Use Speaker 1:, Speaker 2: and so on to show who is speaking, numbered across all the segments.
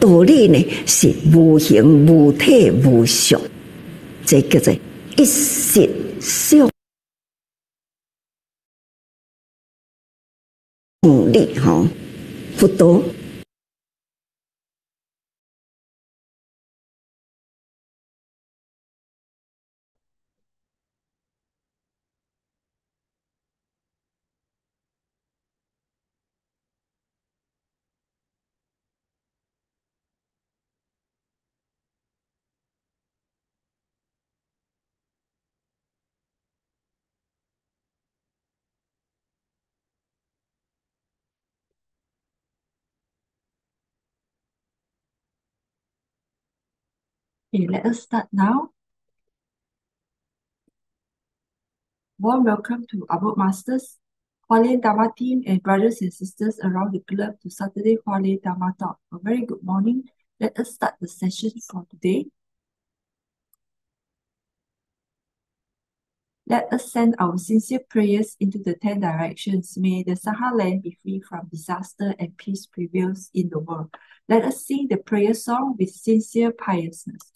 Speaker 1: 道理呢是无形无体无相，这叫做一实相理哈，佛陀。
Speaker 2: Okay, let us start now. Warm welcome to our masters, Hualien Dharma team, and brothers and sisters around the globe to Saturday Hualien Dharma Talk. A very good morning. Let us start the session for today. Let us send our sincere prayers into the ten directions. May the Sahara land be free from disaster and peace prevails in the world. Let us sing the prayer song with sincere piousness.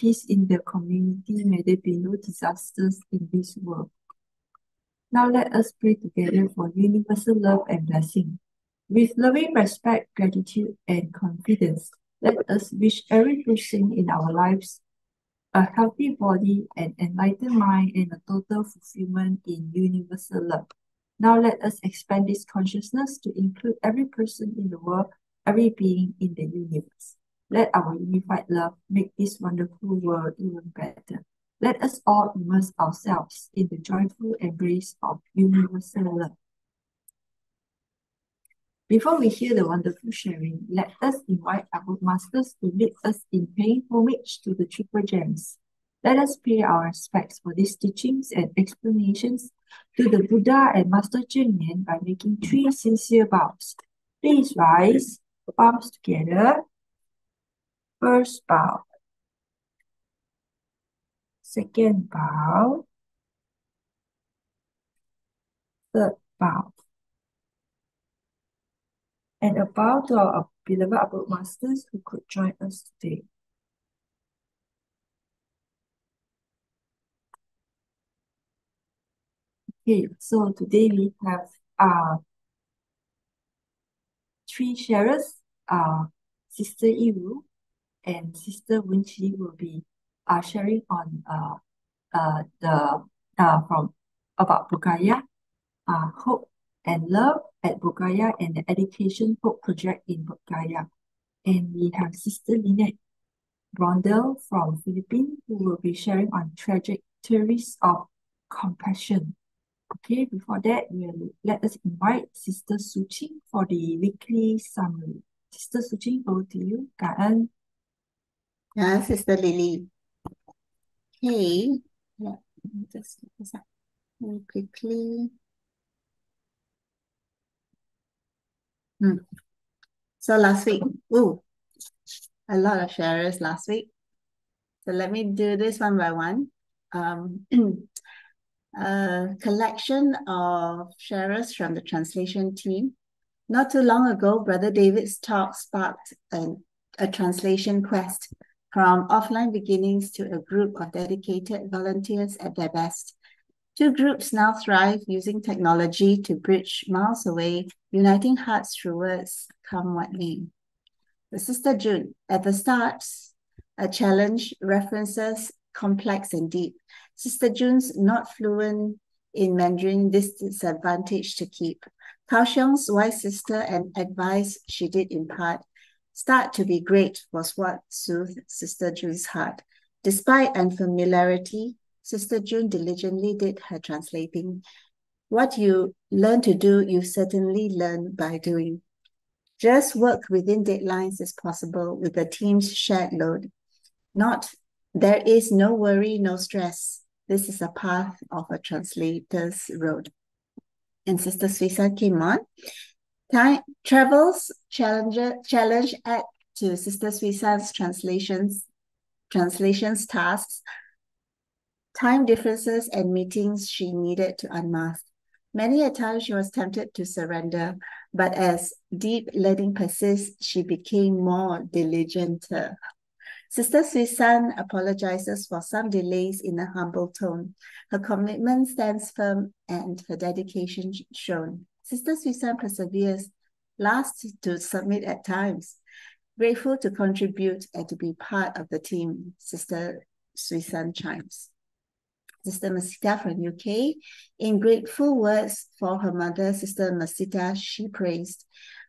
Speaker 2: Peace in the community. May there be no disasters in this world. Now let us pray together for universal love and blessing. With loving respect, gratitude, and confidence, let us wish every person in our lives a healthy body, an enlightened mind, and a total fulfillment in universal love. Now let us expand this consciousness to include every person in the world, every being in the universe. Let our unified love make this wonderful world even better. Let us all immerse ourselves in the joyful embrace of universal love. Before we hear the wonderful sharing, let us invite our masters to lead us in paying homage to the Triple Gems. Let us pay our respects for these teachings and explanations
Speaker 3: to the Buddha and Master Cheng Yen by making three sincere bows. Please rise, palms together. First bow. Second bow. Third bow. And a bow to our beloved Abode Masters who could join us today. Okay, so today we have uh three sharers, uh Sister Yiru and Sister Wenqi will be uh sharing on uh uh the uh from about Bodhgaya, uh hope and love at Bodhgaya and the education hope project in Bodhgaya. And we have Sister Lineth Brondial from Philippines who will be sharing on trajectories of compassion. Okay, before that, we'll let us invite Sister Su Ching for the weekly summary. Sister Su Ching, over to you. Cảm ơn.
Speaker 4: Yeah, Sister Lily. Okay, let me just get this up very quickly. Hmm. So last week, ooh, a lot of sharers last week. So let me do this one by one. Um, a collection of sharers from the translation team. Not too long ago, Brother David's talk sparked an, a translation quest from offline beginnings to a group of dedicated volunteers at their best. Two groups now thrive using technology to bridge miles away, uniting hearts through words, come what may. The Sister June, at the start, a challenge references complex and deep. Sister June's not fluent in Mandarin, this disadvantage to keep. Kaohsiung's wise sister and advice she did impart. Start to be great was what soothed Sister June's heart. Despite unfamiliarity, Sister June diligently did her translating. What you learn to do, you certainly learn by doing. Just work within deadlines is possible with the team's shared load. Not, there is no worry, no stress. This is a path of a translator's road. And Sister Suisa came on. Time, travels challenge, challenge add to Sister Suisa's translations, translations tasks time differences and meetings she needed to unmask. Many a time she was tempted to surrender, but as deep learning persists, she became more diligent. Sister Susan apologizes for some delays in a humble tone. Her commitment stands firm and her dedication shown. Sister Susan perseveres, last to submit at times, grateful to contribute and to be part of the team, Sister Susan chimes. Sister Masita from UK. In grateful words for her mother, Sister Masita, she praised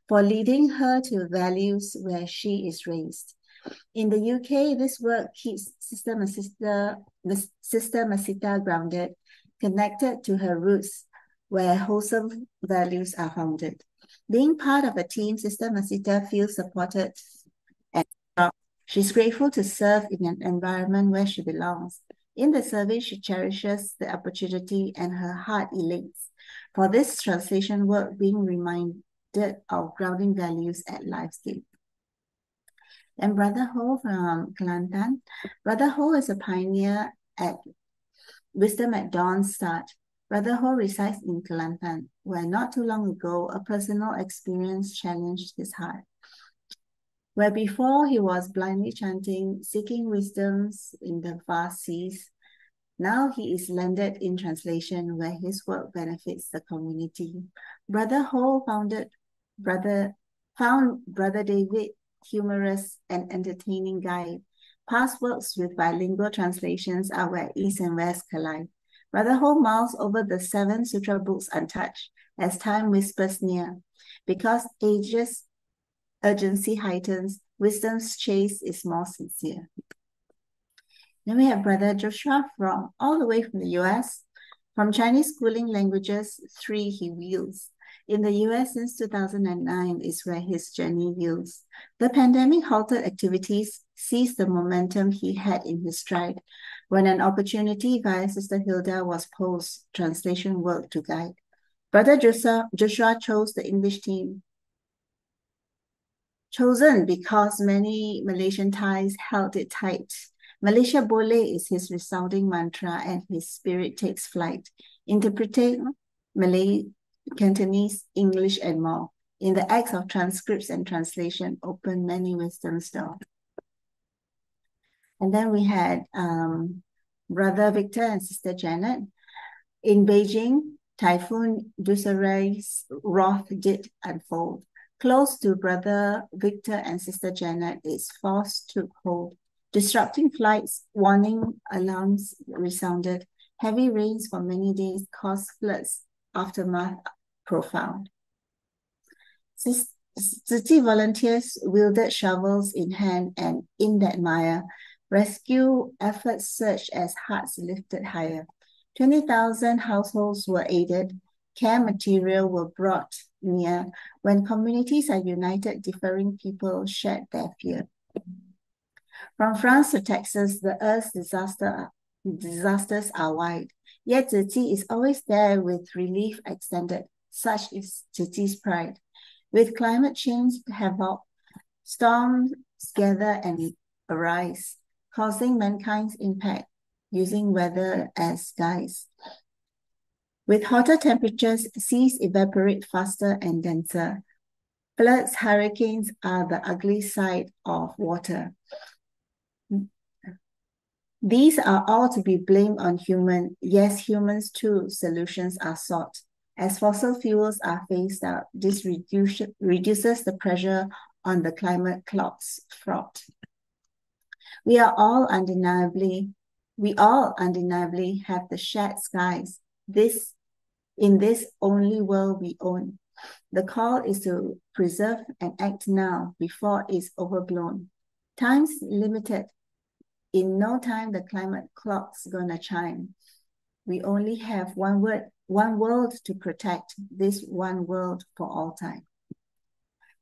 Speaker 4: for leading her to values where she is raised. In the UK, this work keeps Sister Masita, Sister Masita grounded, connected to her roots where wholesome values are founded. Being part of a team, Sister Masita feels supported and she's grateful to serve in an environment where she belongs. In the service, she cherishes the opportunity and her heart elates for this translation work being reminded of grounding values at life scale. And Brother Ho from Kelantan. Brother Ho is a pioneer at Wisdom at Dawn's start. Brother Ho resides in Kelantan, where not too long ago, a personal experience challenged his heart. Where before he was blindly chanting, seeking wisdoms in the vast seas, now he is landed in translation where his work benefits the community. Brother Ho founded Brother found Brother David humorous and entertaining guide. Past works with bilingual translations are where East and West collide. Brother Ho miles over the seven sutra books untouched as time whispers near. Because ages urgency heightens, wisdom's chase is more sincere. Then we have Brother Joshua from all the way from the US. From Chinese schooling languages, three he wields. In the US since 2009 is where his journey yields. The pandemic halted activities, seized the momentum he had in his stride. When an opportunity via Sister Hilda was posed, translation work to guide. Brother Joshua, Joshua chose the English team. Chosen because many Malaysian ties held it tight. Malaysia Boleh is his resounding mantra and his spirit takes flight, interpreting Malay, Cantonese, English, and more. In the acts of transcripts and translation, open many wisdom doors. And then we had um, Brother Victor and Sister Janet. In Beijing, Typhoon Doksuri's wrath did unfold. Close to Brother Victor and Sister Janet, its force took hold. Disrupting flights, warning alarms resounded. Heavy rains for many days caused floods, aftermath profound. City volunteers wielded shovels in hand and in that mire, Rescue efforts surged as hearts lifted higher. 20,000 households were aided. Care material were brought near. When communities are united, differing people shared their fear. From France to Texas, the Earth's disaster, disasters are wide. Yet Chi is always there with relief extended. Such is Tzu pride. With climate change havoc, storms gather and arise causing mankind's impact using weather as guides. With hotter temperatures, seas evaporate faster and denser. Floods, hurricanes are the ugly side of water. These are all to be blamed on human. Yes, humans too, solutions are sought. As fossil fuels are phased out, this reduce, reduces the pressure on the climate clock's fraught. We are all undeniably, we all undeniably have the shared skies. This in this only world we own. The call is to preserve and act now before it's overblown. Time's limited. In no time the climate clock's gonna chime. We only have one word, one world to protect, this one world for all time.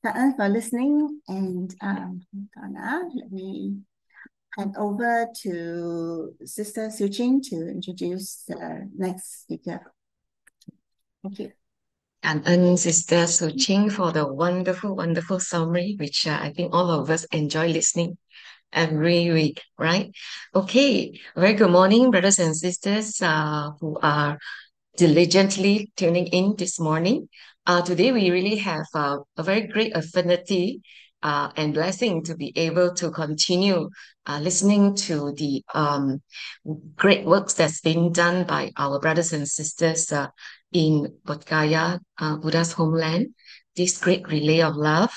Speaker 4: Thank you for listening and um, let me hand over to Sister Su Ching to introduce the next speaker. Thank you.
Speaker 5: And then Sister Su Ching for the wonderful, wonderful summary, which uh, I think all of us enjoy listening every week, right? Okay, very good morning, brothers and sisters uh, who are diligently tuning in this morning. Uh, today, we really have uh, a very great affinity uh, and blessing to be able to continue uh, listening to the um, great works that's being done by our brothers and sisters uh, in Bodh Gaya, uh, Buddha's homeland, this great relay of love.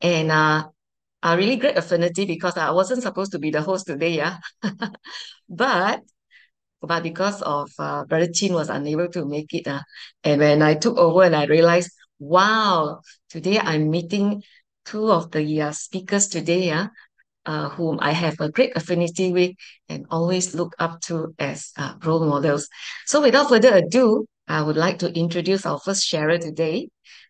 Speaker 5: And uh, a really great affinity because I wasn't supposed to be the host today, yeah. but but because of uh, Brother Chin was unable to make it, uh, and when I took over and I realized, wow, today I'm meeting two of the uh, speakers today, uh, uh, whom I have a great affinity with and always look up to as uh, role models. So without further ado, I would like to introduce our first sharer today,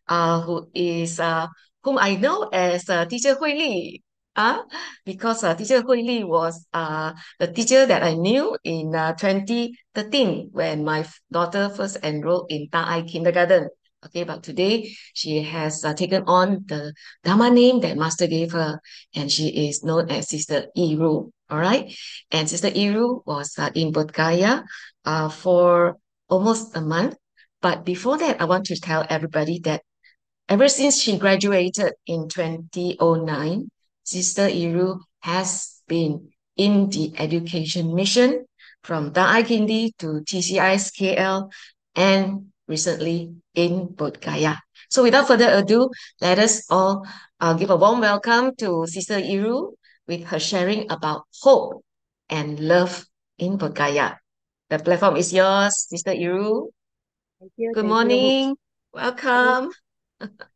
Speaker 5: uh, who is uh, whom I know as uh, Teacher Hui Li. Uh, because uh, Teacher Hui Li was uh, the teacher that I knew in uh, 2013 when my daughter first enrolled in Da Ai Kindergarten. Okay, but today she has uh, taken on the Dharma name that Master gave her, and she is known as Sister Yiru. All right, and Sister Yiru was uh, in Bodh Gaya uh, for almost a month. But before that, I want to tell everybody that ever since she graduated in 2009, Sister Iru has been in the education mission from Da'ai Kindi to TCIS KL and recently in Bodh Gaya. So without further ado, let us all uh, give a warm welcome to Sister Yiru with her sharing about hope and love in Bodh Gaya. The platform is yours, Sister Yiru.
Speaker 6: Thank you.
Speaker 5: Good
Speaker 6: thank
Speaker 5: morning.
Speaker 6: You.
Speaker 5: Welcome.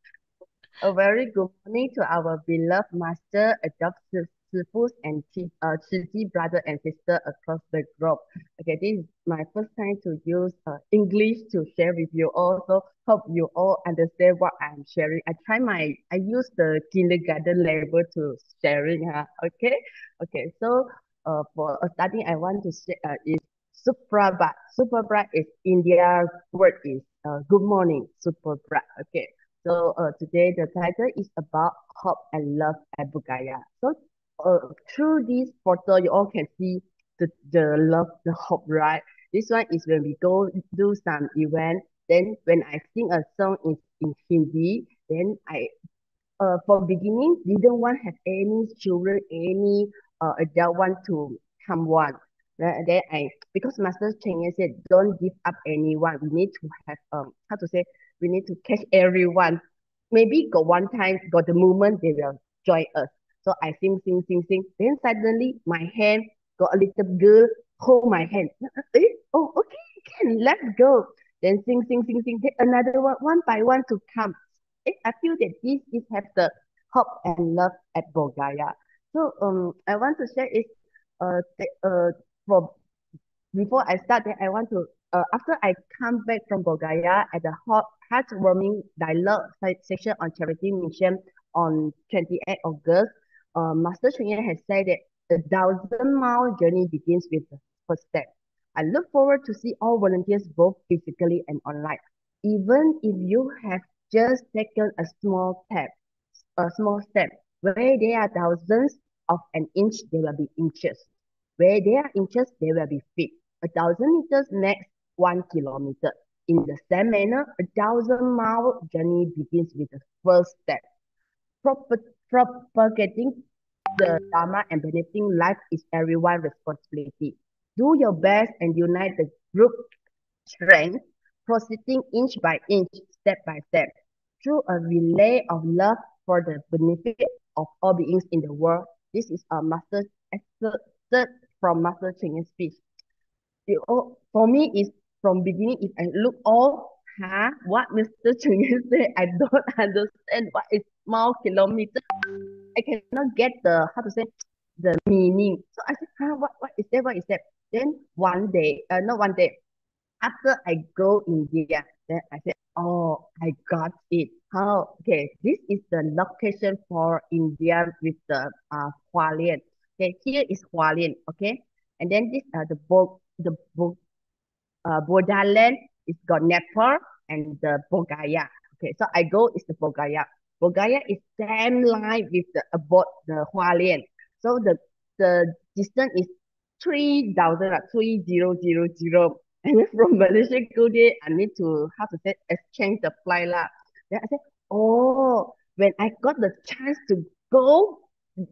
Speaker 6: A very good morning to our beloved Master, adopted Sifus and uh, Chiji brother and sister across the globe. Okay, this is my first time to use uh, English to share with you all. So hope you all understand what I'm sharing. I try my, I use the kindergarten level to sharing. Huh? Okay, okay. So uh, for starting, I want to say uh, is Suprabhat. Suprabhat is India word is uh, good morning, Suprabhat. Okay. So uh, today the title is about hope and love at Bodhgaya. So uh, through this portal, you all can see the, the love, the hope, right? This one is when we go do some event. Then when I sing a song in, in Hindi, then I uh, for beginning, didn't want have any children, any uh, adult want to come one. Then, then I because Master Cheng said don't give up anyone. We need to have um how to say we need to catch everyone. Maybe got one time got the moment they will join us. So I sing sing sing sing. Then suddenly my hand got a little girl hold my hand. Eh? Oh okay can let's go. Then sing sing sing sing. Then another one one by one to come. Eh, I feel that this is have the hope and love at Bodhgaya. So um, I want to share is uh, uh for before I start that I want to uh, after I come back from Bodhgaya at the hot heartwarming dialogue session on charity mission on 28 August, uh, Master Cheng has said that the thousand mile journey begins with the first step. I look forward to see all volunteers both physically and online. Even if you have just taken a small step, a small step. Where there are thousands of an inch, there will be inches. Where there are inches, there will be feet. A thousand meters makes one kilometer. In the same manner, a thousand mile journey begins with the first step. Propagating the Dharma and benefiting life is everyone's responsibility. Do your best and unite the group strength, proceeding inch by inch, step by step through a relay of love for the benefit of all beings in the world. This is a master excerpt from Master Cheng's speech. Oh, for me, is from beginning, if I look all, huh, what Mr. Cheng said, I don't understand what is small kilometer. I cannot get the, how to say, the meaning. So I said, huh, what, what is that, what is that? Then one day, uh, not one day, after I go India, then I said, oh, I got it. How? Okay, this is the location for India with the uh, Hualien. Okay, here is Hualien. Okay, and then this uh, the Bo the Bo uh, Bodaland is got Nepal and the Bodhgaya. Okay, so I go is the Bodhgaya. Bodhgaya is same line with the about the Hualien. So the the distance is three thousand, uh, three zero zero zero and then from Malaysia go there, I need to how to say exchange the flight lah. Then I said, oh, when I got the chance to go,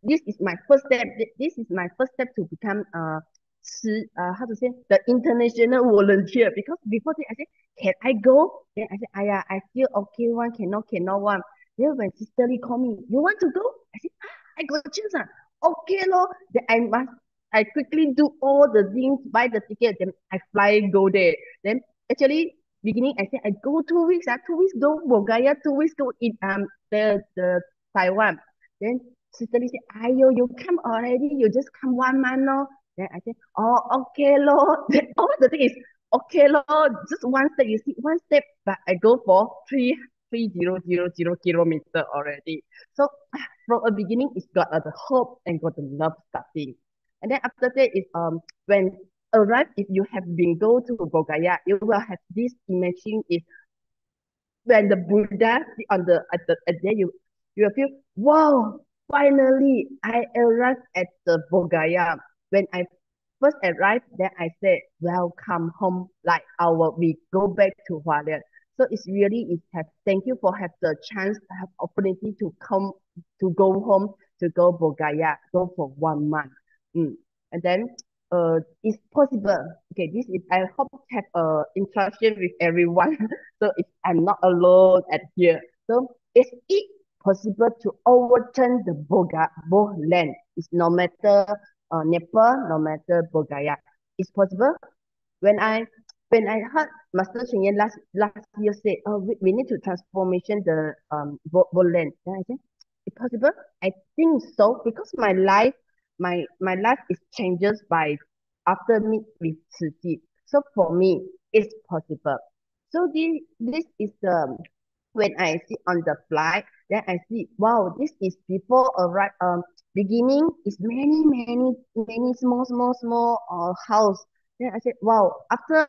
Speaker 6: this is my first step. This is my first step to become uh, uh how to say the international volunteer. Because before that, I said, can I go? Then I said, yeah, I feel okay one, cannot, cannot one. Then when Sister Lee called me, you want to go? I said, ah, I got chance. Ah. Okay, lo. Then I must I quickly do all the things, buy the ticket, then I fly go there. Then actually beginning I said I go two weeks, uh, two weeks go Bodhgaya, two weeks go in um the the Taiwan. Then sister said, Ayo, you come already, you just come one month, no? Then I said, Oh, okay, Lord. Then all the thing is okay, Lord, just one step, you see, one step, but I go for three three zero zero zero kilometer already. So from a beginning, it's got uh, the hope and got the love starting. And then after that is um when arrive, if you have been go to Bodhgaya, you will have this imaging is when the Buddha on the at the at there you you will feel wow finally I arrived at the Bodhgaya. When I first arrived, then I said welcome home like our we go back to Hualien. So it's really it have thank you for have the chance have opportunity to come to go home to go Bodhgaya, go for one month. Mm. And then uh, it's possible. Okay, this is I hope to have a interaction with everyone. so if I'm not alone at here. So is it possible to overturn the Boga both land? It's no matter uh, Nepal, no matter Bodhgaya. It's possible. When I when I heard Master Cheng last last year say, oh, we, we need to transformation the um both land. Then I said, it's possible. I think so because my life my my life is changes by after meet with Tzu So for me, it's possible. So this this is the when I see on the flight, then I see wow, this is before arrive um beginning is many, many, many small, small, small uh, house. Then I said, wow, after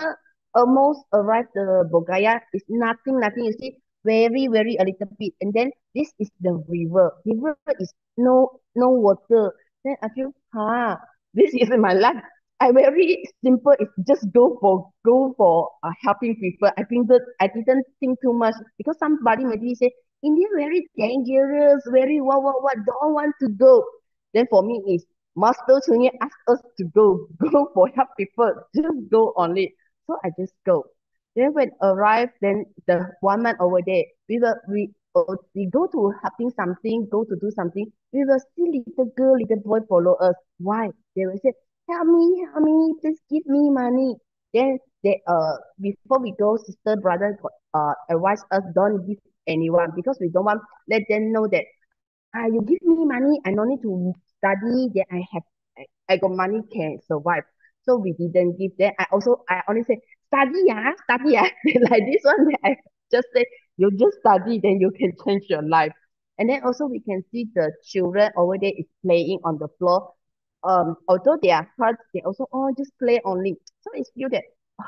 Speaker 6: almost arrived the Bodh it's nothing, nothing. You see, very, very a little bit. And then this is the river. River is no no water. Then I feel, ah, this is my life. I very simple. It's just go for go for uh, helping people. I think that I didn't think too much because somebody maybe say India very dangerous, very what what what don't want to go. Then for me is Master Cheng Yen ask us to go, go for help people, just go only. So I just go. Then when arrived, then the one man over there, we were we uh, we go to helping something, go to do something. We will see little girl, little boy follow us. Why? They will say, help me, help me, please give me money. Then they uh before we go, sister, brother uh advise us don't give anyone because we don't want let them know that ah you give me money, I don't need to study, then I have I, I got money can survive. So we didn't give them. I also I only say study yeah, study yeah. like this one I just say you just study, then you can change your life. And then also we can see the children over there is playing on the floor um although they are hurt, they also oh just play only. So it's feel that oh,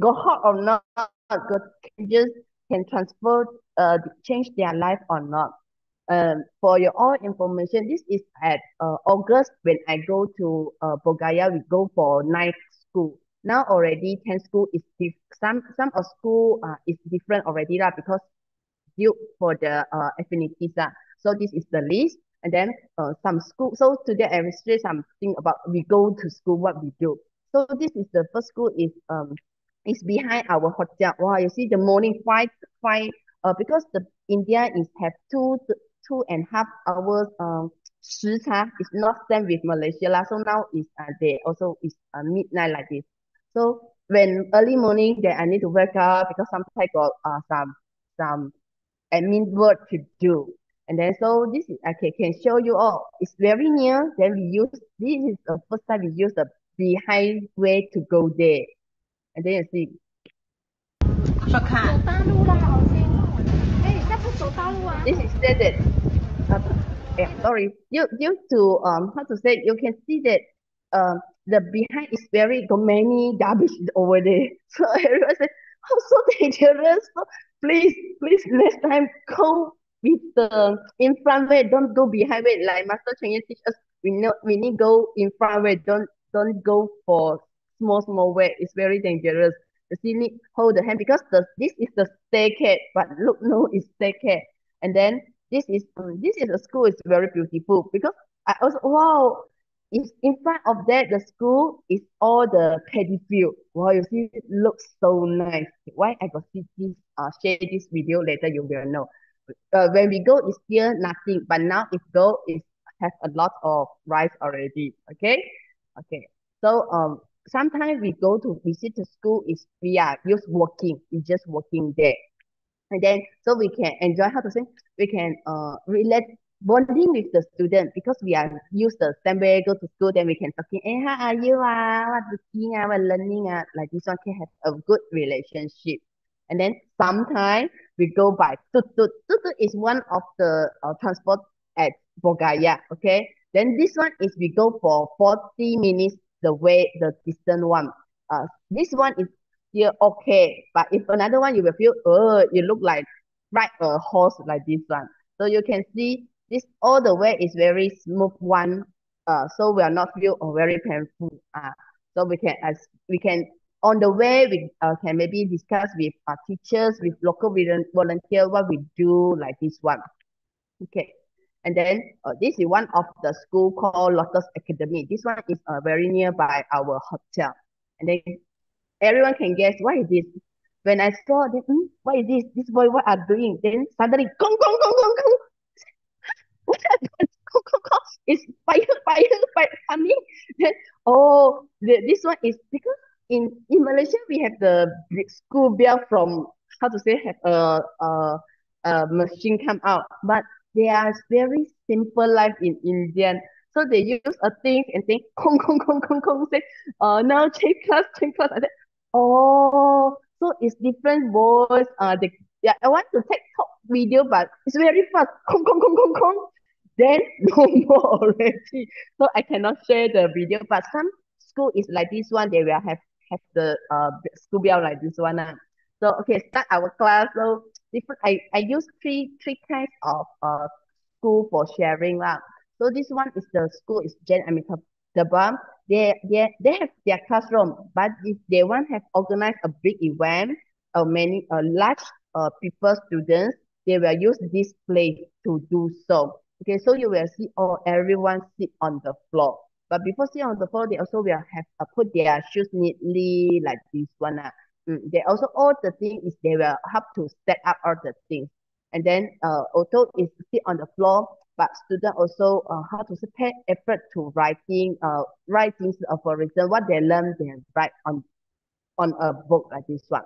Speaker 6: go hot or not, go can just can transfer uh change their life or not. Um, for your all information, this is at uh, August when I go to uh, Bodh Gaya, we go for night school. Now already 10 school is diff some some of school uh, is different already lah because due for the uh, affinities. Uh. So this is the list. And then uh, some school. So today I will share something about we go to school, what we do. So this is the first school is um is behind our hotel. Wow, you see the morning five five uh because the India is have two two and a half hours um 时差 is not same with Malaysia lah. So now is uh they also is uh, midnight like this. So when early morning then I need to wake up because sometimes got uh some some admin work to do. And then so this is I can, can show you all. It's very near. Then we use this is the first time we use the behind way to go there. And then you see.
Speaker 4: Shortcut.
Speaker 6: This is stated. Yeah, sorry. Due due to um how to say you can see that um the behind is very got many garbage over there. So everyone said, "Oh, so dangerous." So please, please next time go with the in front way, don't go behind way. Like Master Cheng teach us, we know we need go in front way. Don't don't go for small small way. It's very dangerous. You see, need hold the hand because the this is the staircase, but look, no, it's staircase. And then this is um, this is a school. It's very beautiful because I also wow. Is in front of that the school is all the paddy field. Wow, you see, it looks so nice. Why I got see this uh share this video later you will know uh, when we go is still nothing, but now if go is have a lot of rice already. Okay, okay. So um, sometimes we go to visit the school is we are just walking, we just walking there, and then so we can enjoy how to say we can uh relate bonding with the student because we are use the same way go to school then we can talking hey how are you ah what doing ah what learning ah like this one can have a good relationship and then sometimes we go by tuk tuk. Tuk tuk is one of the uh, transport at Bodh Gaya. Okay. Then this one is we go for 40 minutes the way, the distant one. Uh, this one is still okay. But if another one, you will feel, oh, you look like ride a horse like this one. So you can see this all the way is very smooth one. Uh, so we are not feel oh, very painful. Uh, so we can as we can on the way, we uh, can maybe discuss with our teachers, with local volunteer, what we do like this one. Okay. And then uh, this is one of the school called Lotus Academy. This one is uh, very nearby our hotel. And then everyone can guess what is this. When I saw this, hmm, what is this? This boy, what are doing? Then suddenly, gong, gong, gong, gong, gong. what happened? Gong, gong, gong. It's fire, fire, fire. Mean, then, oh, the, this one is because in in Malaysia we have the school bell from how to say have a a, a machine come out, but they are very simple life in Indian. So they use a thing and think kong kong kong kong kong say uh now change class change class. I said, oh so it's different voice. Uh they yeah I want to take top video but it's very fast kong kong kong kong kong. then no more already. So I cannot share the video, but some school is like this one, they will have have the uh school bell like this one. Uh. So okay, start our class. So different I, I use three three kinds of uh school for sharing. lah. So this one is the school is Jen Amitabha. They, they, they have their classroom, but if they want to have organized a big event, or many a large uh, people, students, they will use this place to do so. Okay, so you will see all everyone sit on the floor. But before sitting on the floor, they also will have uh, put their shoes neatly like this one. Uh. Mm, they also all the thing is they will help to set up all the things. And then uh, although is sit on the floor, but student also uh, how to pay effort to writing uh writing uh, for reason what they learn they write on on a book like this one.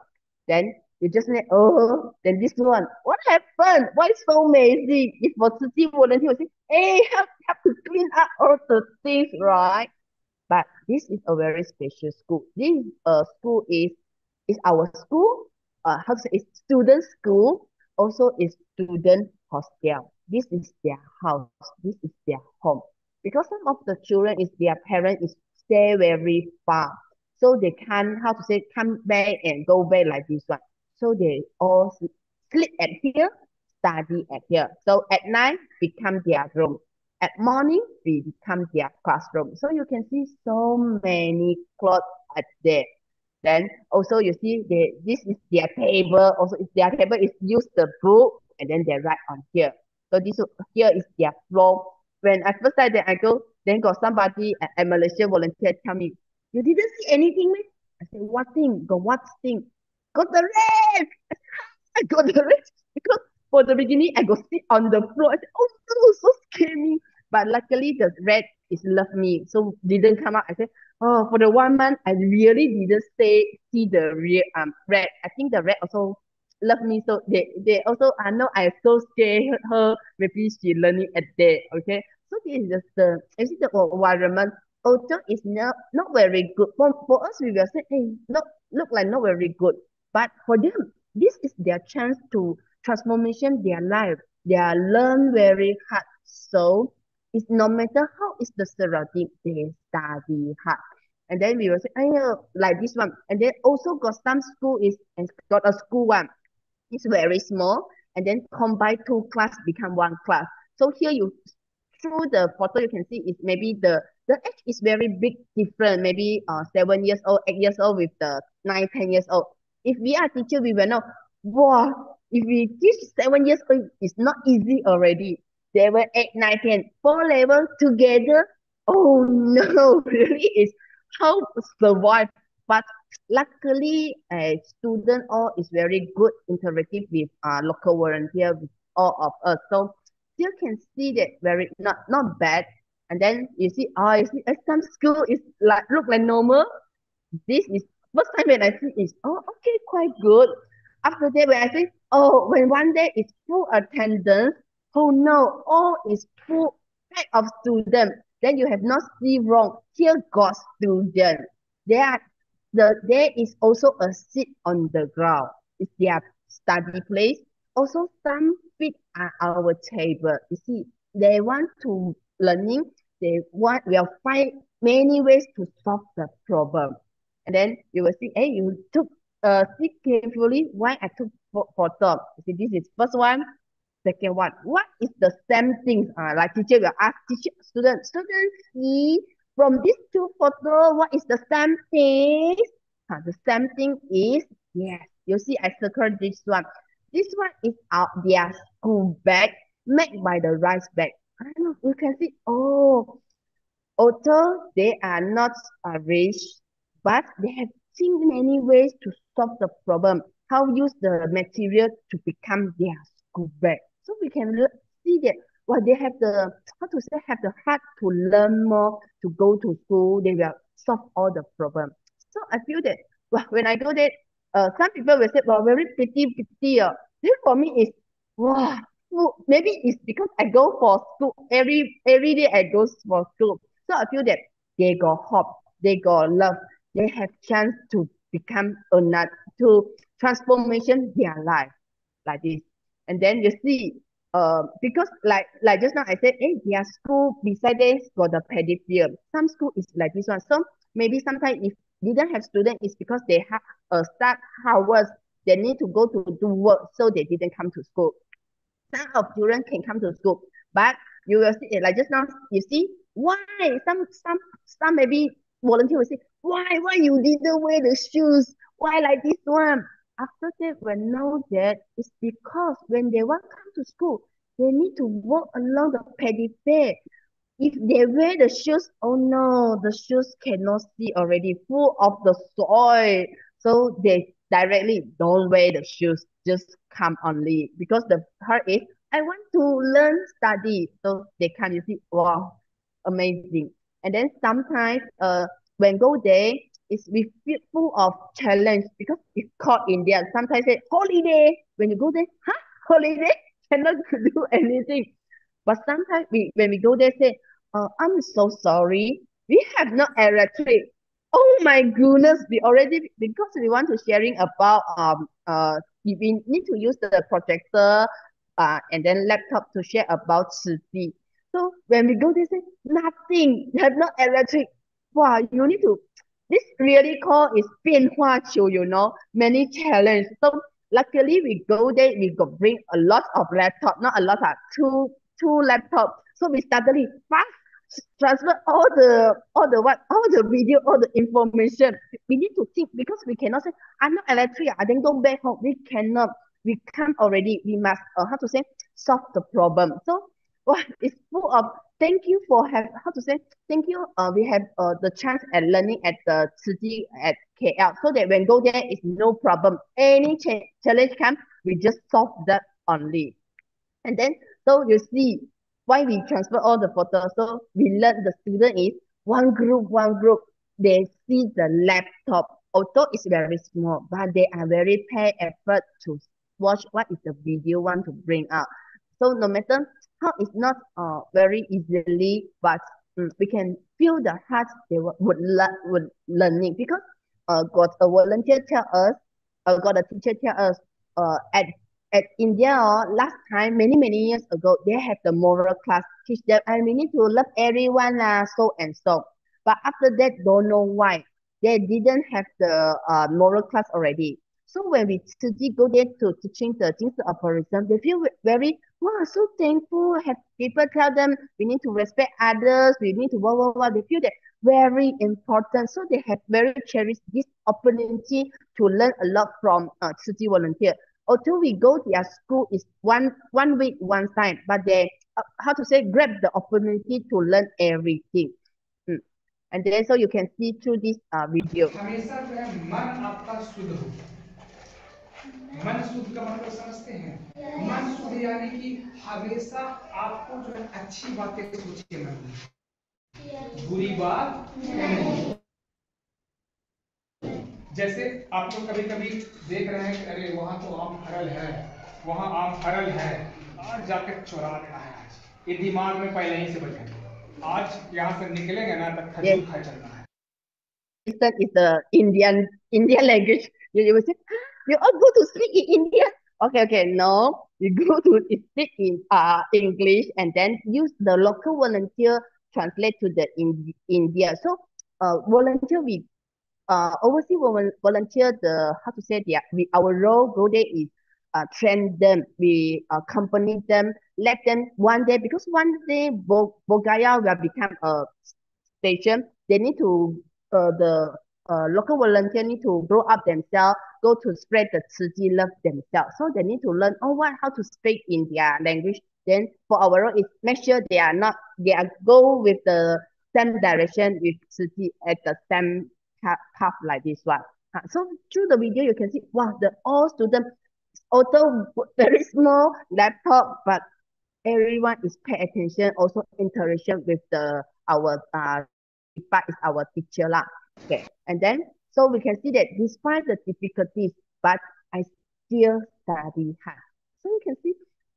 Speaker 6: Then you just say, oh, then this one, what happened? Why is so messy? If will say, hey, have, have to clean up all the things, right? But this is a very special school. This uh, school is is our school. Uh, how to say? It's student school. Also, is student hostel. This is their house. This is their home. Because some of the children is their parent is stay very far, so they can't how to say come back and go back like this one. So they all sleep at here, study at here. So at night become their room. At morning, we become their classroom. So you can see so many clothes at there. Then also you see they, this is their table. Also, if their table is use the book and then they write on here. So this here is their floor. When I first that I go, then got somebody a Malaysian volunteer tell me, you didn't see anything, man? I said, what thing? Got what thing? Got the red. I got the red because for the beginning I go sit on the floor. I said, oh no, so scary. But luckily the red is love me, so didn't come out. I said, oh, for the one month I really didn't stay see the real um red. I think the red also love me so they they also I know I so scared her maybe she learning at day okay? So this is just the see the environment although it's not not very good. For, for us we will say hey not look like not very good. But for them this is their chance to transformation their life. They are learn very hard. So it's no matter how is the surrounding they study hard and then we will say, oh, like this one. And then also got some school is got a school one. Is very small. And then combine two class become one class. So here you through the photo you can see is maybe the the age is very big different. Maybe uh seven years old eight years old with the nine ten years old. If we are teacher we will know wow if we teach seven years old it's not easy already. Seven eight nine ten four level together. Oh no really is how survive but luckily, a student all is very good interactive with uh, local volunteer with all of us. So still can see that very not not bad. And then you see, oh, you see, uh, some school is like look like normal. This is first time when I see is oh okay quite good. After that when I say oh when one day it's full attendance, oh no, all is full type of student. Then you have not see wrong. Here God's student. They are the there is also a seat on the ground. It's their study place. Also, some feet are our table. You see, they want to learning. They want will find many ways to solve the problem. And then you will see, hey, you took uh see carefully why I took photo. See, this is first one. Second one, what is the same thing? Uh, like teacher will ask teacher, student, student see from these two photos, what is the same thing? Uh, the same thing is, yes, you see I circled this one. This one is out their school bag made by the rice bag. I know, you can see, oh, although they are not uh, rich, but they have seen many ways to solve the problem, how use the material to become their school bag. So we can see that well, they have the how to say have the heart to learn more, to go to school, they will solve all the problem. So I feel that well, when I go there, uh, some people will say, well, very pretty, pretty. Uh. This for me is wow. Maybe it's because I go for school every every day. I go for school, so I feel that they got hope, they got love, they have chance to become another to transformation their life like this. And then you see uh, because like like just now I said, hey, their school beside this got the pediphilia. Some school is like this one. So maybe sometimes if didn't have student, it's because they have a uh, start hours. They need to go to do work, so they didn't come to school. Some of children can come to school, but you will see like just now you see why some some some maybe volunteer will say why why you didn't wear the shoes why like this one after that when know that it's because when they want to come to school they need to walk along the pediphere if they wear the shoes oh no the shoes cannot see already full of the soil. So they directly don't wear the shoes just come only. Because the part is I want to learn study. So they come you see wow amazing. And then sometimes uh when go there it's with full of challenge because it's called India. Sometimes say holiday. When you go there, huh? Holiday? Cannot do anything. But sometimes we when we go there say, uh, I'm so sorry. We have no electric. Oh my goodness, we already because we want to sharing about um uh we need to use the projector uh and then laptop to share about 实际. So when we go there say nothing, have no electric. Wow, you need to this really called is 变化球, you know, many challenge. So luckily we go there, we go bring a lot of laptop, not a lot, of two two laptop. So we suddenly fast transfer all the all the what all the video, all the information. We need to think because we cannot say I'm not electric, I then go back home. We cannot. We can't already. We must uh, how to say solve the problem. So well, it's full of thank you for have how to say thank you. Uh, we have uh the chance at learning at the city at KL, so that when go there is no problem. Any ch- challenge come, we just solve that only. And then so you see why we transfer all the photos. So we learn the student is one group, one group. They see the laptop, although it's very small, but they are very pay effort to watch what is the video want to bring out. So no matter it's not uh very easily, but um, we can feel the heart they would would, learn would learning because uh got a volunteer tell us, uh got a teacher tell us uh at at India uh, last time many many years ago they have the moral class teach them and we need to love everyone uh, so and so. But after that don't know why they didn't have the uh moral class already. So when we go there to teaching the Jingsi aphorism, they feel very wow, so thankful. Have people tell them we need to respect others, we need to blah blah blah. They feel that very important. So they have very cherished this opportunity to learn a lot from uh Tzu volunteer. Although we go to their school is one one week one time, but they uh, how to say grab the opportunity to learn everything. Hmm. And then so you can see through this uh video.
Speaker 7: मन शुद्ध का मतलब समझते हैं। मन शुद्ध यानी कि हमेशा आपको जो है अच्छी बातें सोचिए मन में। बुरी बात नहीं। जैसे आप लोग कभी कभी देख रहे हैं अरे वहाँ तो आम फरल है वहाँ आम फरल है आज जाकर चुरा लेना है आज। ये दिमाग में पहले ही से बैठे आज यहाँ से निकलेंगे ना तब खजूर खा चलना है।
Speaker 6: That is the Indian Indian language. You, you will say, you all go to speak in India. Okay, okay, no, we go to speak in uh English and then use the local volunteer translate to the in India. So uh volunteer we uh overseas volunteer the how to say the we our role go there is uh train them, we accompany them, let them one day because one day Bodhgaya will become a station. They need to uh the uh, local volunteer need to grow up themselves, go to spread the Tzu Chi love themselves. So they need to learn oh what how to speak in their language. Then for our role is make sure they are not they are go with the same direction with Tzu Chi at the same path, like this one. Uh, so through the video you can see wow the all students although very small laptop but everyone is pay attention also interaction with the our uh is our teacher lah. Okay, and then so we can see that despite the difficulties, but I still study hard. So you can see,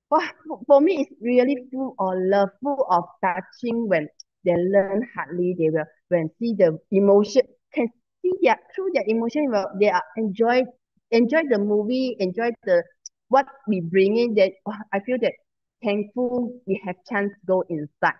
Speaker 6: for, for me, it's really full of love, full of touching when they learn hardly, they will when see the emotion, can see their through their emotion, well, they are enjoy enjoy the movie, enjoy the what we bring in that oh, I feel that thankful we have chance to go inside.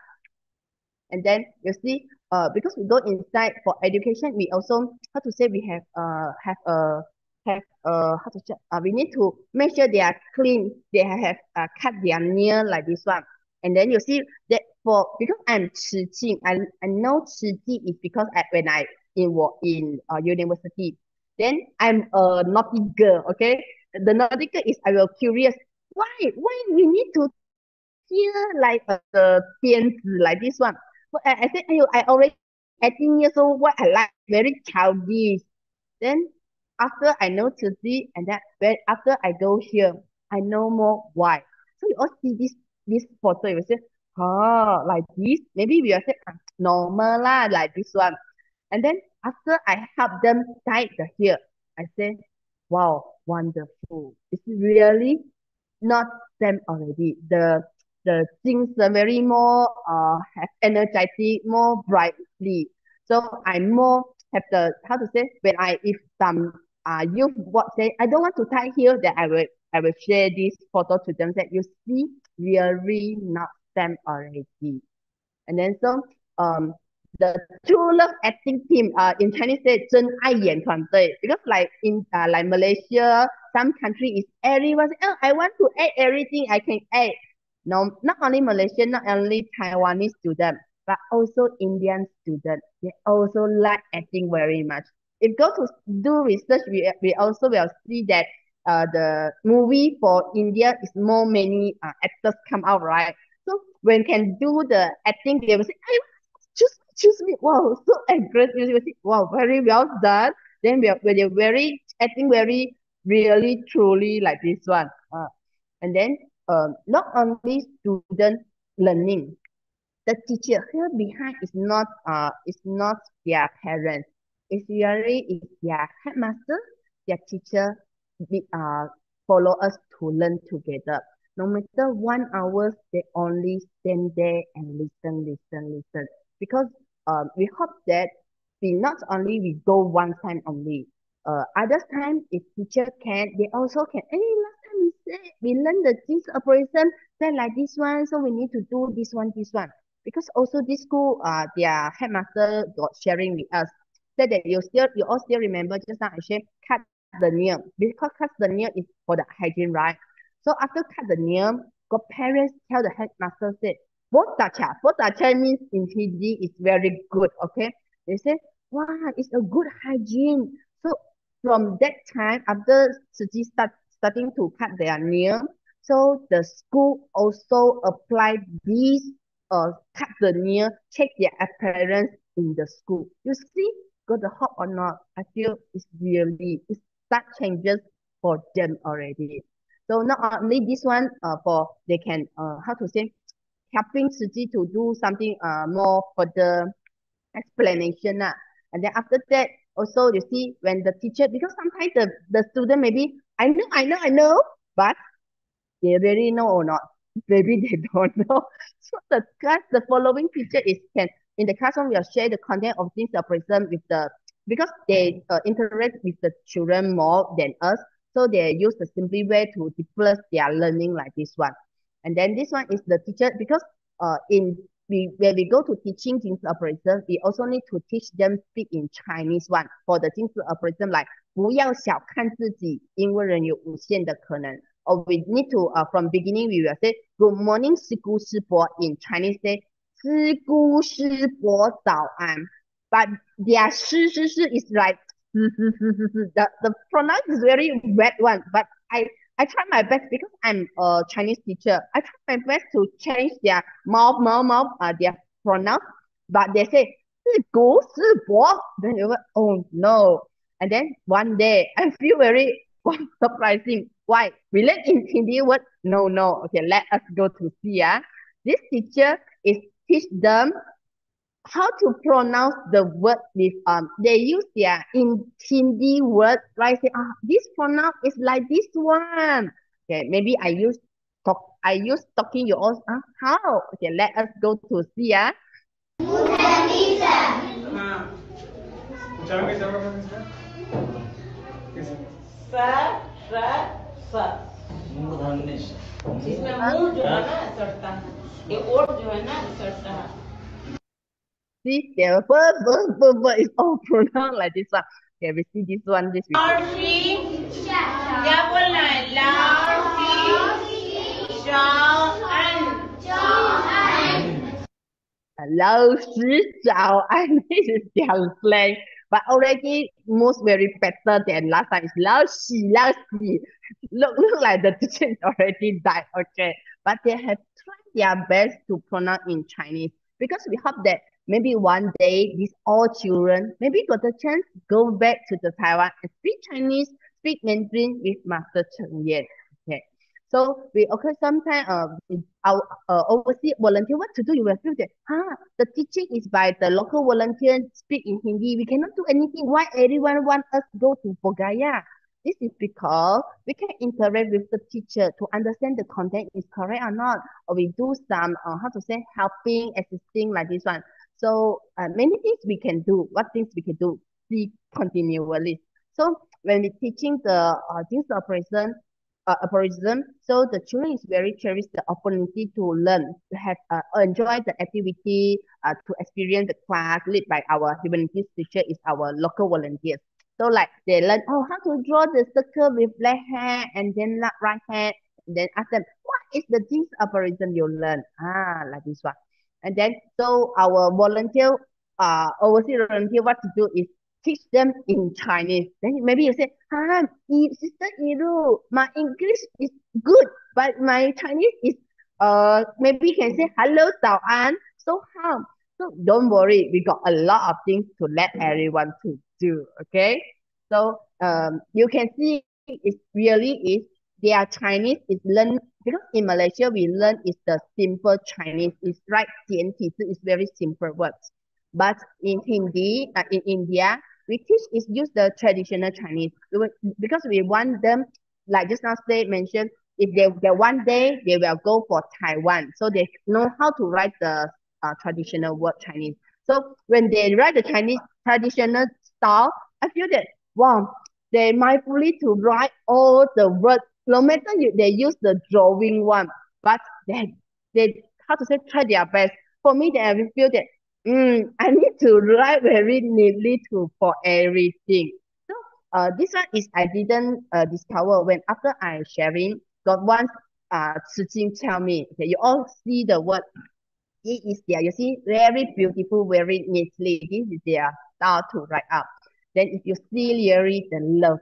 Speaker 6: And then you see, uh, because we go inside for education, we also how to say we have uh have a have uh how to say uh, we need to make sure they are clean. They have uh, cut their nail like this one. And then you see that for because I'm teaching, I, I know teaching is because I, when I in in uh, university, then I'm a naughty girl. Okay, the naughty girl is I will curious why why we need to hear like uh, like this one. I, I said, I already 18 years old, what I like, very childish. Then after I know to see, and then when after I go here, I know more why. So you all see this this photo, you say, oh, like this. Maybe we will say, normal lah, like this one. And then after I help them tie the hair, I say, wow, wonderful. It's really not them already. The the things are very more uh have energetic, more brightly. So I more have the how to say when I if some uh youth what say I don't want to tie here that I will I will share this photo to them that you see really not them already. And then so um the true love acting team uh in Chinese say 真爱演团队 because like in uh, like Malaysia some country is everyone say, oh I want to add everything I can add no not only Malaysian not only Taiwanese student but also Indian student they also like acting very much if go to do research we, we also will see that uh, the movie for India is more many uh, actors come out right so when can do the acting they will say hey, choose choose me. Wow, so aggressive. Wow, very well done. Then we are when they're very acting very really truly like this one. Uh, and then um, not only student learning, the teacher here behind is not uh is not their parents. It's really is their headmaster, their teacher, we uh follow us to learn together. No matter one hours, they only stand there and listen, listen, listen. Because um, we hope that we not only we go one time only. Uh, other time if teacher can, they also can. Hey, we said we learn the this operation, then like this one, so we need to do this one, this one. Because also this school, uh, their headmaster got sharing with us. Said that you still you all still remember just now I said cut the nail because cut the nail is for the hygiene, right? So after cut the nail, got parents tell the headmaster said Botacha. Botacha means in Hindi is very good, okay? They say, wow, it's a good hygiene. So from that time, after Tzu start starting to cut their nail, so the school also applied these uh cut the nail, check their appearance in the school. You see, got the hop or not? I feel it's really it's that changes for them already. So not only this one uh for they can uh how to say helping Chi to do something uh more for the explanation. Uh. And then after that, also you see when the teacher, because sometimes the, the student maybe, I know, I know, I know, but they really know or not. Maybe they don't know. So the class, the following picture is can in the classroom we'll share the content of things that present with the because they uh, interact with the children more than us. So they use the simply way to develop their learning like this one. And then this one is the teacher because uh in we when we go to teaching things operation, we also need to teach them speak in Chinese one for the things operation like 不要小看自己，因为人有无限的可能。Or we need to uh from beginning we will say good morning 师姑师伯 in Chinese say 师姑师伯早安。But their 师师师 is like 师师师师师 the the pronoun is very wet one. But I I try my best because I'm a Chinese teacher. I try my best to change their mouth, mouth, mouth, uh, their pronoun. But they say, 是国是国. Then you go, oh no. And then one day, I feel very surprising. Why? We learn in Hindi word? No, no. Okay, let us go to see. Uh. This teacher is teach them how to pronounce the word with um they use their in Hindi word right say ah this pronoun is like this one okay maybe I use talk I use talking you all uh, how okay let us go to see ah
Speaker 8: sa sa sa combination इसमें मूल जो है ना सड़ता है ये ओट जो है ना सड़ता है
Speaker 6: See, there, but, but, but, but it's all pronounced like this one. Okay, we see this one, this we
Speaker 8: loud क्या बोलना है loud
Speaker 6: Hello, Shi Zhao. I this is their slang, But already most very better than last time. It's Lao Xi, Lao Xi. Look, look like the teacher already died, okay? But they have tried their best to pronounce in Chinese because we hope that maybe one day these all children maybe got the chance go back to the Taiwan and speak Chinese, speak Mandarin with Master Cheng Yen. So we okay sometimes uh our uh, overseas volunteer what to do you will feel that huh the teaching is by the local volunteer speak in Hindi we cannot do anything. Why everyone want us go to Bodhgaya? This is because we can interact with the teacher to understand the content is correct or not or we do some uh, how to say helping assisting like this one. So uh, many things we can do what things we can do see continually. So when we teaching the uh, things operation uh, aphorism. So the children is very cherish the opportunity to learn, to have uh, enjoy the activity, uh, to experience the class led by our humanities teacher is our local volunteers. So like they learn, oh, how to draw the circle with left hand and then right hand. And then ask them, what is the Jing Si aphorism you learn? Ah, like this one. And then, so our volunteer, uh, overseas volunteer, what to do is teach them in Chinese. Then maybe you say, ah, Sister Yiru, my English is good, but my Chinese is, uh, maybe can say hello, Tao An. So how? So don't worry, we got a lot of things to let everyone to do, okay? So um, you can see it really is their Chinese is learned because in Malaysia we learn is the simple Chinese. It's right, 简体字 it's very simple words. But in Hindi, uh, in India, we teach is use the traditional Chinese because we want them, like just now they mentioned, if they, they one day they will go for Taiwan, so they know how to write the uh, traditional word Chinese. So when they write the Chinese traditional style, I feel that wow, they mindfully to write all the words, no matter you, they use the drawing one, but they they how to say try their best. For me, they I feel that mm, I need to write very neatly to for everything. So uh, this one is I didn't uh, discover when after I sharing, got one uh, Jing tell me, okay, you all see the word, it is there, you see, very beautiful, very neatly, this is their style to write up. Then if you see really the love,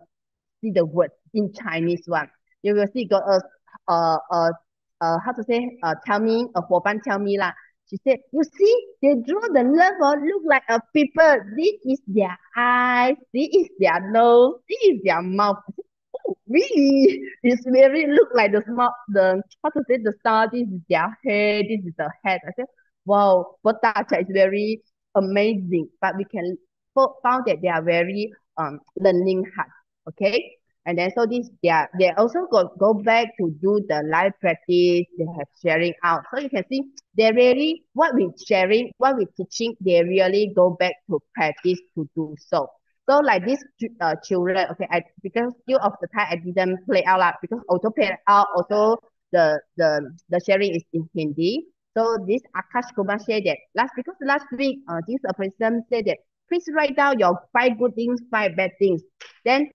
Speaker 6: see the word in Chinese one, you will see got a, uh, uh, uh, how to say, uh, tell me, a tell me lah, she said, you see, they draw the level look like a people. This is their eyes. This is their nose. This is their mouth. oh, really? It's very look like the small, the, how to say, the star. This is their hair. This is the head. I said, wow, Botacha is very amazing. But we can found that they are very um learning hard. Okay. And then so this they are they also go, go back to do the live practice, they have sharing out. So you can see they really what we sharing, what we teaching, they really go back to practice to do so. So like this uh, children, okay, I because few of the time I didn't play out loud because also play out also the the the sharing is in Hindi. So this Akash Kumar said that last because last week uh this person said that please write down your five good things, five bad things. Then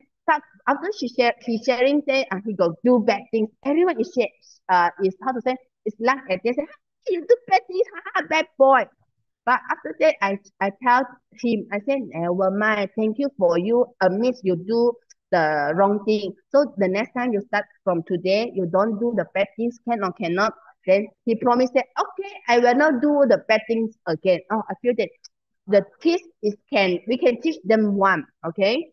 Speaker 6: after she share he sharing say uh, he go do bad things. Everyone is share, uh is how to say is laugh at this. You do bad things, ha bad boy. But after that, I I tell him, I said, never mind. Thank you for you admit you do the wrong thing. So the next time you start from today, you don't do the bad things, can or cannot. Then he promised that, okay, I will not do the bad things again. Oh, I feel that the kids is can we can teach them one, okay?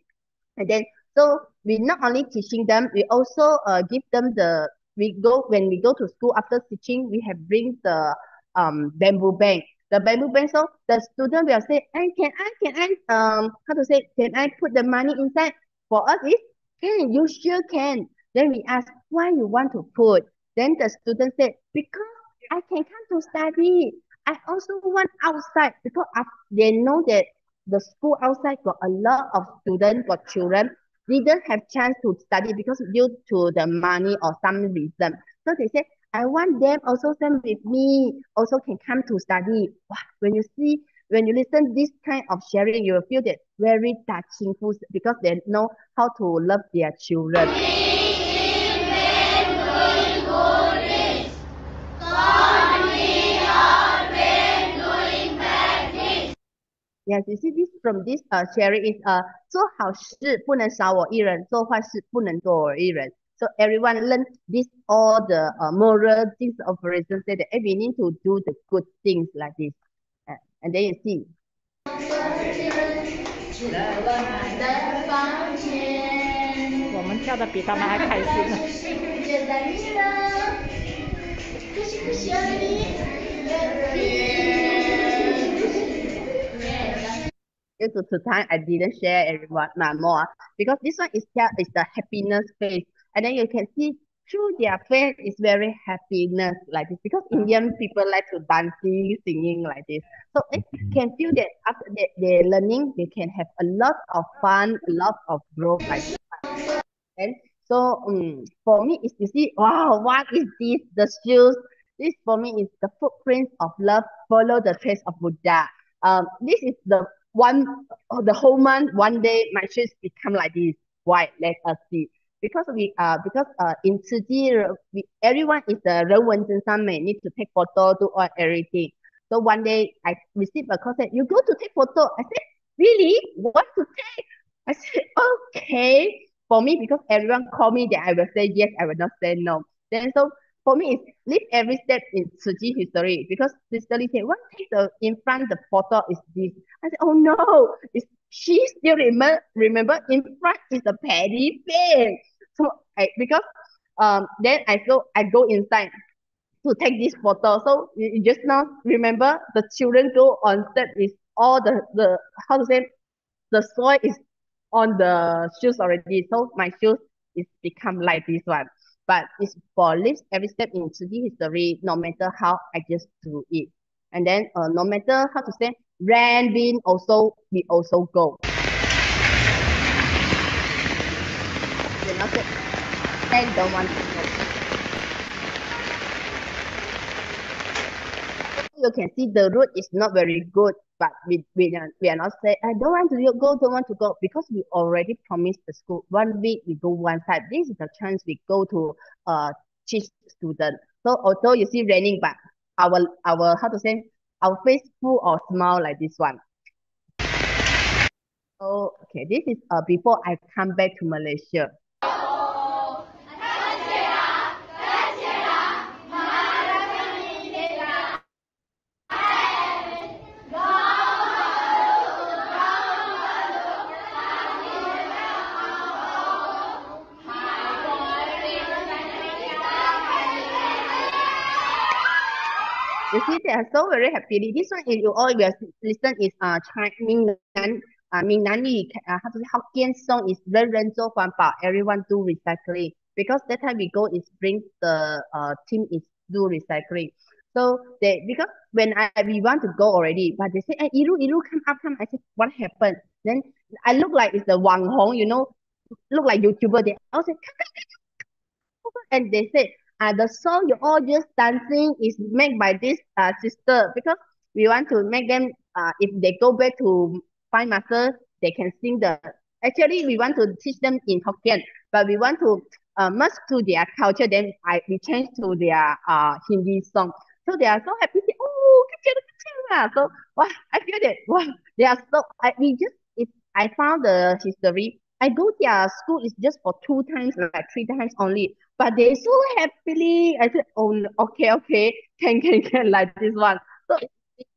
Speaker 6: And then so we not only teaching them, we also uh, give them the we go when we go to school after teaching, we have bring the um bamboo bank. The bamboo bank, so the student will say, hey, can I can I um how to say can I put the money inside? For us, is can you sure can. Then we ask why you want to put. Then the student said, because I can come to study. I also want outside because they know that the school outside got a lot of students, got children didn't have chance to study because due to the money or some reason. So they say, I want them also same with me, also can come to study. Wow, when you see, when you listen this kind of sharing, you will feel that very touching because they know how to love their children. Yes, you see this from this uh sharing is uh 做好事不能少我一人，做坏事不能多我一人。So everyone learn this all the uh, moral things of reason say that hey, we need to do the good things like this. Uh, and then you see.
Speaker 9: 我们跳的比他们还开心
Speaker 6: Due to, to time, I didn't share everyone more because this one is is the happiness face, and then you can see through their face is very happiness like this because Indian people like to dancing, singing like this. So they can feel that after they, they're learning, they can have a lot of fun, a lot of growth like this. And so um, for me is to see, wow, what is this? The shoes. This for me is the footprints of love. Follow the trace of Buddha. Um, this is the one uh, the whole month, one day my shoes become like this. Why? Let us see. Because we uh because uh in Tzu Chi, we, everyone is the Ren Wen may need to take photo, do all everything. So one day I received a call said you go to take photo. I said, really? What to take? I said, okay. For me, because everyone called me that I will say yes, I will not say no. Then so for me, is live every step in Chi history because Sister Lee said, what is the in front the photo is this? I said, oh no, it's, she still remember remember in front is the paddy field. So I because um then I go I go inside to take this photo. So you, you just now remember the children go on step is all the the how to say the soil is on the shoes already. So my shoes is become like this one. But it's for lives every step in Tzu Chi history, no matter how I just do it. And then uh, no matter how to say, ran, bin, also, we also go. You and don't want to go. You can see the route is not very good but we, we, are, we are not saying, I don't want to go, don't want to go, because we already promised the school one week we go one time. This is the chance we go to uh teach student. So although you see raining, but our our how to say our face full of smile like this one. So okay, this is uh before I come back to Malaysia. You see, they are so very happily. This one is you all will listen is uh Chinese Mingnan uh Mingnani uh Hokkien song is very Ren Zhou Huan Everyone do recycling because that time we go is bring the uh team is do recycling. So they because when I we want to go already, but they say, eh, "Hey, Yiru, Yiru, come up, come." I said, "What happened?" Then I look like it's the Wang Hong, you know, look like YouTuber. They also come, come, come, come. and they say, uh, the song you all just dancing is made by this uh, sister because we want to make them uh, if they go back to find master they can sing the actually we want to teach them in Hokkien but we want to uh, merge to their culture then I we change to their uh Hindi song. So they are so happy say, oh so wow I feel that wow they are so I we just if I found the history I go their school is just for two times, like three times only. But they so happily. I said, oh, okay, okay, can, can, can, like this one. So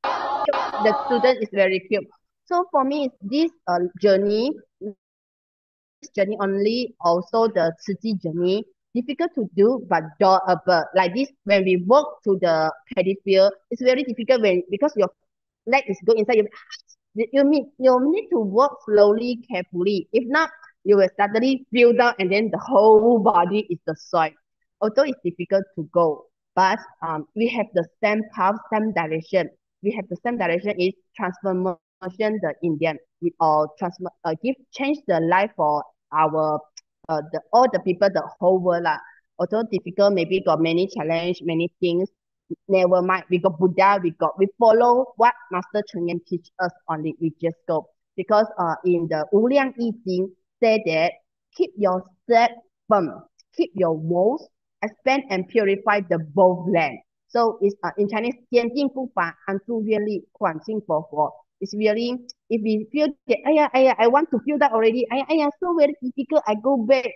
Speaker 6: the student is very cute. So for me, this uh, journey, this journey only, also the Chi journey, difficult to do, but doable. Like this, when we walk to the paddy field, it's very difficult when because your leg is go inside, you you need you need to walk slowly, carefully. If not, you will suddenly feel down and then the whole body is the soil. Although it's difficult to go, but um, we have the same path, same direction. We have the same direction is transformation the Indian. We all transform uh, give change the life for our uh the all the people the whole world lah. Although difficult, maybe got many challenge, many things never mind. We got Buddha, we got, we follow what Master Cheng Yen teach us on it. We just go. Because uh, in the Wu Liang Yi Jing said that keep your step firm, keep your walls, expand and purify the both land. So it's uh, in Chinese, 坚定不拔，安住愿力，广进佛佛。It's really, if we feel that, yeah, yeah, I want to feel that already, I yeah, so very difficult, I go back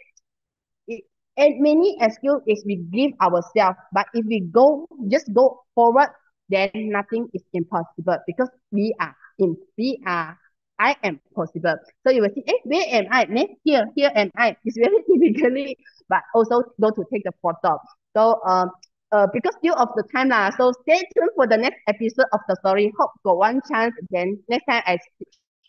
Speaker 6: and many excuse is we give ourselves, but if we go just go forward, then nothing is impossible because we are in we are I am possible. So you will see, eh, where am I? Next here, here am I. It's very difficult, but also go to take the photo. So um uh because still of the time lah. So stay tuned for the next episode of the story. Hope got one chance. Then next time I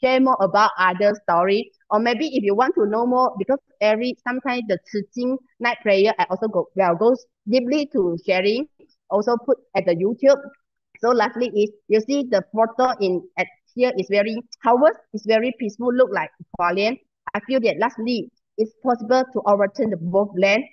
Speaker 6: share more about other story. Or maybe if you want to know more, because every sometimes the Jing night prayer, I also go well goes deeply to sharing. Also put at the YouTube. So lastly is you see the photo in at here is very Howard is very peaceful, look like Hualien. I feel that lastly it's possible to overturn the both land.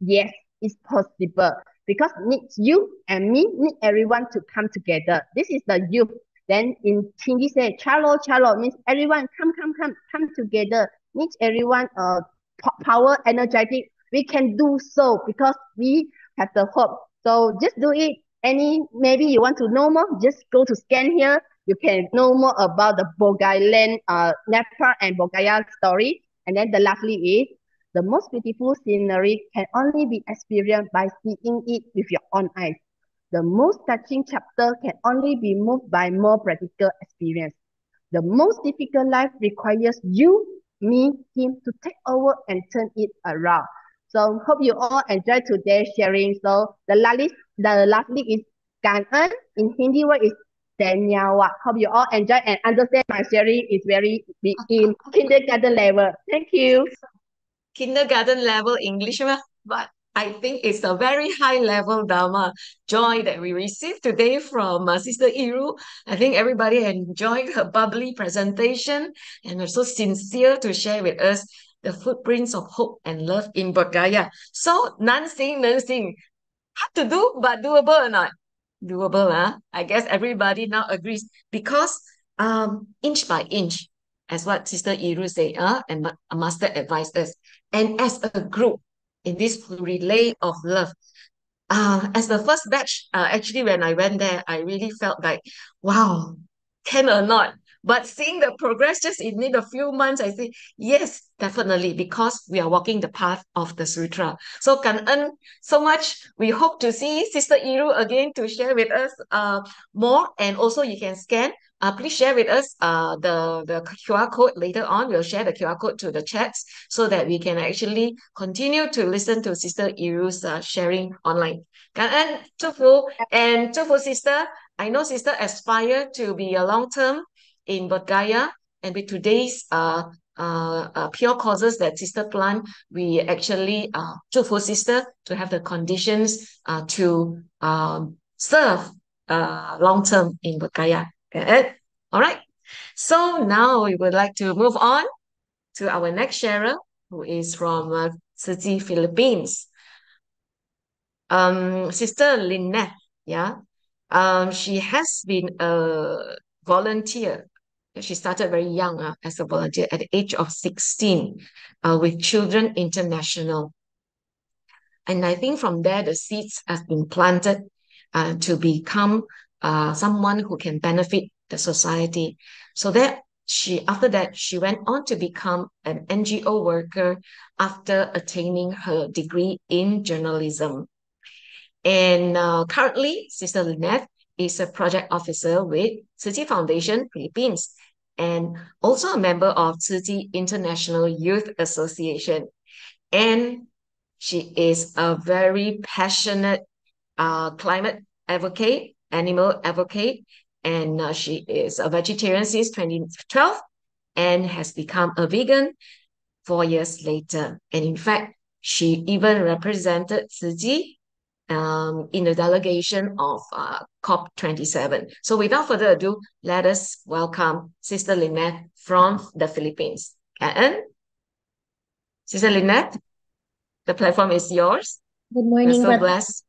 Speaker 6: Yes, it's possible because needs you and me, need everyone to come together. This is the youth. Then in Hindi say chalo chalo means everyone come come come come together. Needs everyone uh power energetic. We can do so because we have the hope. So just do it. Any maybe you want to know more, just go to scan here you can know more about the Bogailand, uh, Nepal and Bodhgaya story. And then the lastly is the most beautiful scenery can only be experienced by seeing it with your own eyes. The most touching chapter can only be moved by more practical experience. The most difficult life requires you, me, him to take over and turn it around. So hope you all enjoy today's sharing. So the last, the lastly is Gan In Hindi word is Daniela. Hope you all enjoy and understand my sharing is very in kindergarten level. Thank you.
Speaker 5: Kindergarten level English, but I think it's a very high level Dharma joy that we received today from uh, Sister Yiru. I think everybody enjoyed her bubbly presentation and also sincere to share with us the footprints of hope and love in Bodh So, none sing, none sing. Hard to do, but doable or not? doable. Huh? I guess everybody now agrees because um, inch by inch, as what Sister Yiru said, uh, and Master advised us, and as a group in this relay of love, uh, as the first batch, uh, actually, when I went there, I really felt like, wow, can or not? But seeing the progress just in a few months, I say, yes, definitely, because we are walking the path of the sutra. So earn so much. We hope to see Sister Yiru again to share with us uh, more. And also you can scan. Uh, please share with us uh, the, the QR code later on. We'll share the QR code to the chats so that we can actually continue to listen to Sister Yiru's uh, sharing online. Kanan, Tufu, and Tufu Sister, I know Sister aspire to be a long term in Bodh and with today's uh, uh, uh, pure causes that sister plan, we actually uh, for sister to have the conditions uh, to um, serve uh, long term in Bodh Good. All right. So now we would like to move on to our next sharer, who is from uh, Philippines. Um, Sister Lineth, yeah. Um, she has been a volunteer she started very young uh, as a volunteer at the age of 16 uh, with Children International. And I think from there, the seeds have been planted uh, to become uh, someone who can benefit the society. So that she, after that, she went on to become an NGO worker after attaining her degree in journalism. And uh, currently, Sister Lineth is a project officer with Chi Foundation Philippines and also a member of Chi International Youth Association. And she is a very passionate uh, climate advocate, animal advocate, and uh, she is a vegetarian since 2012 and has become a vegan four years later. And in fact, she even represented Tzu um, in the delegation of uh, COP27. So without further ado, let us welcome Sister Lineth from the Philippines. Kaan? Sister Lineth, the platform is yours.
Speaker 10: Good
Speaker 5: We're
Speaker 10: morning,
Speaker 5: so
Speaker 10: brothers.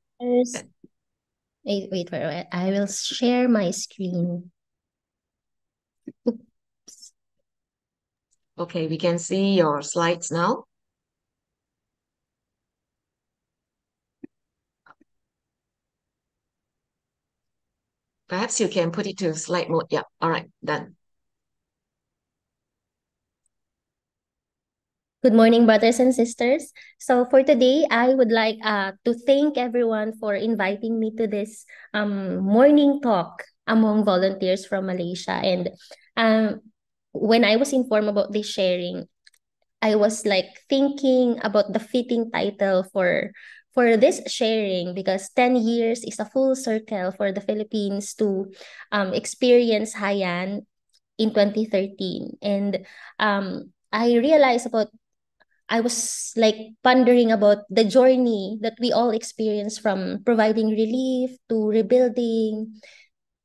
Speaker 10: Wait, wait for. I will share my screen. Oops.
Speaker 5: Okay, we can see your slides now. Perhaps you can put it to slide mode. Yeah, all right, done.
Speaker 10: Good morning, brothers and sisters. So for today, I would like uh, to thank everyone for inviting me to this um, morning talk among volunteers from Malaysia. And um, when I was informed about this sharing, I was like thinking about the fitting title for for this sharing because 10 years is a full circle for the Philippines to um, experience Haiyan in 2013. And um, I realized about I was like pondering about the journey that we all experience from providing relief to rebuilding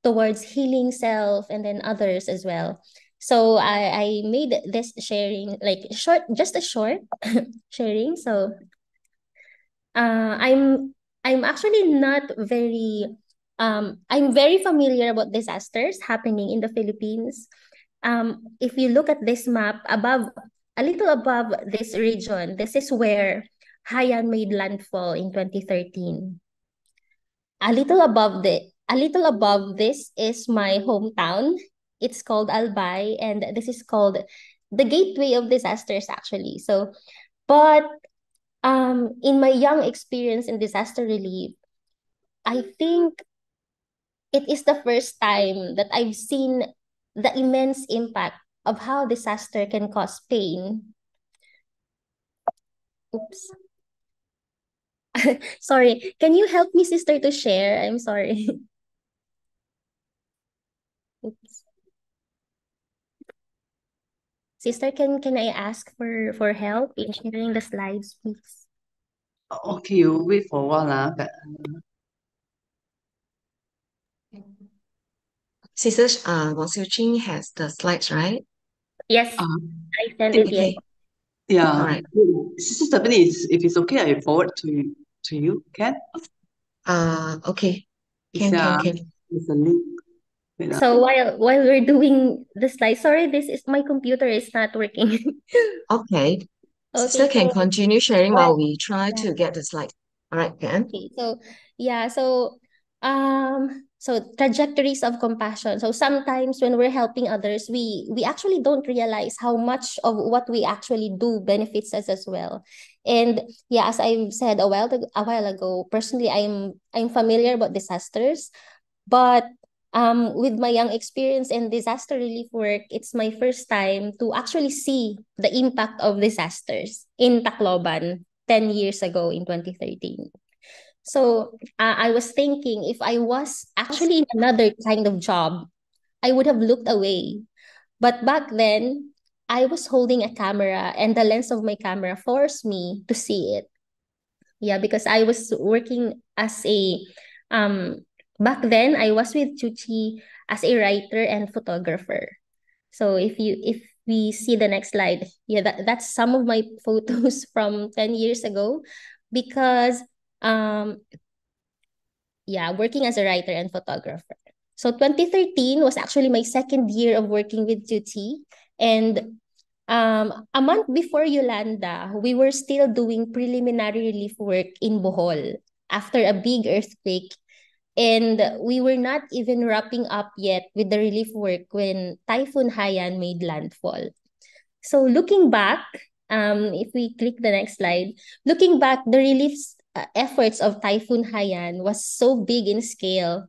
Speaker 10: towards healing self and then others as well. So I, I made this sharing like short, just a short sharing. So uh, I'm I'm actually not very um I'm very familiar about disasters happening in the Philippines. Um, if you look at this map above a little above this region, this is where Haiyan made landfall in 2013. A little above the a little above this is my hometown. It's called Albay and this is called the gateway of disasters actually. So but um in my young experience in disaster relief, I think it is the first time that I've seen the immense impact of how disaster can cause pain. Oops. sorry, can you help me, sister, to share? I'm sorry. Oops. Sister, can can I ask for for help in sharing the slides, please?
Speaker 11: Okay, you wait for a while. Uh, but,
Speaker 5: Sister uh, Wang Xiuqing has the slides, right?
Speaker 10: Yes,
Speaker 11: uh,
Speaker 10: I sent it
Speaker 5: Okay.
Speaker 10: yes.
Speaker 11: yeah.
Speaker 5: All right.
Speaker 11: Sister Stephanie, if it's okay, I forward to you, to you. Can?
Speaker 5: Uh, okay.
Speaker 11: It's,
Speaker 5: Can, can,
Speaker 11: uh,
Speaker 5: can.
Speaker 11: it's a link. Wait, uh,
Speaker 10: So while while we're doing the slide, sorry, this is my computer is not working.
Speaker 5: Okay. Sister
Speaker 10: Okay,
Speaker 5: can
Speaker 10: so
Speaker 5: continue sharing
Speaker 10: while
Speaker 5: while we try
Speaker 10: yeah.
Speaker 5: to get the slide. All right, Can.
Speaker 10: Okay, so yeah, so um so trajectories of compassion. So sometimes when we're helping others, we we actually don't realize how much of what we actually do benefits us as well. And yeah, as I've said a while a while ago, personally I'm I'm familiar about disasters, but um with my young experience in disaster relief work, it's my first time to actually see the impact of disasters in Tacloban 10 years ago in 2013. So uh, I was thinking if I was actually in another kind of job, I would have looked away. But back then, I was holding a camera and the lens of my camera forced me to see it. Yeah, because I was working as a um back then I was with Tzu Chi as a writer and photographer. So if you if we see the next slide, yeah, that, that's some of my photos from 10 years ago because um yeah, working as a writer and photographer. So 2013 was actually my second year of working with Tzu Chi. And um, a month before Yolanda, we were still doing preliminary relief work in Bohol after a big earthquake. And we were not even wrapping up yet with the relief work when Typhoon Haiyan made landfall. So looking back, um, if we click the next slide, looking back, the relief uh, efforts of Typhoon Haiyan was so big in scale.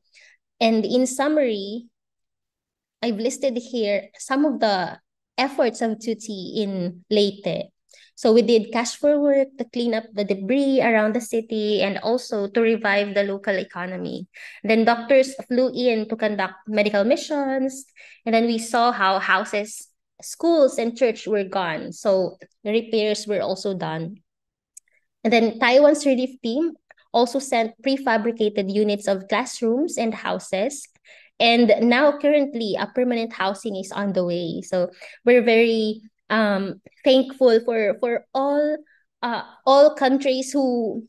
Speaker 10: And in summary, I've listed here some of the efforts of Tzu Chi in Leyte. So we did cash for work to clean up the debris around the city and also to revive the local economy. Then doctors flew in to conduct medical missions. And then we saw how houses, schools, and church were gone. So the repairs were also done. And then Taiwan's relief team also sent prefabricated units of classrooms and houses. And now currently a permanent housing is on the way. So we're very um thankful for for all uh all countries who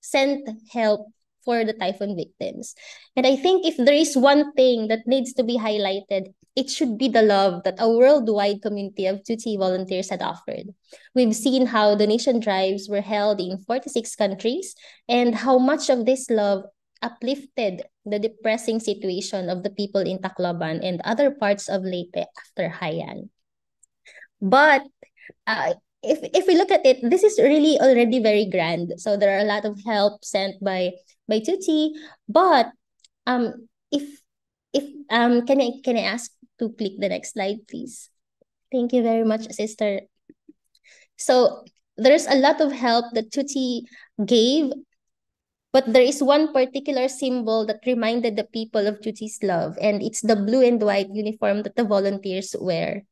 Speaker 10: sent help for the typhoon victims. And I think if there is one thing that needs to be highlighted, it should be the love that a worldwide community of Tzu Chi volunteers had offered. We've seen how donation drives were held in 46 countries and how much of this love uplifted the depressing situation of the people in Tacloban and other parts of Leyte after Haiyan. But uh, if if we look at it, this is really already very grand. So there are a lot of help sent by by Tzu Chi, but um if if um can I can I ask to click the next slide, please? Thank you very much, sister. So there's a lot of help that Tzu Chi gave, but there is one particular symbol that reminded the people of Tzu Chi's love, and it's the blue and white uniform that the volunteers wear.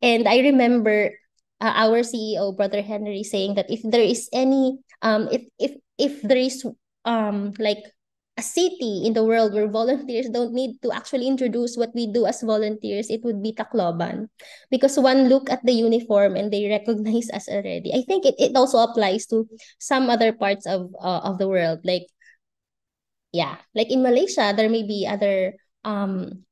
Speaker 10: And I remember uh, our CEO, Brother Henry, saying that if there is any, um, if if if there is um like a city in the world where volunteers don't need to actually introduce what we do as volunteers, it would be Tacloban. Because one look at the uniform and they recognize us already. I think it, it also applies to some other parts of uh, of the world. Like, yeah, like in Malaysia, there may be other um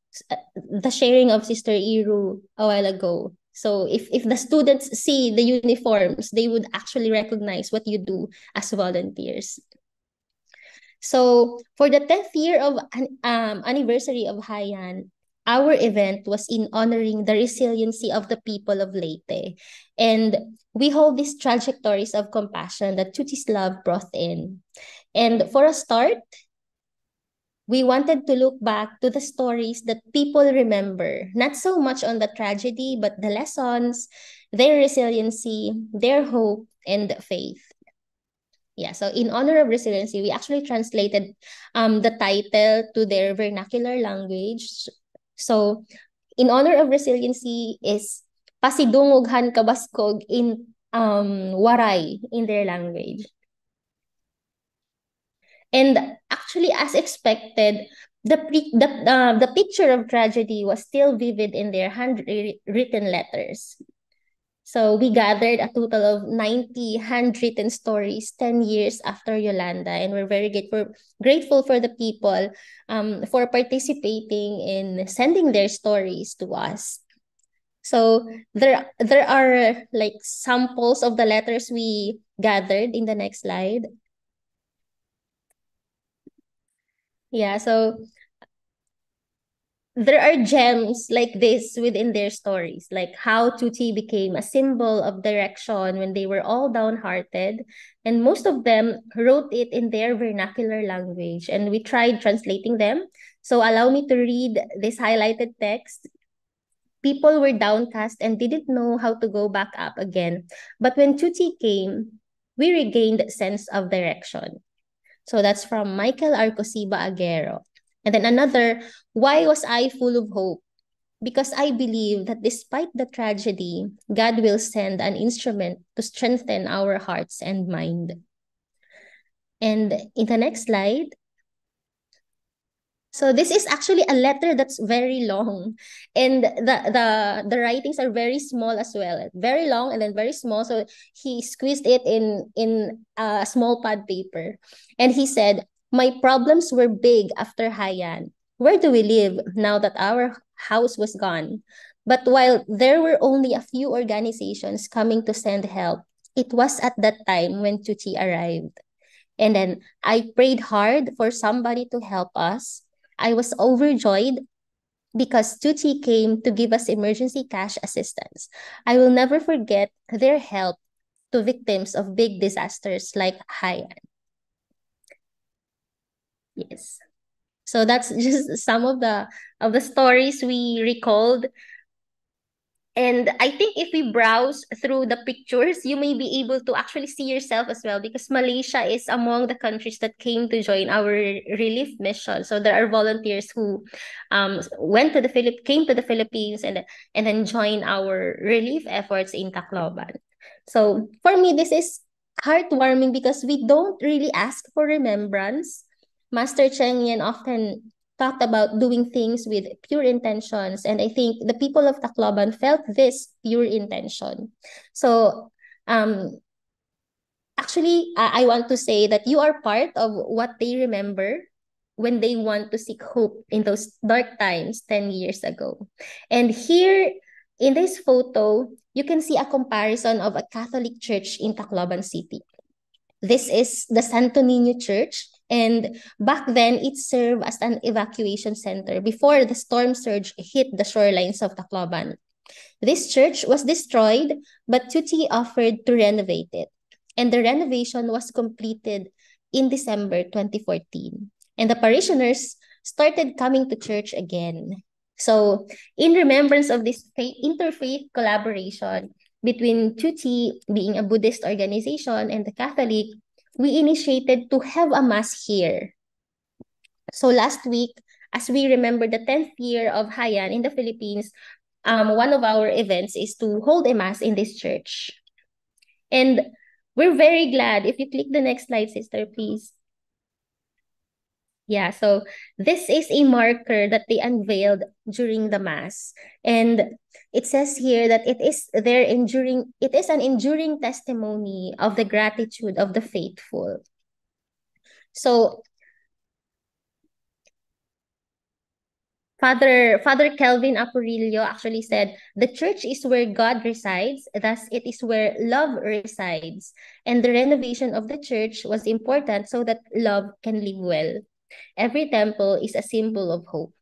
Speaker 10: the sharing of Sister Yiru a while ago. So if, if the students see the uniforms, they would actually recognize what you do as volunteers. So for the 10th year of um, anniversary of Haiyan, our event was in honoring the resiliency of the people of Leyte. And we hold these trajectories of compassion that Tzu Chi's love brought in. And for a start, we wanted to look back to the stories that people remember, not so much on the tragedy, but the lessons, their resiliency, their hope, and faith. Yeah, so in honor of resiliency, we actually translated um, the title to their vernacular language. So in honor of resiliency is pasidungoghan kabaskog in um, Waray in their language. And actually, as expected, the pre- the uh, the picture of tragedy was still vivid in their handwritten letters. So we gathered a total of 90 handwritten stories 10 years after Yolanda. And we're very grateful, grateful for the people um, for participating in sending their stories to us. So there, there are like samples of the letters we gathered in the next slide. Yeah, so there are gems like this within their stories, like how Tzu Chi became a symbol of direction when they were all downhearted. And most of them wrote it in their vernacular language, and we tried translating them. So allow me to read this highlighted text. People were downcast and didn't know how to go back up again. But when Tzu Chi came, we regained sense of direction. So that's from Michael Arcosiba Aguero. And then another, why was I full of hope? Because I believe that despite the tragedy, God will send an instrument to strengthen our hearts and mind. And in the next slide, so this is actually a letter that's very long and the the the writings are very small as well. Very long and then very small so he squeezed it in in a small pad paper. And he said, my problems were big after Haiyan. Where do we live now that our house was gone? But while there were only a few organizations coming to send help, it was at that time when Tzu Chi arrived. And then I prayed hard for somebody to help us. I was overjoyed because Tzu Chi came to give us emergency cash assistance. I will never forget their help to victims of big disasters like Haiyan. Yes. So that's just some of the of the stories we recalled. And I think if we browse through the pictures, you may be able to actually see yourself as well because Malaysia is among the countries that came to join our relief mission. So there are volunteers who um, went to the Philip came to the Philippines and and then joined our relief efforts in Tacloban. So for me, this is heartwarming because we don't really ask for remembrance Master Cheng Yen often talked about doing things with pure intentions. And I think the people of Tacloban felt this pure intention. So um, actually, I, I want to say that you are part of what they remember when they want to seek hope in those dark times 10 years ago. And here in this photo, you can see a comparison of a Catholic church in Tacloban City. This is the Santo Niño Church, and back then it served as an evacuation center before the storm surge hit the shorelines of Tacloban. This church was destroyed, but Tzu Chi offered to renovate it. And the renovation was completed in December 2014. And the parishioners started coming to church again. So, in remembrance of this interfaith collaboration between Tzu Chi being a Buddhist organization and the Catholic, we initiated to have a mass here. So last week, as we remember the 10th year of Hayan in the Philippines, um, one of our events is to hold a mass in this church. And we're very glad. If you click the next slide, sister, please. Yeah, so this is a marker that they unveiled during the mass. And it says here that it is their enduring, it is an enduring testimony of the gratitude of the faithful. So Father Father Kelvin Apurillo actually said, the church is where God resides, thus it is where love resides. And the renovation of the church was important so that love can live well. Every temple is a symbol of hope.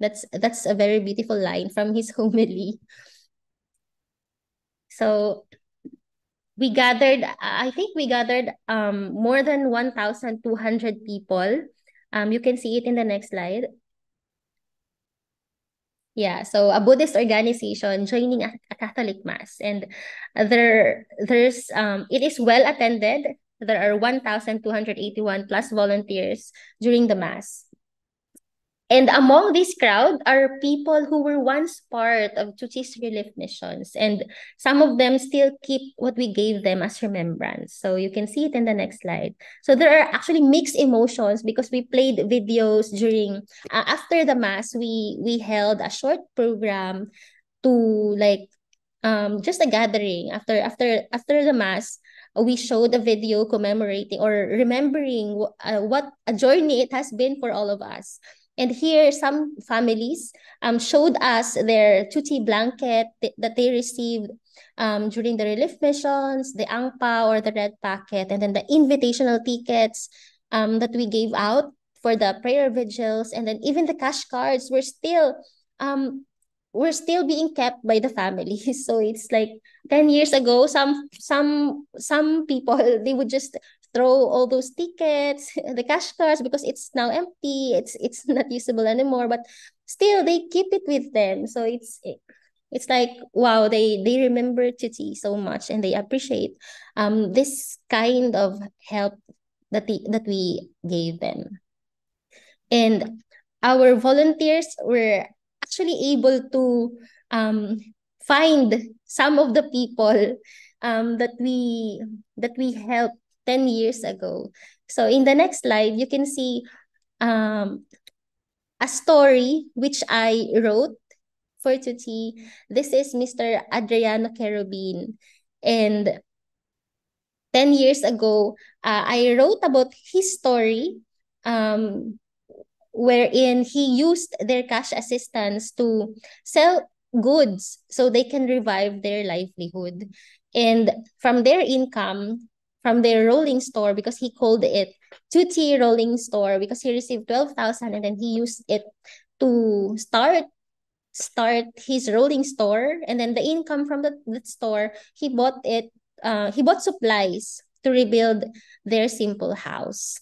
Speaker 10: That's that's a very beautiful line from his homily. So we gathered, I think we gathered um more than 1,200 people. Um, you can see it in the next slide. Yeah, so a Buddhist organization joining a, a Catholic mass, and there there's um it is well attended there are 1,281 plus volunteers during the Mass. And among this crowd are people who were once part of Tzu Chi's relief missions, and some of them still keep what we gave them as remembrance. So you can see it in the next slide. So there are actually mixed emotions because we played videos during uh, after the mass. We we held a short program to like um just a gathering after after after the mass we showed a video commemorating or remembering uh, what a journey it has been for all of us. And here, some families um, showed us their Tzu Chi blanket that they received um, during the relief missions, the angpa or the red packet, and then the invitational tickets um, that we gave out for the prayer vigils, and then even the cash cards were still um, we're still being kept by the family. So it's like 10 years ago some some some people they would just throw all those tickets the cash cards because it's now empty. It's it's not usable anymore but still they keep it with them. So it's it's like wow they they remember Tzu Chi so much and they appreciate um this kind of help that the, that we gave them. And our volunteers were actually able to um, find some of the people um, that we that we helped 10 years ago. So in the next slide, you can see um, a story which I wrote for Tzu Chi. This is Mr. Adriano Kerubin. And 10 years ago, uh, I wrote about his story um, wherein he used their cash assistance to sell goods so they can revive their livelihood. And from their income, from their rolling store, because he called it Tzu Chi Rolling Store, because he received 12,000 and then he used it to start start his rolling store and then the income from the, the store he bought it uh, he bought supplies to rebuild their simple house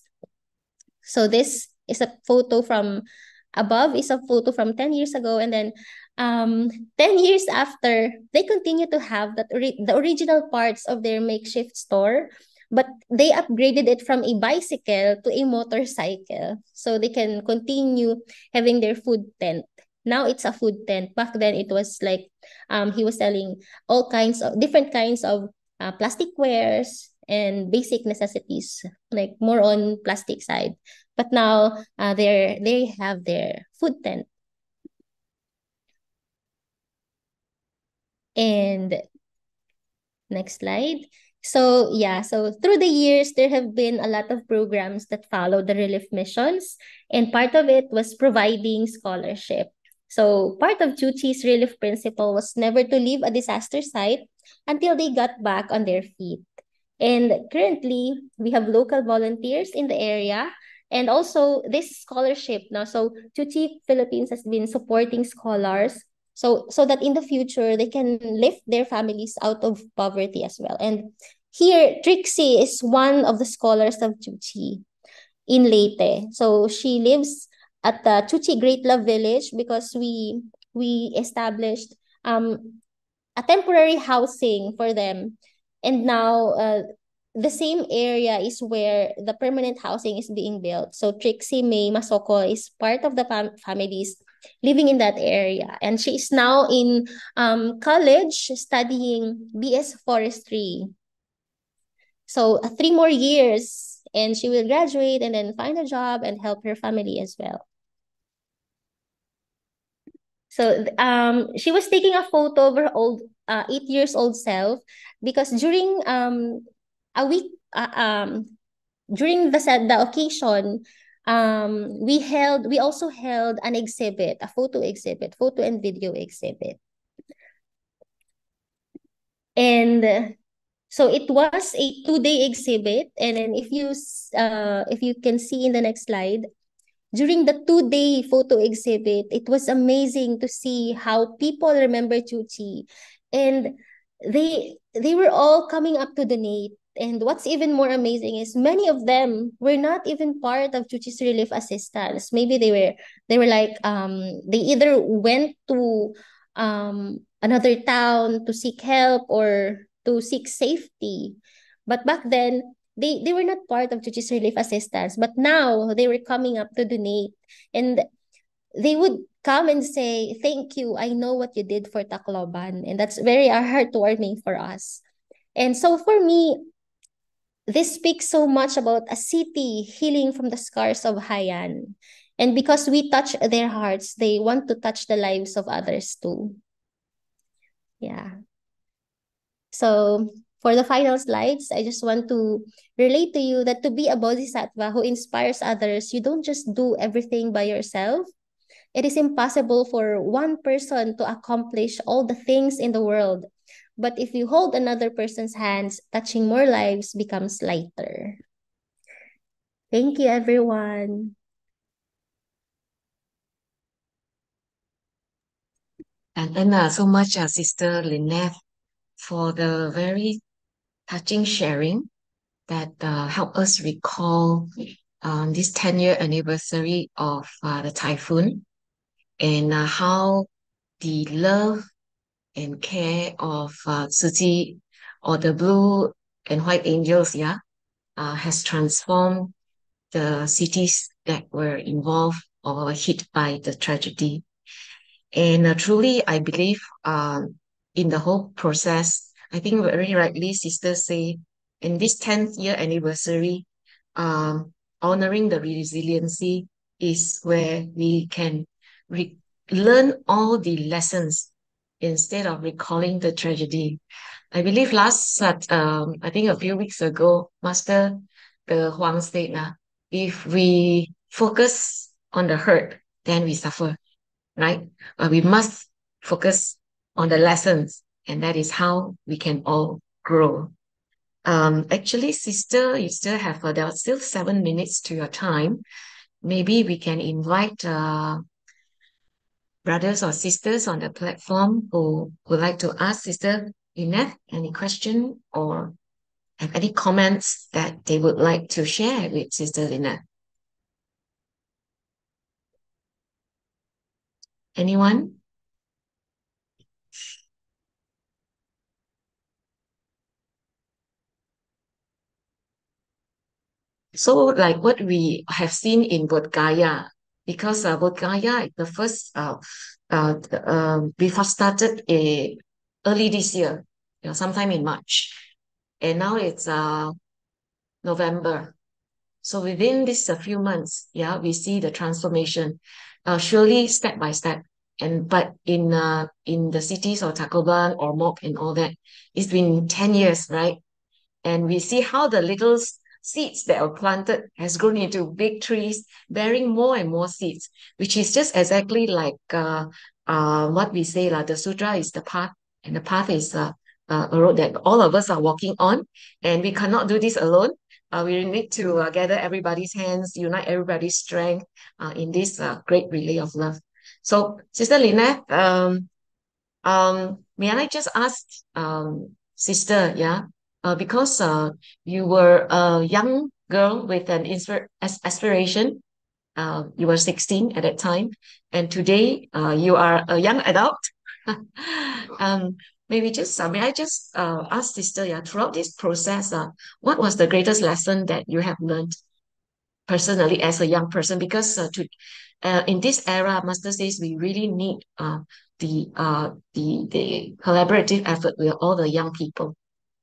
Speaker 10: so this is a photo from above. Is a photo from 10 years ago. And then um 10 years after they continue to have that the original parts of their makeshift store but they upgraded it from a bicycle to a motorcycle so they can continue having their food tent. Now it's a food tent. Back then it was like um he was selling all kinds of different kinds of uh, plastic wares and basic necessities like more on plastic side but now uh, they're they have their food tent. And next slide. So yeah, so through the years, there have been a lot of programs that follow the relief missions, and part of it was providing scholarship. So part of Tzu Chi's relief principle was never to leave a disaster site until they got back on their feet. And currently, we have local volunteers in the area and also this scholarship now. So Tzu Chi Philippines has been supporting scholars so so that in the future they can lift their families out of poverty as well. And here Trixie is one of the scholars of Tzu Chi in Leyte. So she lives at the Tzu Chi Great Love Village because we we established um a temporary housing for them. And now uh, the same area is where the permanent housing is being built. So Trixie May Masoko is part of the fam- families living in that area. And she is now in um, college studying BS Forestry. So uh, three more years and she will graduate and then find a job and help her family as well. So um, she was taking a photo of her old uh, eight years old self because during um a week uh, um during the the occasion um we held we also held an exhibit a photo exhibit photo and video exhibit. And so it was a two-day exhibit. And then if you uh if you can see in the next slide during the two-day photo exhibit it was amazing to see how people remember Tzu Chi and they they were all coming up to donate and what's even more amazing is many of them were not even part of Tzu Chi's relief assistance. Maybe they were they were like um they either went to um another town to seek help or to seek safety. But back then they they were not part of Tzu Chi's relief assistance. But now they were coming up to donate and they would come and say, Thank you. I know what you did for Tacloban. And that's very heartwarming for us. And so for me, this speaks so much about a city healing from the scars of Haiyan. And because we touch their hearts, they want to touch the lives of others too. Yeah. So for the final slides, I just want to relate to you that to be a bodhisattva who inspires others, you don't just do everything by yourself. It is impossible for one person to accomplish all the things in the world but if you hold another person's hands, touching more lives becomes lighter. Thank you, everyone.
Speaker 5: And uh, so much, uh, Sister Lineth, for the very touching sharing that uh, help us recall um, this 10 year anniversary of uh, the typhoon and uh, how the love and care of uh, or the Blue and White Angels, yeah, uh, has transformed the cities that were involved or were hit by the tragedy. And uh, truly, I believe um, in the whole process, I think very rightly, sisters say, in this 10th year anniversary, um, honoring the resiliency is where we can re- learn all the lessons instead of recalling the tragedy. I believe last, um, I think a few weeks ago, Master the Huang said, uh, if we focus on the hurt, then we suffer, right? But we must focus on the lessons, and that is how we can all grow. Um, actually, sister, you still have, uh, there are still seven minutes to your time. Maybe we can invite uh, brothers or sisters on the platform who would like to ask Sister Lineth any question or have any comments that they would like to share with Sister Lineth? Anyone? So like what we have seen in Bodhgaya, because uh, Bodh the first uh, uh, uh, we first started a, early this year, you know, sometime in March. And now it's uh, November. So within this a few months, yeah, we see the transformation, uh, surely step by step. And but in uh in the cities or Tacloban or Mok and all that, it's been 10 years, right? And we see how the little seeds that are planted has grown into big trees, bearing more and more seeds, which is just exactly like uh, uh, what we say, like the sutra is the path, and the path is uh, uh, a road that all of us are walking on, and we cannot do this alone. Uh, we need to uh, gather everybody's hands, unite everybody's strength uh, in this uh, great relay of love. So, Sister Lineth, um, um, may I just ask, um, Sister, yeah, uh, because uh, you were a young girl with an inspir aspiration. Uh, you were 16 at that time, and today uh, you are a young adult. um, maybe just uh, may I just uh, ask Sister, yeah, throughout this process, uh, what was the greatest lesson that you have learned personally as a young person? Because uh, to uh, in this era, Master says we really need uh, the uh, the the collaborative effort with all the young people.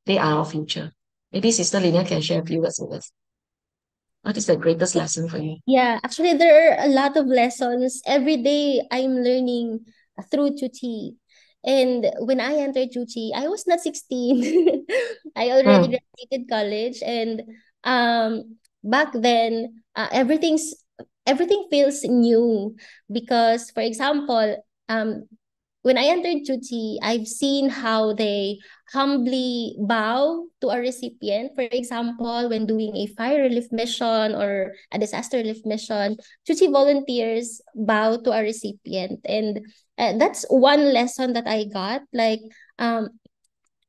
Speaker 5: They are our future. Maybe Sister Lina can share a few words with us. What is the greatest lesson for you?
Speaker 10: Yeah, actually, there are a lot of lessons. Every day, I'm learning through Tzu And when I entered Tzu I was not 16. I already
Speaker 5: Mm.
Speaker 10: graduated college. And um, back then, uh, everything's everything feels new because, for example, um, when I entered Tzu I've seen how they humbly bow to a recipient. For example, when doing a fire relief mission or a disaster relief mission, Tzu Chi volunteers bow to a recipient. And uh, that's one lesson that I got. Like, um,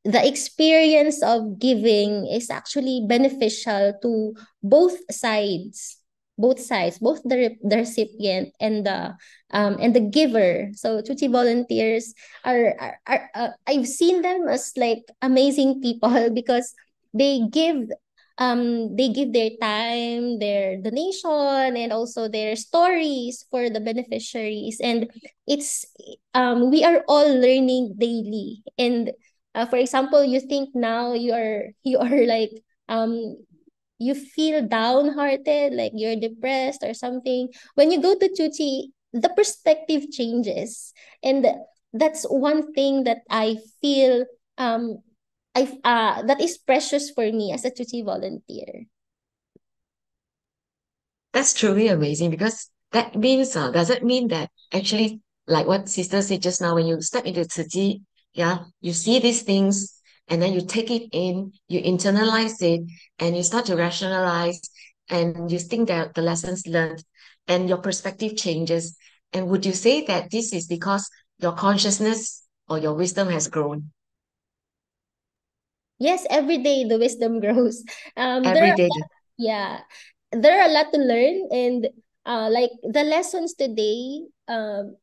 Speaker 10: the experience of giving is actually beneficial to both sides both sides both the, the recipient and the um and the giver. So Tzu Chi volunteers are, are, are uh, i've seen them as like amazing people because they give um they give their time their donation and also their stories for the beneficiaries. And it's um we are all learning daily. And uh, for example you think now you are you are like um you feel downhearted like you're depressed or something when you go to Tzu Chi the perspective changes. And that's one thing that i feel um i uh that is precious for me as a Tzu Chi volunteer.
Speaker 5: That's truly amazing because that means, uh, does it mean that actually, like what sister said just now, when you step into Tzu Chi, yeah, you see these things and then you take it in, you internalize it, and you start to rationalize and you think that the lessons learned and your perspective changes. And would you say that this is because your consciousness or your wisdom has grown
Speaker 10: yes every day the wisdom grows um
Speaker 5: every day?
Speaker 10: lot, yeah there are a lot to learn and uh like the lessons today um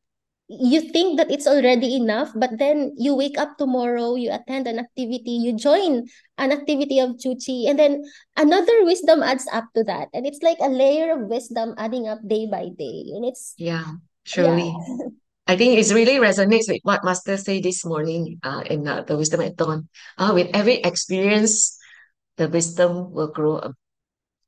Speaker 10: you think that it's already enough, but then you wake up tomorrow, you attend an activity, you join an activity of Tzu Chi, and then another wisdom adds up to that. And it's like a layer of wisdom adding up day by day. And it's,
Speaker 5: Yeah,
Speaker 10: yeah.
Speaker 5: surely. I think it really resonates with what Master said this morning uh, in uh, the Wisdom at Dawn. Uh, with every experience, the wisdom will grow.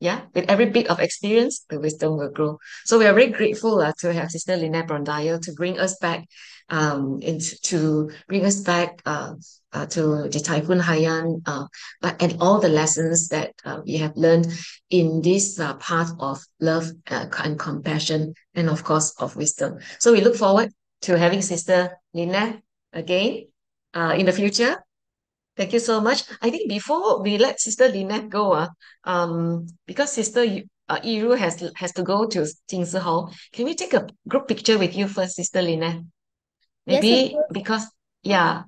Speaker 5: Yeah, with every bit of experience, the wisdom will grow. So we are very grateful uh, to have Sister Lineth Brondial to bring us back um into to bring us back uh, uh to the Typhoon Haiyan uh but and all the lessons that uh, we have learned in this uh, path of love uh, and compassion and of course of wisdom. So we look forward to having Sister Lineth again in the future. Thank you so much. I think before we let Sister Lineth go, uh, um, because Sister uh, Yiru has has to go to Jing Si Hall, can we take a group picture with you first, Sister
Speaker 10: Lineth?
Speaker 5: Maybe
Speaker 10: course.
Speaker 5: because yeah,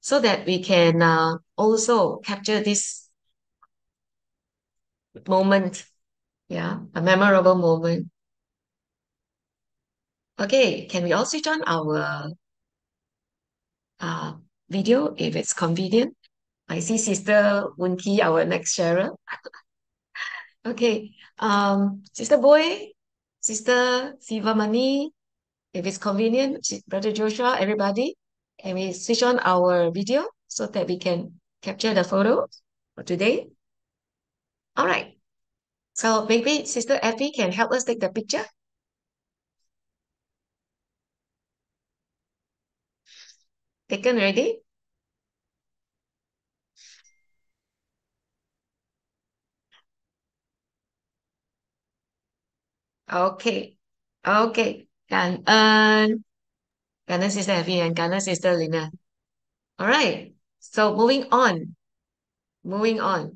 Speaker 5: so that we can uh, also capture this moment, yeah, a memorable moment. Okay, can we all switch on our uh video if it's convenient? I see Sister Woon Kee, our next sharer. Okay, um, Sister Boy, Sister Sivamani, if it's convenient, Brother Joshua, everybody, can we switch on our video so that we can capture the photo for today? All right. So maybe Sister Effie can help us take the picture. Taken already? Okay. Okay. Cảm ơn. Cảm ơn Sister Effie and cảm ơn Sister Lina. All right. So moving on. Moving on.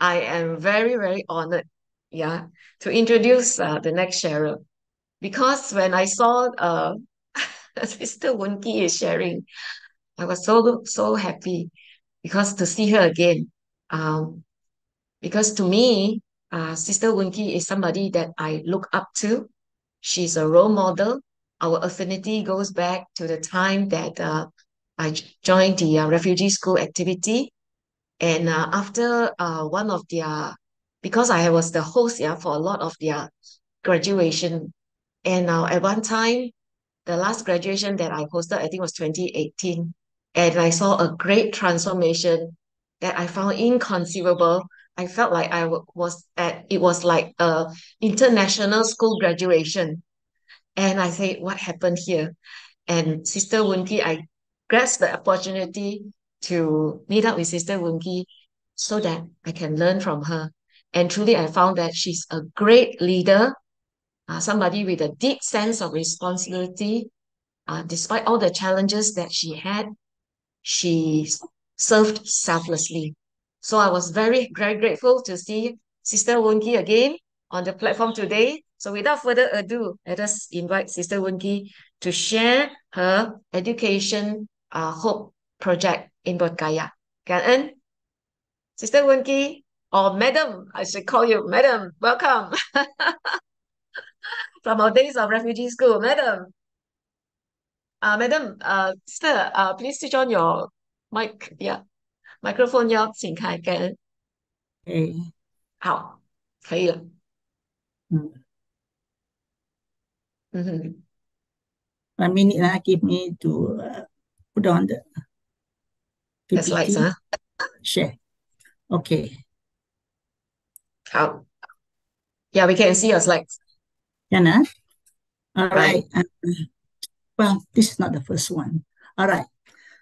Speaker 5: I am very, very honored, yeah, to introduce uh, the next sharer. Because when I saw uh, Sister Woon Kee is sharing, I was so, so happy because to see her again. Um, because to me, uh, Sister Woon Kee is somebody that I look up to. She's a role model. Our affinity goes back to the time that uh, I joined the uh, refugee school activity. And uh, after uh, one of their, because I was the host yeah, for a lot of their graduation. And uh, at one time, the last graduation that I hosted, I think was 2018. And I saw a great transformation that I found inconceivable. I felt like I was at, it was like a international school graduation. And I say, what happened here? And Sister Woon Kee, I grasped the opportunity to meet up with Sister Woon Kee so that I can learn from her. And truly, I found that she's a great leader, uh, somebody with a deep sense of responsibility. Uh, despite all the challenges that she had, she served selflessly. So I was very, very grateful to see Sister Woon Kee again on the platform today. So without further ado, let us invite Sister Woon Kee to share her education uh, hope project in Bodhgaya. Sister Woon Kee, or Madam, I should call you Madam, welcome. From our days of refugee school, Madam. Uh, Madam, uh, Sister, uh, please switch on your mic. Yeah Microphone 要请开跟。
Speaker 12: 诶，
Speaker 5: 好，可以了。
Speaker 12: 嗯
Speaker 5: 嗯哼。
Speaker 12: One minute lah, give me to uh, put on the
Speaker 5: the slides, huh?
Speaker 12: Share. Okay.
Speaker 5: How? Yeah, we can see your slides.
Speaker 12: Can I? All right. right. Uh, well, this is not the first one. All right.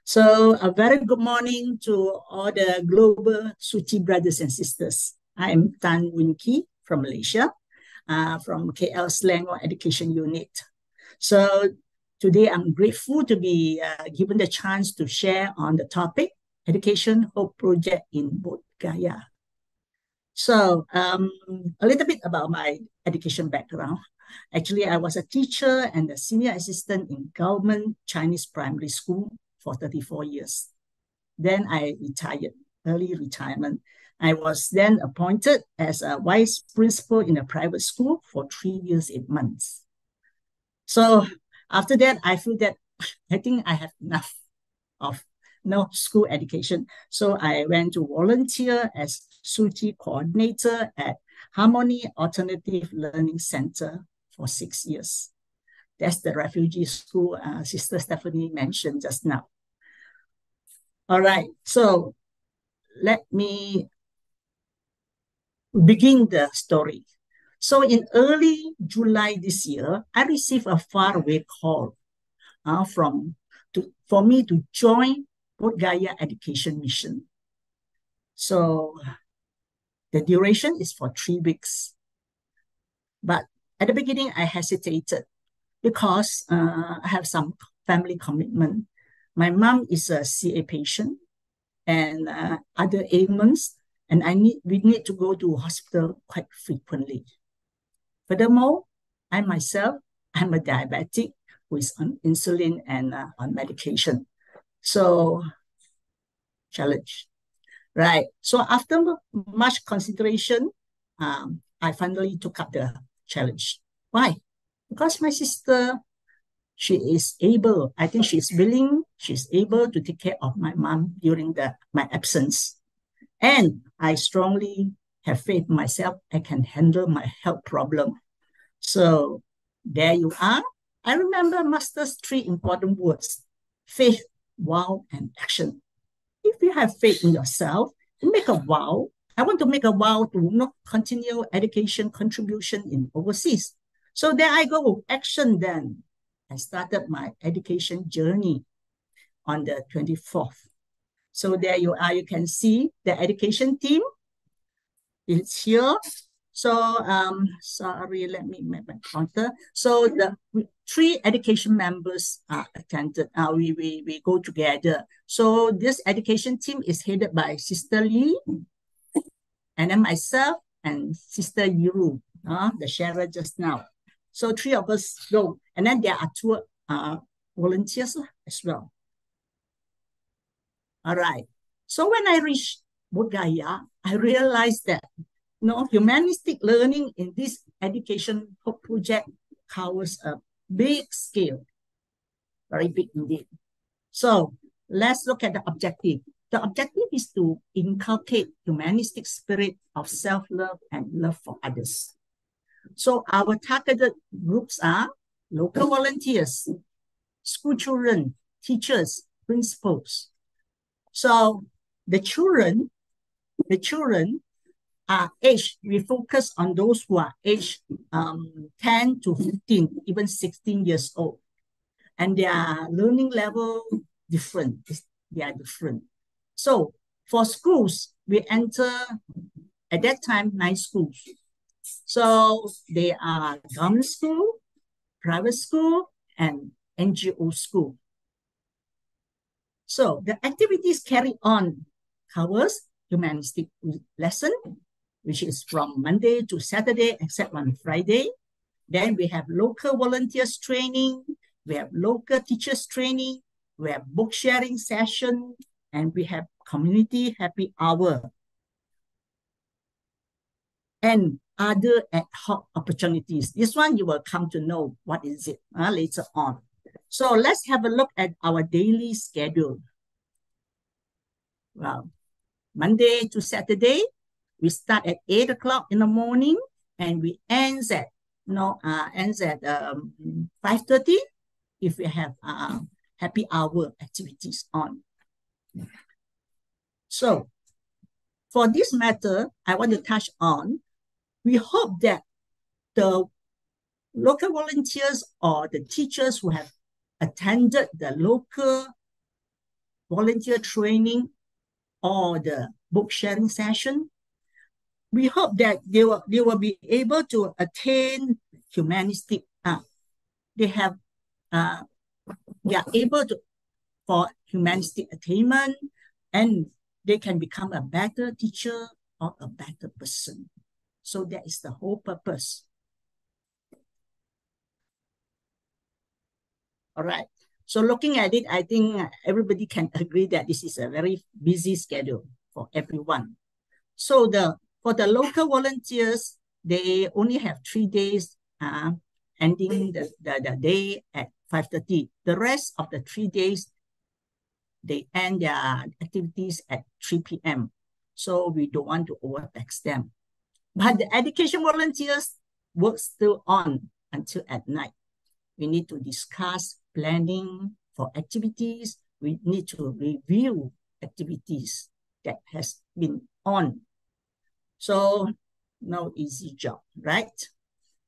Speaker 12: So a very good morning to all the global Tzu Chi brothers and sisters. I'm Tan Woon Kee from Malaysia, uh, from KL Selangor Education Unit. So today I'm grateful to be uh, given the chance to share on the topic Education Hope Project in Bodh Gaya. So um, a little bit about my education background. Actually, I was a teacher and a senior assistant in government Chinese primary school for 34 years. Then I retired, early retirement. I was then appointed as a vice principal in a private school for three years, eight months. So after that, I feel that I think I have enough of no school education. So I went to volunteer as Tzu Chi coordinator at Harmony Alternative Learning Center for six years. That's the refugee school uh, Sister Stephanie mentioned just now. All right, so let me begin the story. So in early July this year, I received a faraway call uh, from to, for me to join Bodhgaya Education Mission. So the duration is for three weeks. But at the beginning, I hesitated because uh, I have some family commitment my mom is a CA patient and uh, other ailments, and I need we need to go to hospital quite frequently. Furthermore, I myself I'm a diabetic who is on insulin and uh, on medication. So challenge, right? So after much consideration, um, I finally took up the challenge. Why? Because my sister she is able, I think she's willing, she's able to take care of my mom during the my absence. And I strongly have faith myself, I can handle my health problem. So there you are. I remember Master's three important words faith, vow, and action. If you have faith in yourself, make a vow I want to make a vow to not continue education contribution in overseas. So there I go, action then. I started my education journey on the 24th. So there you are, you can see the education team. It's here. So um, sorry, let me make my pointer. So the three education members are attended. Uh, we, we, we go together. So this education team is headed by Sister Lee, and then myself and Sister Yiru, uh, the sharer just now. So three of us go. And then there are two uh, volunteers as well. All right. So when I reached Bodh I realized that you know, humanistic learning in this education project covers a big scale, very big indeed. So let's look at the objective. The objective is to inculcate humanistic spirit of self-love and love for others. So our targeted groups are local volunteers, school children, teachers, principals. So the children, the children are aged, we focus on those who are aged um, 10 to 15, even 16 years old. And their learning level different, they are different. So for schools, we enter at that time nine schools. So they are government school, private school, and NGO school. So the activities carried on covers humanistic lesson, which is from Monday to Saturday, except on Friday. Then we have local volunteers training, we have local teachers training, we have book sharing session, and we have community happy hour. And other ad hoc opportunities. This one you will come to know what is it uh, later on. So let's have a look at our daily schedule. Well, Monday to Saturday, we start at 8 o'clock in the morning and we ends at you know, uh, ends at um, 5.30 if we have uh, happy hour activities on. So for this matter, I want to touch on we hope that the local volunteers or the teachers who have attended the local volunteer training or the book sharing session, we hope that they will, they will be able to attain humanistic, uh, they have, uh, they are able to, for humanistic attainment and they can become a better teacher or a better person. So that is the whole purpose. All right. So looking at it, I think everybody can agree that this is a very busy schedule for everyone. So the for the local volunteers, they only have three days uh, ending the, the, the day at 5.30. The rest of the three days, they end their activities at 3 p.m. So we don't want to overtax them. But the education volunteers work still on until at night. We need to discuss planning for activities. We need to review activities that has been on. So no easy job, right?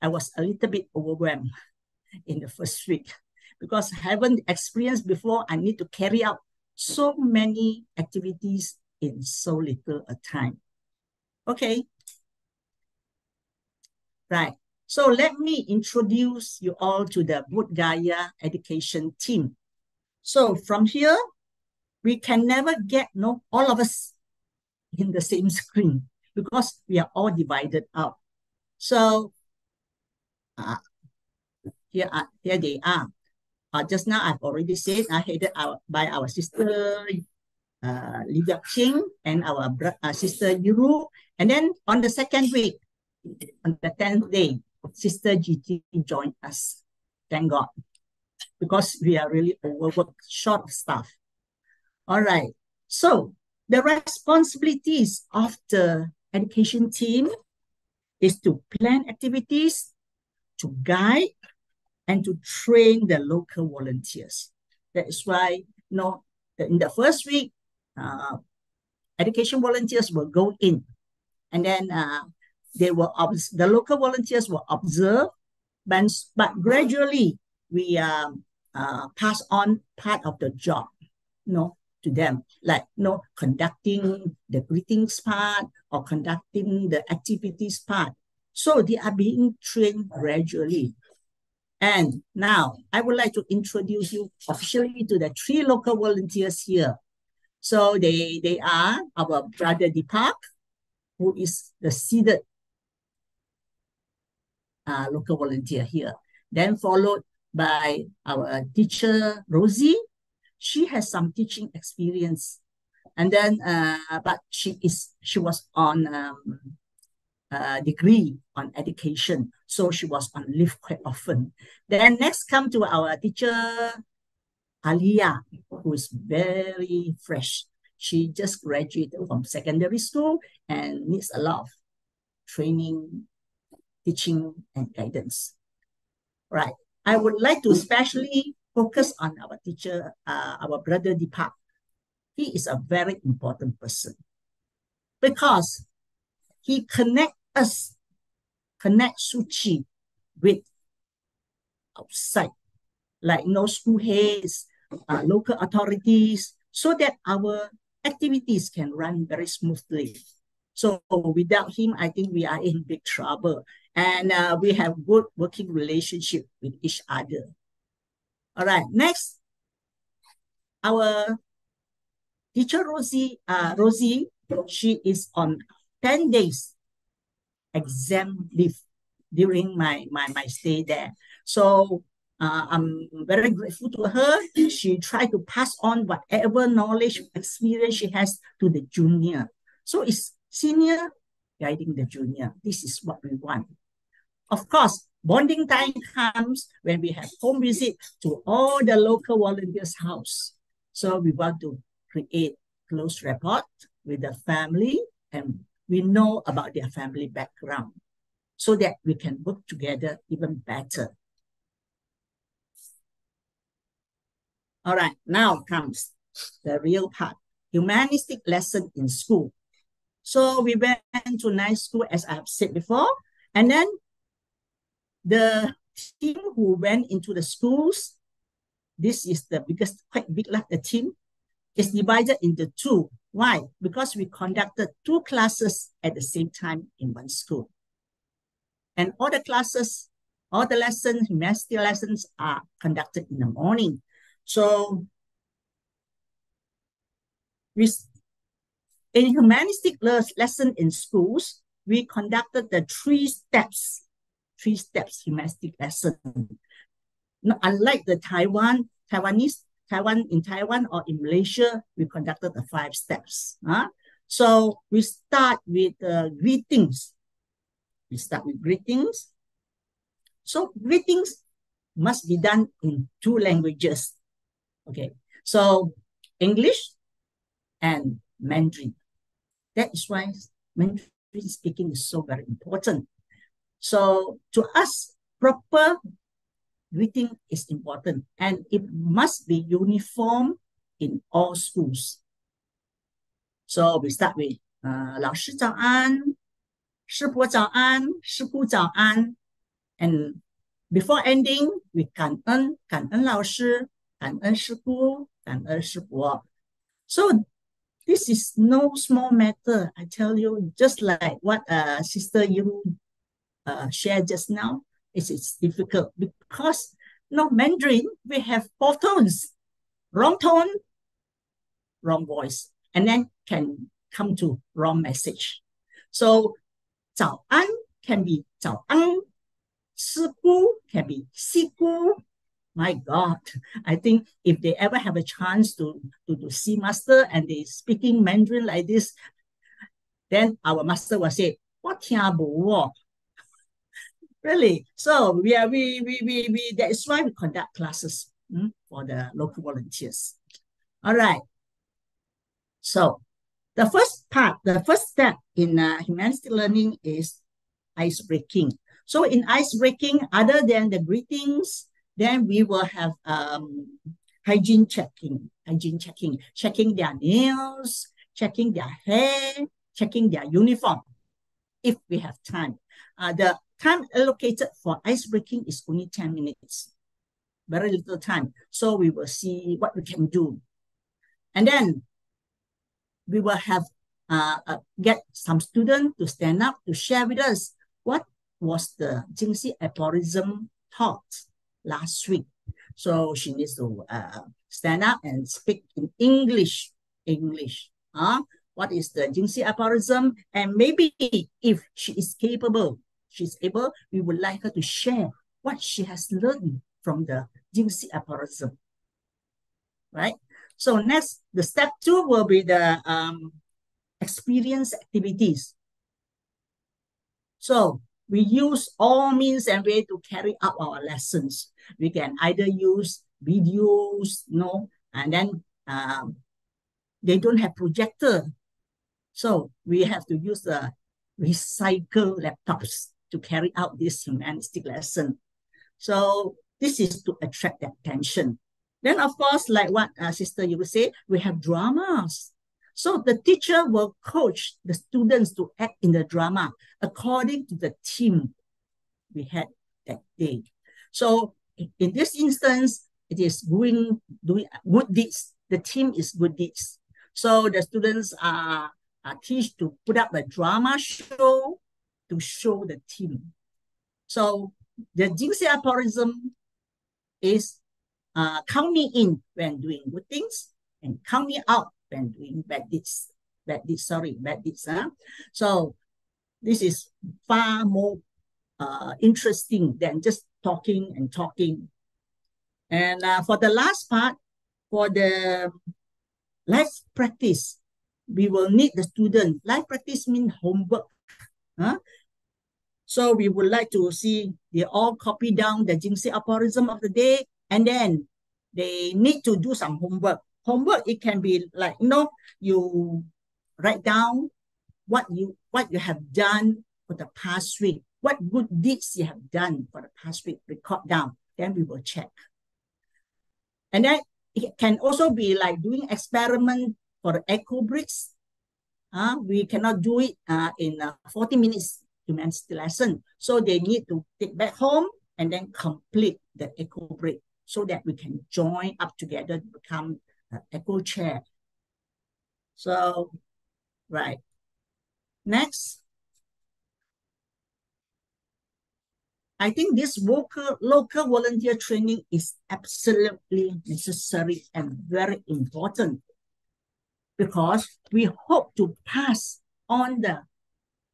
Speaker 12: I was a little bit overwhelmed in the first week because I haven't experienced before. I need to carry out so many activities in so little a time. Okay, Right. So let me introduce you all to the Bodh education team. So from here, we can never get no all of us in the same screen because we are all divided out. So uh, here, are, here they are. Uh, just now I've already said I headed out by our sister uh, Li Ching and our uh, sister Yiru. And then on the second week, on the 10th day, Sister GT joined us. Thank God. Because we are really overworked, short of staff. All right. So the responsibilities of the education team is to plan activities, to guide, and to train the local volunteers. That is why, you know, in the first week, uh, education volunteers will go in And then uh, they were the local volunteers were observed, but, but gradually we um, uh, pass on part of the job, you know, to them, like you know, conducting the greetings part or conducting the activities part. So they are being trained gradually. And now I would like to introduce you officially to the three local volunteers here. So they, they are our brother Deepak, who is the seated uh, local volunteer here. Then followed by our teacher, Rosie. She has some teaching experience. And then, uh, but she is, she was on um, a degree on education. So she was on leave quite often. Then next come to our teacher, Alia, who is very fresh. She just graduated from secondary school and needs a lot of training, teaching, and guidance. Right. I would like to especially focus on our teacher, uh, our brother Deepak. He is a very important person because he connect us, connect Tzu Chi with outside, like no school heads, uh, local authorities, so that our activities can run very smoothly. So without him, I think we are in big trouble. And uh, we have good working relationship with each other. All right, next. Our teacher Rosie, uh, Rosie, she is on 10 days exam leave during my, my, my stay there. So uh, I'm very grateful to her. She tried to pass on whatever knowledge, experience she has to the junior. So it's senior guiding the junior. This is what we want. Of course, bonding time comes when we have home visit to all the local volunteers' house. So we want to create close rapport with the family and we know about their family background so that we can work together even better. All right, now comes the real part, humanistic lesson in school. So we went to night school, as I have said before, and then the team who went into the schools, this is the biggest, quite big like the team, is divided into two. Why? Because we conducted two classes at the same time in one school. And all the classes, all the lessons, humanity lessons are conducted in the morning. So we, in humanistic lesson in schools, we conducted the three steps, three steps humanistic lesson. Not unlike the Taiwan, Taiwanese, Taiwan in Taiwan or in Malaysia, we conducted the five steps. Huh? So we start with uh, greetings. We start with greetings. So greetings must be done in two languages. Okay, so English and Mandarin. That is why Mandarin speaking is so very important. So to us, proper greeting is important and it must be uniform in all schools. So we start with uh, 老师早安,师伯早安,师姑早安, and before ending, we 感恩,感恩老师,感恩师姑，感恩师伯。So this is no small matter. I tell you, just like what uh, Sister you uh, shared just now, it is difficult because no Mandarin, we have four tones, wrong tone, wrong voice, and then can come to wrong message. So 早安 can be 早安，师姑 can be 师姑，my God, I think if they ever have a chance to, to, to see master and they speaking Mandarin like this, then our master will say, what Really? So we are we we we we that's why we conduct classes hmm, for the local volunteers. All right. So the first part, the first step in uh, humanity learning is ice breaking. So in ice breaking, other than the greetings, then we will have um, hygiene checking, hygiene checking, checking their nails, checking their hair, checking their uniform. if we have time. Uh, the time allocated for ice breaking is only 10 minutes, very little time. So we will see what we can do. And then we will have uh, uh, get some students to stand up to share with us what was the Jing Si aphorism taught last week. So she needs to uh, stand up and speak in English. English. Huh? What is the Jing Si aphorism? And maybe if she is capable, she's able, we would like her to share what she has learned from the Jing Si aphorism. Right? So next, the step two will be the um, experience activities. So we use all means and way to carry out our lessons. We can either use videos, you know, and then um, they don't have projector. So we have to use the recycle laptops to carry out this humanistic lesson. So this is to attract attention. Then of course, like what uh, Sister you would say, we have dramas. So the teacher will coach the students to act in the drama according to the theme we had that day. So in this instance, it is doing, doing good deeds. The theme is good deeds. So the students are, are teach to put up a drama show to show the team. So the Jing Si aphorism is uh, count me in when doing good things and count me out when doing bad deeds. Bad deeds, sorry, bad deeds. Huh? So this is far more uh, interesting than just talking and talking. And uh, for the last part, for the life practice, we will need the student. Life practice means homework. Huh? So we would like to see they all copy down the Jing Si aphorism of the day, and then they need to do some homework. Homework it can be like you know you write down what you what you have done for the past week. What good deeds you have done for the past week record down. Then we will check. And then it can also be like doing experiment for the eco bricks. Uh, we cannot do it uh, in uh, 40 minutes humanity lesson so they need to take back home and then complete the eco brick so that we can join up together to become eco chair. So, right. Next. I think this local, local volunteer training is absolutely necessary and very important because we hope to pass on the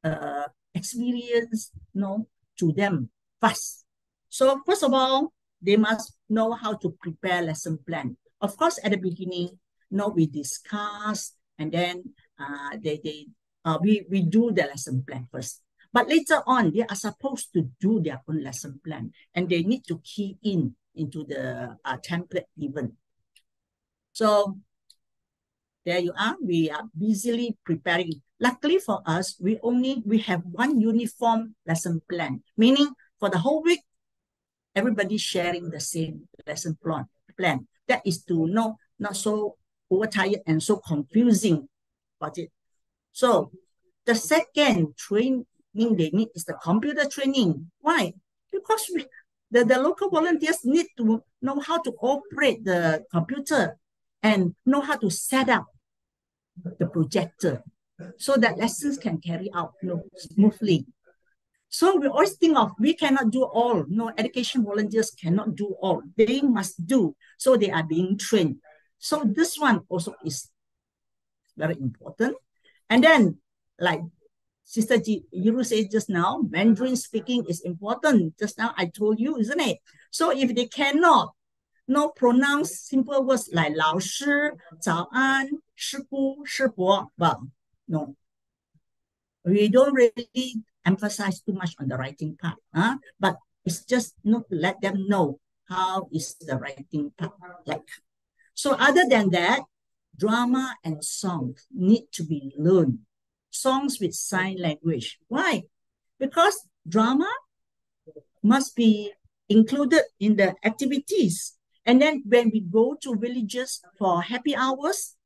Speaker 12: uh, experience you know, to them first. So first of all, they must know how to prepare lesson plan. Of course, at the beginning, you know, we discuss and then uh, they, they uh, we, we do the lesson plan first. But later on, they are supposed to do their own lesson plan and they need to key in into the uh, template given. So there you are. We are busily preparing. Luckily for us, we only we have one uniform lesson plan, meaning for the whole week, everybody sharing the same lesson plan. plan that is to know not so overtired and so confusing about it. So the second training they need is the computer training. Why? Because we, the, the local volunteers need to know how to operate the computer and know how to set up the projector so that lessons can carry out you know, smoothly. So we always think of we cannot do all. No, education volunteers cannot do all. They must do. So they are being trained. So this one also is very important. And then, like Sister G, Yiru said just now, Mandarin speaking is important. Just now I told you, isn't it? So if they cannot no pronounce simple words like 老师,早安,师姑,师伯, well, no. We don't really emphasize too much on the writing part. Huh? But it's just not to let them know how is the writing part like. So other than that, drama and songs need to be learned. Songs with sign language. Why? Because drama must be included in the activities. And then when we go to villages for happy hours,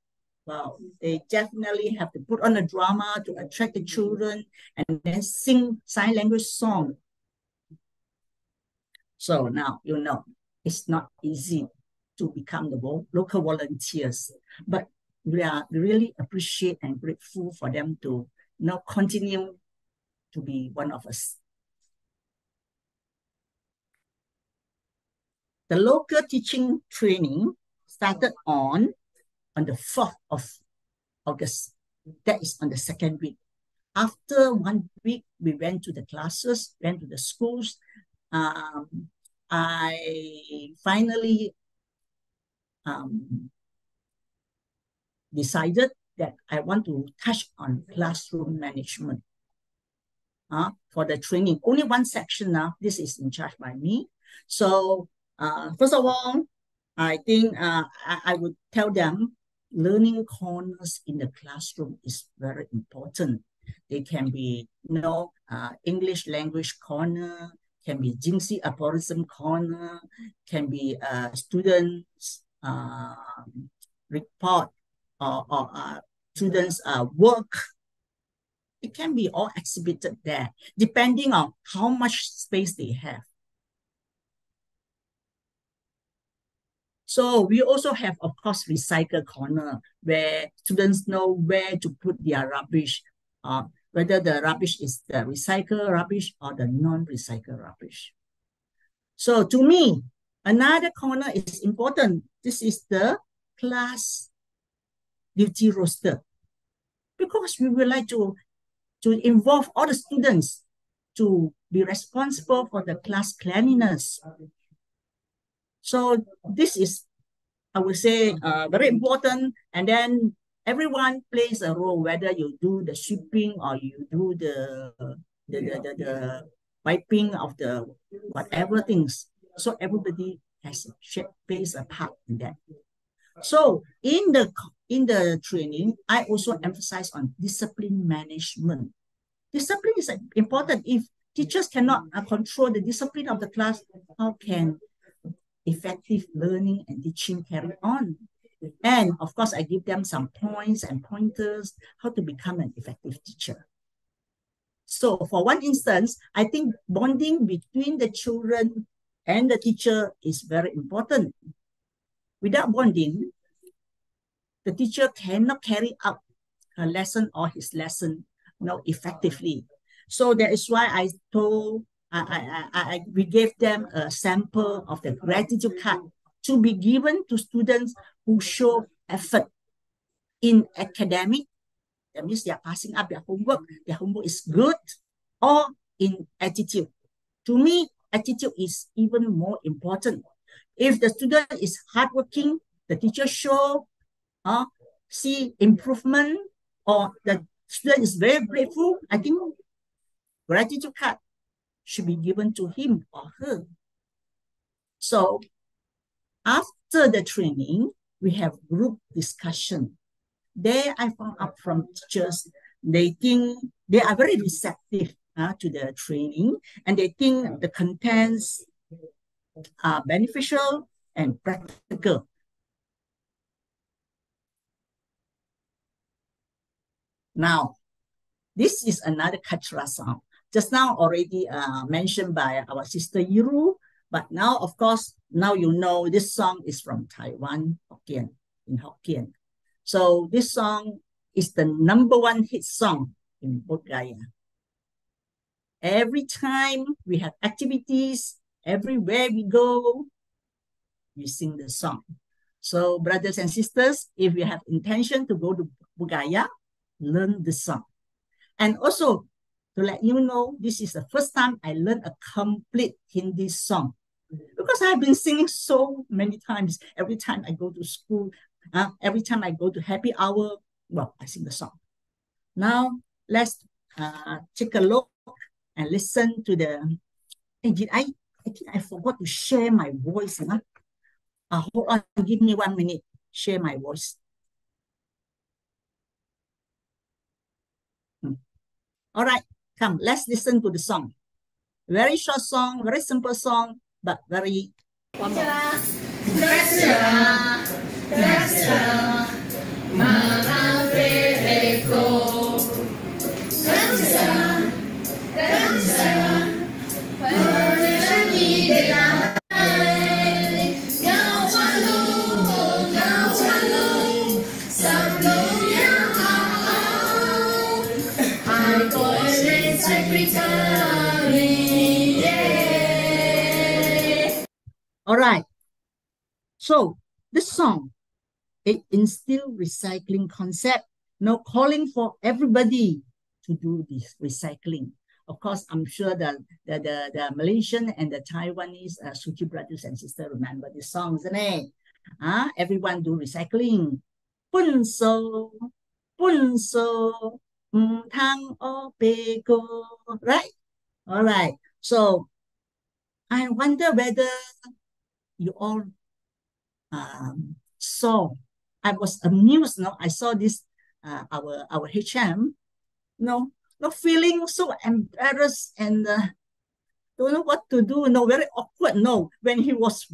Speaker 12: Wow, they definitely have to put on a drama to attract the children and then sing sign language song. So now you know it's not easy to become the local volunteers, but we are really appreciate and grateful for them to you know continue to be one of us. The local teaching training started on on the 4th of August. That is on the second week. After one week, we went to the classes, went to the schools. Um, I finally um, decided that I want to touch on classroom management uh, for the training. Only one section now. This is in charge by me. So uh, first of all, I think uh, I, I would tell them learning corners in the classroom is very important. They can be, you know, uh, English language corner, can be Jing Si aphorism corner, can be uh, students uh, report or, or uh, students uh, work. It can be all exhibited there, depending on how much space they have. So we also have, of course, recycle corner where students know where to put their rubbish, uh, whether the rubbish is the recycle rubbish or the non-recycle rubbish. So to me, another corner is important. This is the class duty roster because we would like to, to involve all the students to be responsible for the class cleanliness, so this is, I would say, uh, very important. And then everyone plays a role, whether you do the sweeping or you do the the, the, the, the wiping of the whatever things. So everybody has plays a part in that. So in the in the training, I also emphasize on discipline management. Discipline is important. If teachers cannot uh, control the discipline of the class, how can effective learning and teaching carry on. And of course, I give them some points and pointers how to become an effective teacher. So for one instance, I think bonding between the children and the teacher is very important. Without bonding, the teacher cannot carry out her lesson or his lesson you know, effectively. So that is why I told I, I, I, we gave them a sample of the gratitude card to be given to students who show effort in academic. That means they are passing up their homework. Their homework is good or in attitude. To me, attitude is even more important. If the student is hardworking, the teacher show, uh, see improvement, or the student is very grateful, I think gratitude card should be given to him or her. So after the training, we have group discussion. There I found out from teachers, they think they are very receptive uh, to the training and they think the contents are beneficial and practical. Now, this is another Kachra song just now already uh, mentioned by our sister Yiru, but now, of course, now you know this song is from Taiwan, Hokkien, in Hokkien. So this song is the number one hit song in Bodh Every time we have activities, everywhere we go, we sing the song. So brothers and sisters, if you have intention to go to Bodh learn the song. And also to let you know this is the first time I learned a complete Hindi song. Because I've been singing so many times. Every time I go to school, uh, every time I go to happy hour, well, I sing the song. Now, let's uh, take a look and listen to the. Hey, did I? I think I forgot to share my voice. Huh? Uh, hold on, give me one minute. Share my voice. Hmm. All right. Come, let's listen to the song. Very short song, very simple song, but very. One All right. So this song, it instill recycling concept, now calling for everybody to do this recycling. Of course, I'm sure the the the, the Malaysian and the Taiwanese uh, Tzu Chi brothers and sisters remember this song, isn't it? Uh, everyone do recycling. Go, right? All right. So I wonder whether you all um, saw. I was amused. No, I saw this uh, our our HM. No, no feeling so embarrassed and uh, don't know what to do. No, very awkward. No, when he was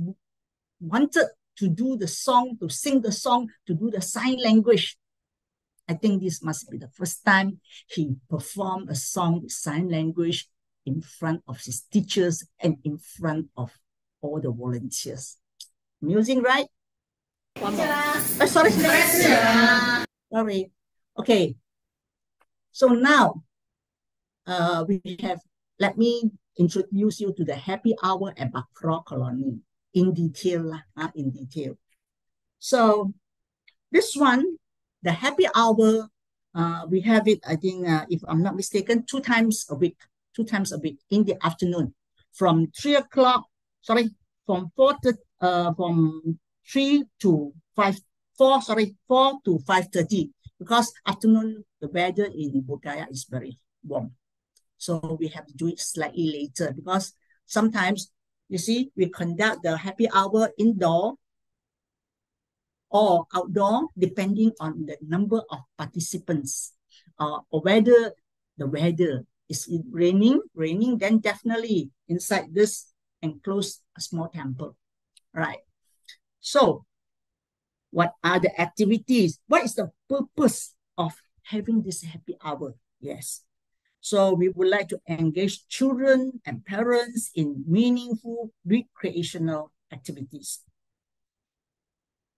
Speaker 12: wanted to do the song, to sing the song, to do the sign language. I think this must be the first time he performed a song with sign language in front of his teachers and in front of all the volunteers. Amusing, right? One more. Oh, sorry. Sorry. Okay. So now, uh, we have, let me introduce you to the happy hour at Bakro Colony in detail, uh, in detail. So this one, the happy hour, uh, we have it, I think, uh, if I'm not mistaken, two times a week, two times a week in the afternoon from three o'clock, sorry, from four to, uh, from three to five, four, sorry, four to 5.30 because afternoon, the weather in Bodh is very warm. So we have to do it slightly later because sometimes, you see, we conduct the happy hour indoor or outdoor, depending on the number of participants uh, or whether the weather is raining, raining, then definitely inside this enclosed small temple, right? So what are the activities? What is the purpose of having this happy hour? Yes. So we would like to engage children and parents in meaningful recreational activities.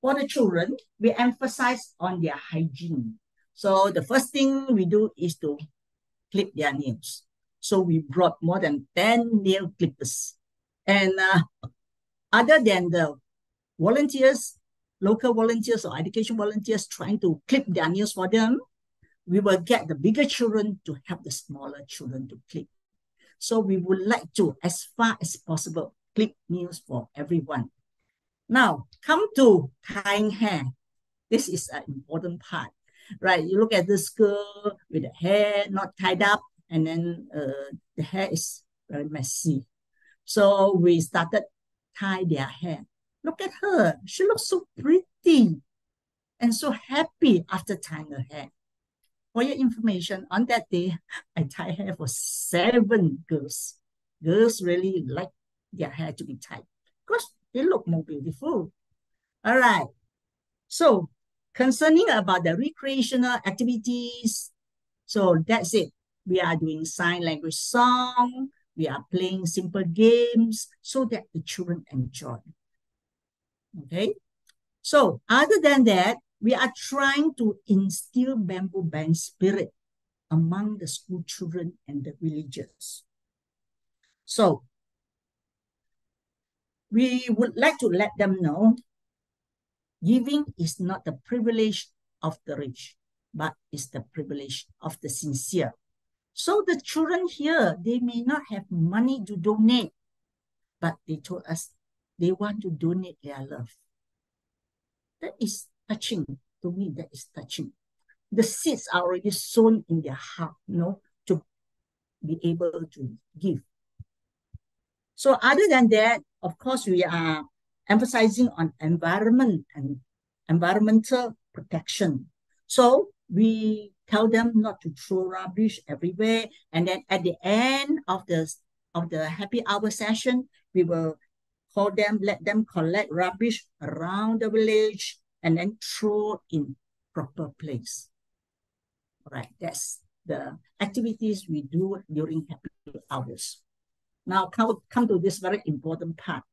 Speaker 12: For the children, we emphasize on their hygiene. So the first thing we do is to clip their nails. So we brought more than 10 nail clippers. And uh, other than the volunteers, local volunteers or education volunteers trying to clip their nails for them, we will get the bigger children to help the smaller children to clip. So we would like to, as far as possible, clip nails for everyone. Now, come to tying hair. This is an important part, right? You look at this girl with the hair not tied up, and then uh, the hair is very messy. So we started tie their hair. Look at her. She looks so pretty and so happy after tying her hair. For your information, on that day, I tied hair for seven girls. Girls really like their hair to be tied because they look more beautiful. All right. So concerning about the recreational activities, so that's it. We are doing sign language song. We are playing simple games so that the children enjoy. Okay. So other than that, we are trying to instill bamboo band spirit among the school children and the villagers. So we would like to let them know giving is not the privilege of the rich, but is the privilege of the sincere. So the children here, they may not have money to donate, but they told us they want to donate their love. That is touching. To me, that is touching. The seeds are already sown in their heart, you know, to be able to give. So other than that, of course, we are emphasizing on environment and environmental protection. So we tell them not to throw rubbish everywhere. And then at the end of the, of the happy hour session, we will call them, let them collect rubbish around the village and then throw in proper place. All right, that's the activities we do during happy hours. Now come, come to this very important part.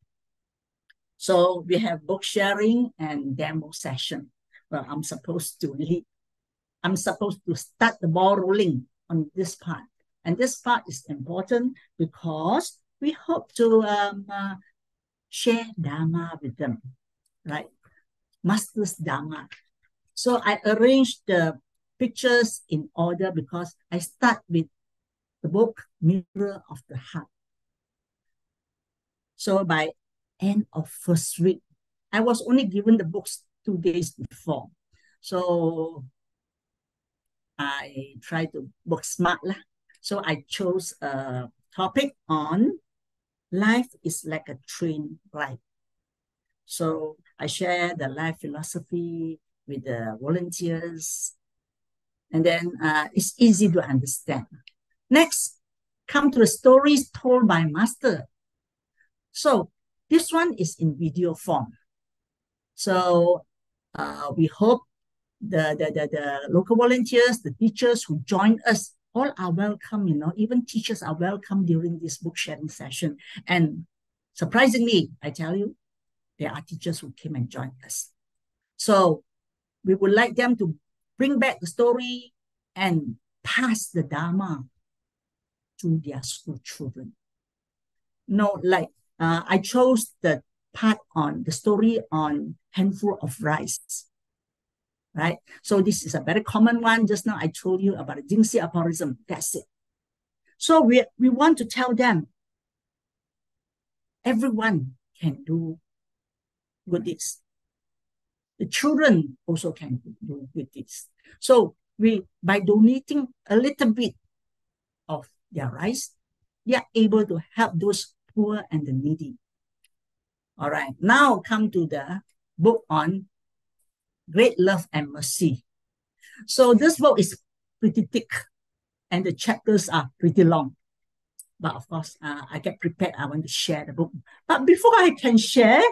Speaker 12: So we have book sharing and demo session. Well, I'm supposed to lead. I'm supposed to start the ball rolling on this part. And this part is important because we hope to um, uh, share Dharma with them, right? Master's Dharma. So I arranged the pictures in order because I start with the book Mirror of the Heart. So by end of first week, I was only given the books two days before. So I tried to work smart. Lah. So I chose a topic on life is like a train ride. So I share the life philosophy with the volunteers. And then uh, it's easy to understand. Next, come to the stories told by master. So this one is in video form. So uh, we hope the, the, the, the local volunteers, the teachers who join us all are welcome, you know, even teachers are welcome during this book sharing session. And surprisingly, I tell you, there are teachers who came and joined us. So we would like them to bring back the story and pass the Dharma to their school children. No, like uh, I chose the part on the story on handful of rice right? So this is a very common one. Just now I told you about the Jing Si aphorism. That's it. So we, we want to tell them everyone can do good deeds. The children also can do good deeds. So we by donating a little bit of their rice, they are able to help those poor and the needy. All right, now come to the book on Great Love and Mercy. So this book is pretty thick and the chapters are pretty long. But of course, uh, I get prepared. I want to share the book. But before I can share,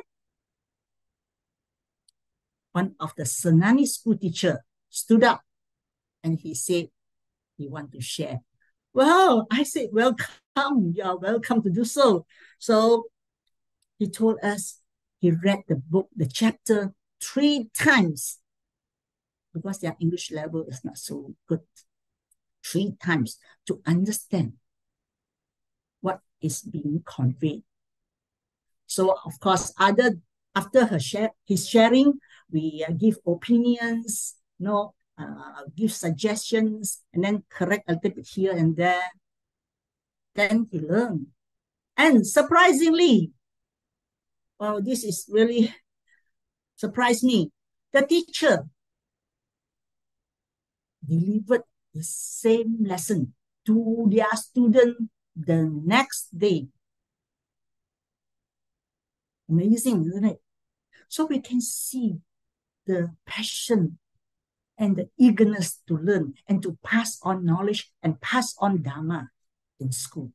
Speaker 12: one of the Senani school teacher stood up and he said he want to share. Well, I said, welcome. You are welcome to do so. So he told us he read the book, the chapter three times because their English level is not so good. Three times to understand what is being conveyed. So of course, other after her share his sharing, we uh, give opinions, you know, uh, give suggestions, and then correct a little bit here and there. Then he learned. And surprisingly, well, this is really surprised me. The teacher delivered the same lesson to their student the next day. Amazing, isn't it? So we can see the passion and the eagerness to learn and to pass on knowledge and pass on Dharma in school.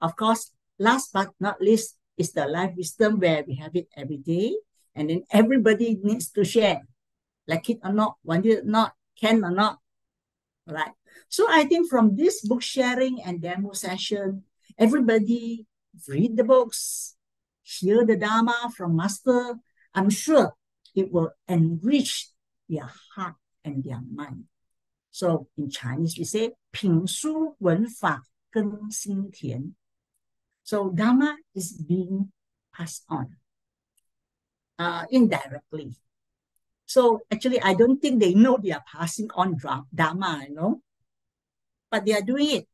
Speaker 12: Of course, last but not least is the life wisdom where we have it every day and then everybody needs to share, like it or not, want it or not, can or not. right? So I think from this book sharing and demo session, everybody read the books, hear the Dharma from Master. I'm sure it will enrich their heart and their mind. So in Chinese, we say 品书文法更新田. So Dharma is being passed on uh, indirectly. So actually, I don't think they know they are passing on Dharma, you know, but they are doing it.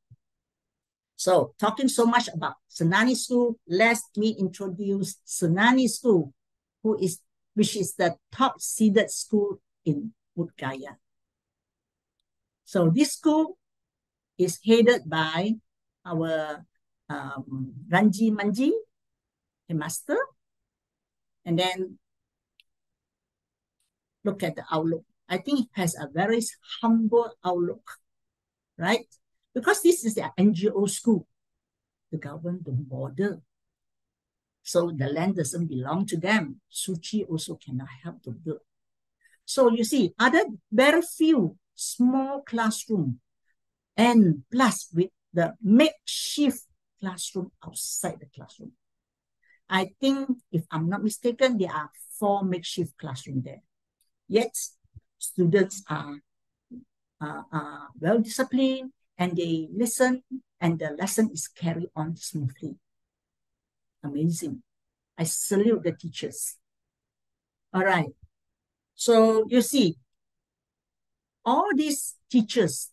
Speaker 12: So talking so much about Senani School, let me introduce Senani School, who is which is the top seeded school in Bodh So this school is headed by our um, Ranji Manji, a master, and then look at the outlook. I think it has a very humble outlook, right? Because this is the NGO school. The government don't bother. So the land doesn't belong to them. Tzu Chi also cannot help to build. So you see, other very few small classroom and plus with the makeshift classroom outside the classroom. I think, if I'm not mistaken, there are four makeshift classroom there. Yet, students are, are well disciplined and they listen and the lesson is carried on smoothly. Amazing. I salute the teachers. All right. So you see, all these teachers,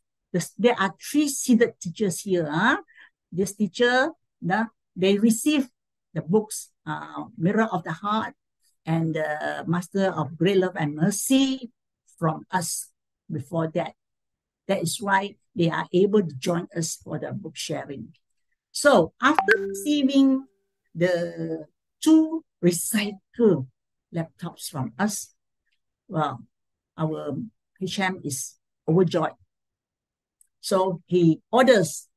Speaker 12: there are three seated teachers here. Huh? This teacher, the, they receive the books, uh, Mirror of the Heart and the Master of Great Love and Mercy from us before that. That is why they are able to join us for the book sharing. So after receiving the two recycled laptops from us, well, our HM is overjoyed. So he orders,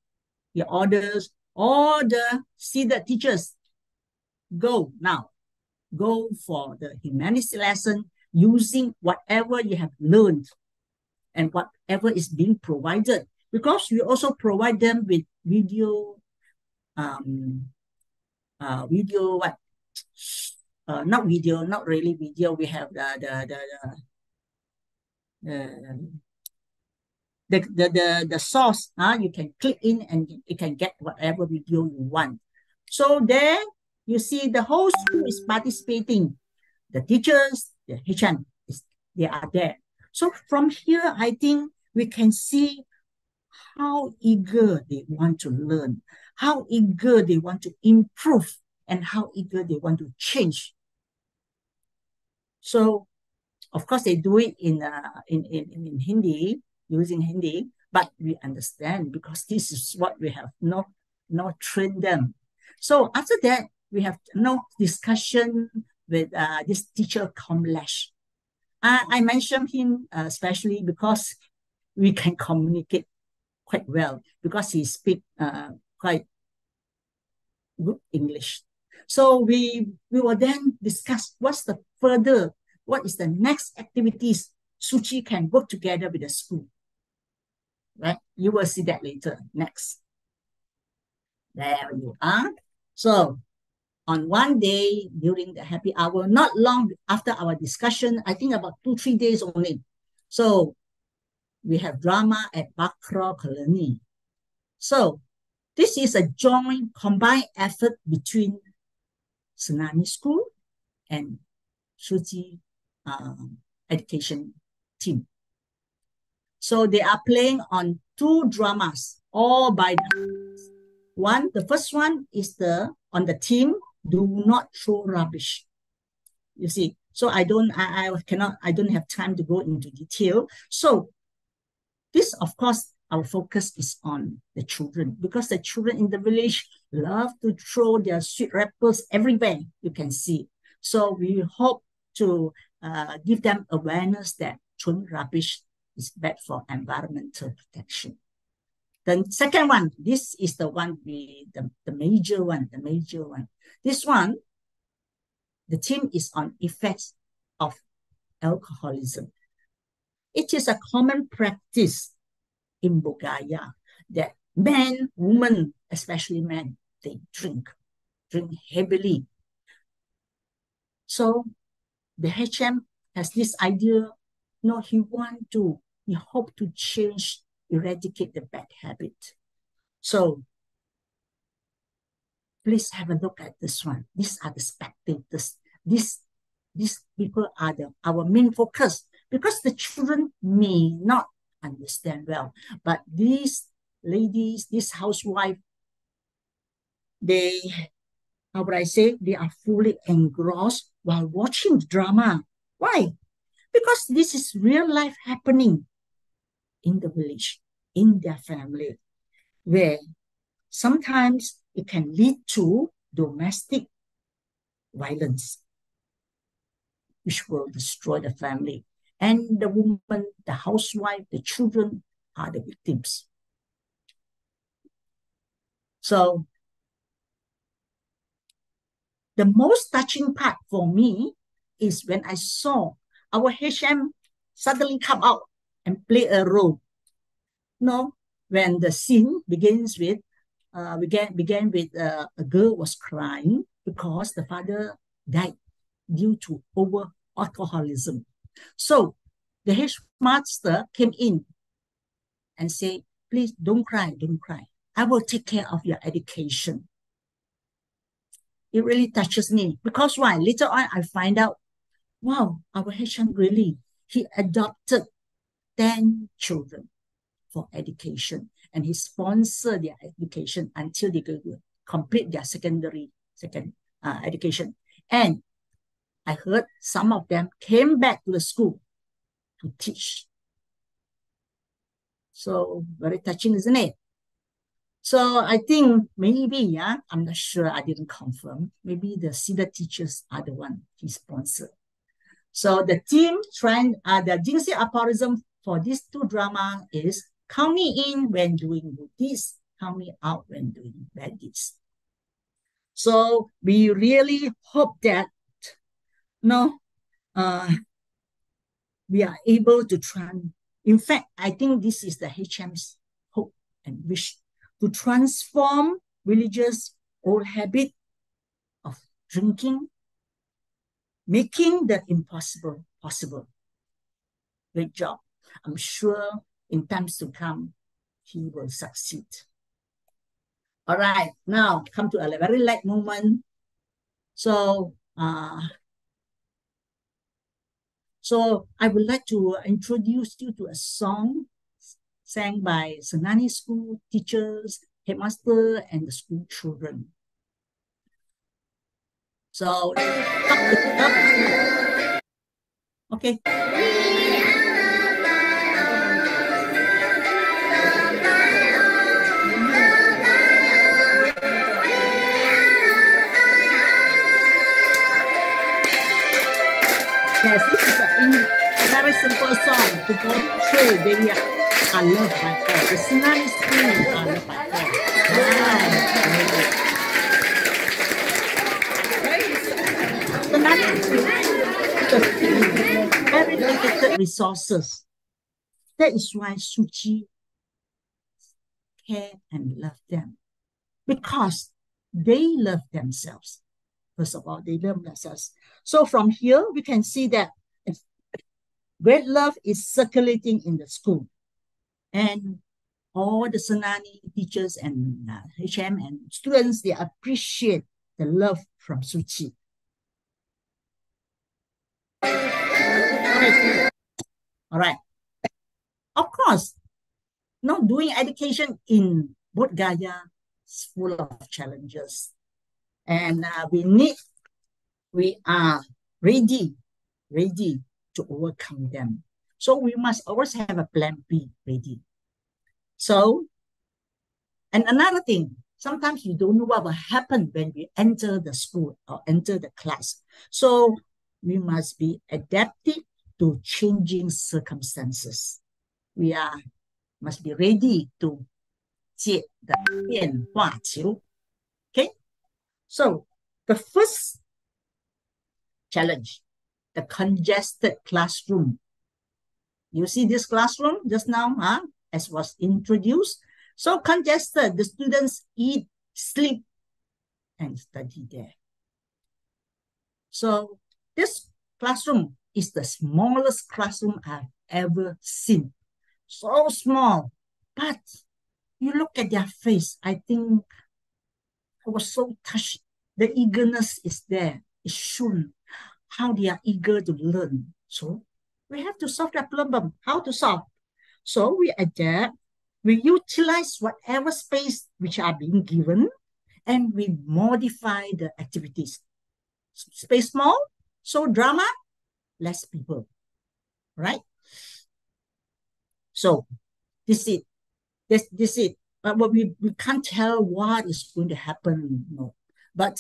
Speaker 12: he orders all the seated teachers, go now, go for the humanities lesson using whatever you have learned and whatever is being provided. Because we also provide them with video um uh video what? Uh not video not really video. We have the the the the, the, the, the, the source uh, you can click in and you can get whatever video you want. So there you see the whole school is participating the teachers the is they are there so from here, I think we can see how eager they want to learn, how eager they want to improve, and how eager they want to change. So, of course, they do it in uh, in, in in Hindi using Hindi, but we understand because this is what we have not not trained them. So after that, we have no discussion with uh, this teacher Kamlesh. I, I mentioned him uh, especially because we can communicate quite well because he speak uh, quite good English. So we we will then discuss what's the further, what is the next activities Tzu Chi can work together with the school. Right? You will see that later. Next. There you are. So on one day during the happy hour, not long after our discussion, I think about two, three days only. So we have drama at Bakra Colony. So this is a joint combined effort between Senani School and Tzu Chi um, education team. So they are playing on two dramas, all by one. The first one is the on the team do not throw rubbish. You see, so I don't, I, I cannot, I don't have time to go into detail. So this, of course, our focus is on the children because the children in the village love to throw their sweet wrappers everywhere you can see. So we hope to uh, give them awareness that throwing rubbish is bad for environmental protection. The second one, this is the one we, the, the major one, the major one. This one, the team is on effects of alcoholism. It is a common practice in Bodhgaya that men, women, especially men, they drink, drink heavily. So the HM has this idea, no, he want to, he hope to change, eradicate the bad habit. So please have a look at this one. These are the spectators. These, these people are the, our main focus because the children may not understand well. But these ladies, this housewife, they, how would I say, they are fully engrossed while watching the drama. Why? Because this is real life happening in the village, in their family, where sometimes it can lead to domestic violence, which will destroy the family. And the woman, the housewife, the children are the victims. So, the most touching part for me is when I saw our HM suddenly come out and play a role. No, when the scene begins with, uh, began began with uh, a girl was crying because the father died due to over alcoholism. So the headmaster came in and said, please don't cry, don't cry. I will take care of your education. It really touches me because why? Later on, I find out, wow, our HM really, he adopted 10 children for education and he sponsored their education until they could complete their secondary second uh, education. And I heard some of them came back to the school to teach. So very touching, isn't it? So I think maybe, yeah, I'm not sure, I didn't confirm. Maybe the CEDA teachers are the one he sponsored. So the team trying, uh, the Jing Si aphorism for these two drama is count me in when doing good deeds, count me out when doing bad deeds. So we really hope that, no, uh, we are able to try. In fact, I think this is the HM's hope and wish to transform religious old habit of drinking, making the impossible possible. Great job. I'm sure in times to come, he will succeed. All right, now come to a very light moment. So, uh, so I would like to introduce you to a song sang by Senani school teachers, headmaster, and the school children. So, okay. Song to portray the are loved by all. The Senani school are loved by all. Senani very limited resources. That is why Tzu Chi care and love them. Because they love themselves. First of all, they love themselves. So from here, we can see that great love is circulating in the school. And all the Senani teachers and uh, HM and students, they appreciate the love from Tzu Chi. All right. Of course, not doing education in Bodh Gaya is full of challenges. And uh, we need, we are ready, ready to overcome them. So we must always have a plan B ready. So, and another thing, sometimes you don't know what will happen when we enter the school or enter the class. So we must be adaptive to changing circumstances. We are must be ready to 接的变化球. Okay, so the first challenge, the congested classroom. You see this classroom just now, huh? as was introduced. So congested, the students eat, sleep, and study there. So this classroom is the smallest classroom I've ever seen. So small, but you look at their face, I think I was so touched. The eagerness is there. It's shown how they are eager to learn. So we have to solve that problem. How to solve? So we adapt, we utilize whatever space which are being given, and we modify the activities. Space small, so drama, less people, right? So this is this this is but we, we can't tell what is going to happen, no. But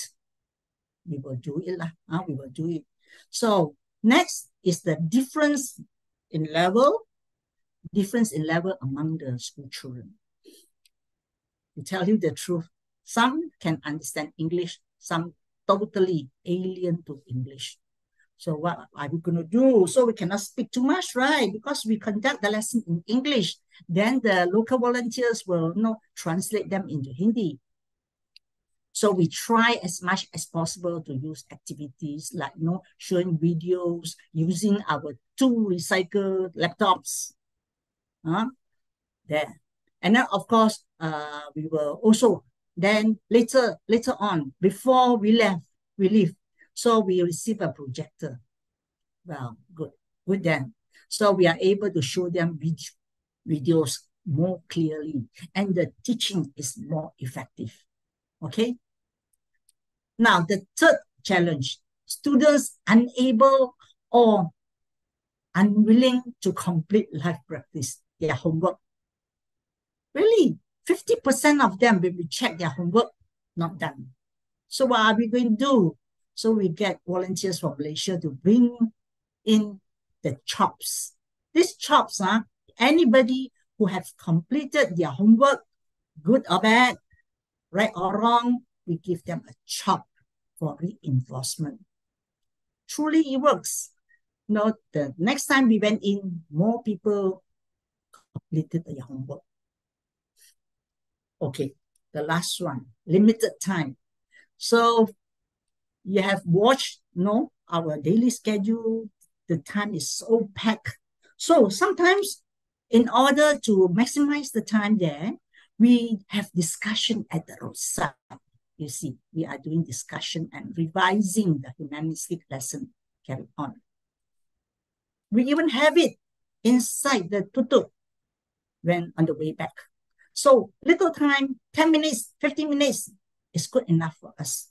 Speaker 12: we will do it, lah. Uh, we will do it. So next is the difference in level, difference in level among the school children. To tell you the truth, some can understand English, some totally alien to English. So what are we going to do? So we cannot speak too much, right? Because we conduct the lesson in English. Then the local volunteers will you know, translate them into Hindi. So we try as much as possible to use activities like you know, showing videos, using our two recycled laptops. Huh? There. And then of course, uh, we were also then later later on, before we left, we leave. So we receive a projector. Well, good, good then. So we are able to show them video, videos more clearly and the teaching is more effective. Okay. Now, the third challenge, students unable or unwilling to complete life practice, their homework. Really, 50% of them, when we check their homework, not done. So what are we going to do? So we get volunteers from Malaysia to bring in the chops. These chops, huh, anybody who have completed their homework, good or bad, right or wrong, we give them a chop for reinforcement. Truly, it works. You know, the next time we went in, more people completed their homework. Okay, the last one, limited time. So you have watched, you know, our daily schedule. The time is so packed. So sometimes in order to maximize the time there, we have discussion at the roadside. You see, we are doing discussion and revising the humanistic lesson carried on. We even have it inside the tuk tuk when on the way back. So little time, 10 minutes, 15 minutes is good enough for us.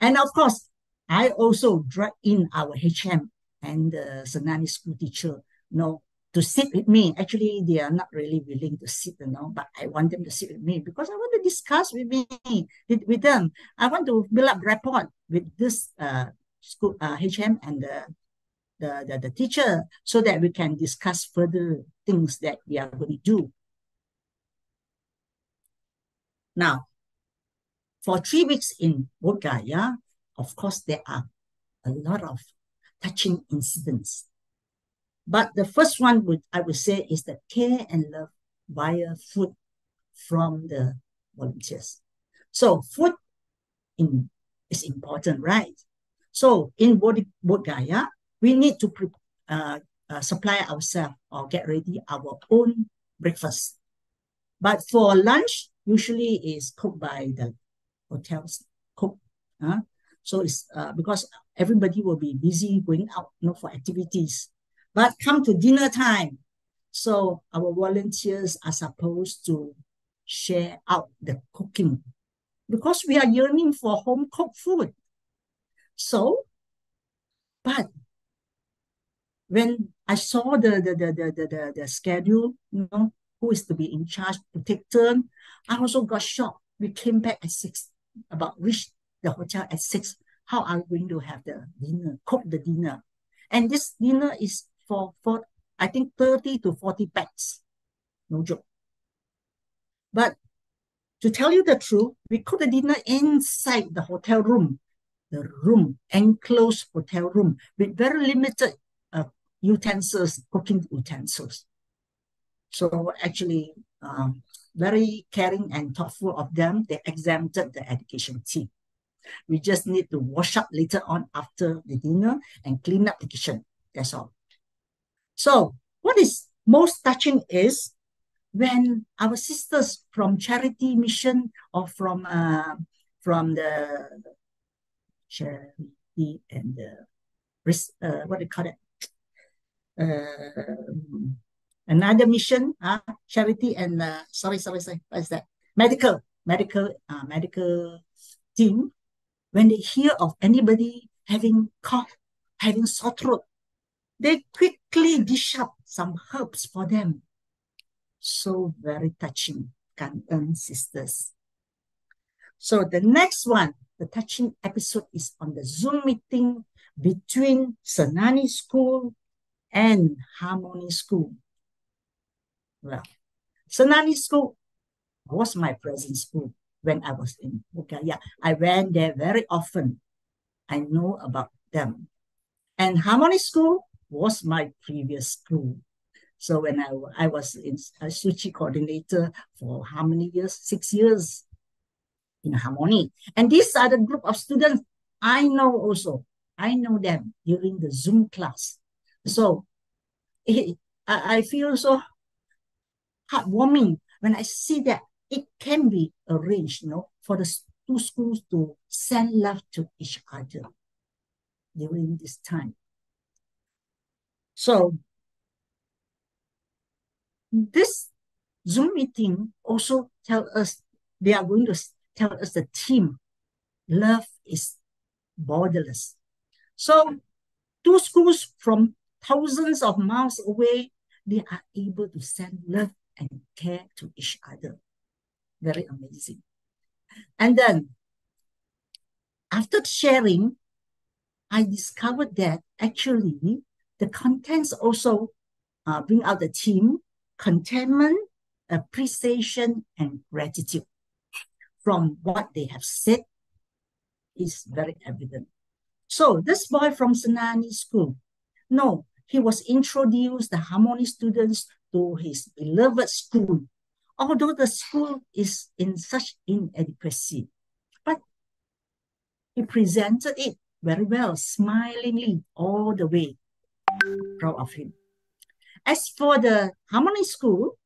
Speaker 12: And of course, I also drag in our HM and the Senani school teacher, you know, to sit with me. Actually, they are not really willing to sit, you know, but I want them to sit with me because I want to discuss with me with, with them. I want to build up rapport with this uh, school uh, HM and the, the, the, the teacher so that we can discuss further things that we are going to do. Now, for three weeks in Bodh Gaya, of course, there are a lot of touching incidents but the first one would I would say is the care and love via food from the volunteers. So food in, is important, right? So in Bodh, Gaya, we need to pre, uh, uh, supply ourselves or get ready our own breakfast. But for lunch, usually is cooked by the hotels cook. Uh, so it's uh, because everybody will be busy going out you know, for activities. But come to dinner time. So our volunteers are supposed to share out the cooking because we are yearning for home cooked food. So, but when I saw the the, the, the, the, the, schedule, you know, who is to be in charge to take turn, I also got shocked. We came back at six, about reached the hotel at six. How are we going to have the dinner, cook the dinner? And this dinner is for, for I think 30 to 40 packs. No joke. But to tell you the truth, we cook the dinner inside the hotel room, the room, enclosed hotel room, with very limited uh, utensils, cooking utensils. So actually, um, very caring and thoughtful of them, they exempted the education team. We just need to wash up later on after the dinner and clean up the kitchen. That's all. So what is most touching is when our sisters from charity mission or from uh, from the charity and the uh, what do you call it? Uh, another mission, uh, charity and uh, sorry, sorry, sorry, what is that? Medical, medical, uh, medical team. When they hear of anybody having cough, having sore throat, they quickly dish up some herbs for them. So very touching, Kanten um, sisters. So the next one, the touching episode is on the Zoom meeting between Senani School and Harmony School. Well, Senani School was my present school when I was in Bodh Gaya. I went there very often. I know about them. And Harmony School was my previous school. So when I, I was in a Tzu Chi coordinator for how many years? Six years in Harmony. And these are the group of students I know also. I know them during the Zoom class. So it, I, I feel so heartwarming when I see that it can be arranged, you know, for the two schools to send love to each other during this time. So this Zoom meeting also tell us they are going to tell us the theme, love is borderless. So two schools from thousands of miles away, they are able to send love and care to each other. Very amazing. And then after sharing, I discovered that actually the contents also uh, bring out the theme contentment, appreciation, and gratitude. From what they have said is very evident. So this boy from Senani School, no, he was introduced the harmony students to his beloved school, although the school is in such inadequacy. But he presented it very well, smilingly all the way. Proud of him. As for the harmony school,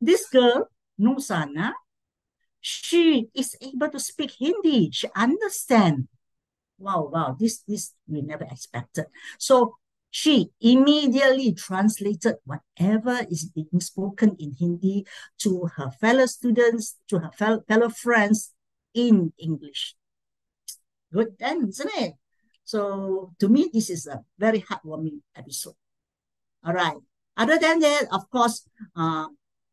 Speaker 12: this girl, Nusana, she is able to speak Hindi. She understands wow, wow, this, this we never expected. So she immediately translated whatever is being spoken in Hindi to her fellow students, to her fellow, fellow friends in English. Good then, isn't it? So to me, this is a very heartwarming episode. All right. Other than that, of course, uh,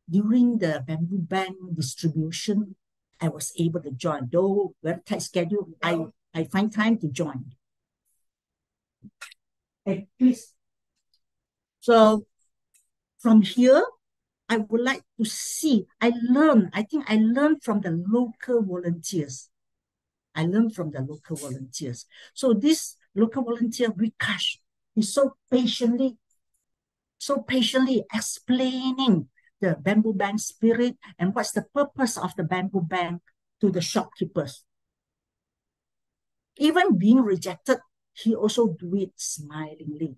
Speaker 12: during the bamboo bank distribution, I was able to join. Though very tight schedule, I I find time to join. Hey, please. So from here, I would like to see, I learn, I think I learned from the local volunteers. I learned from the local volunteers. So this local volunteer, Vikash, is so patiently, so patiently explaining the bamboo bank spirit and what's the purpose of the bamboo bank to the shopkeepers. Even being rejected, he also do it smilingly.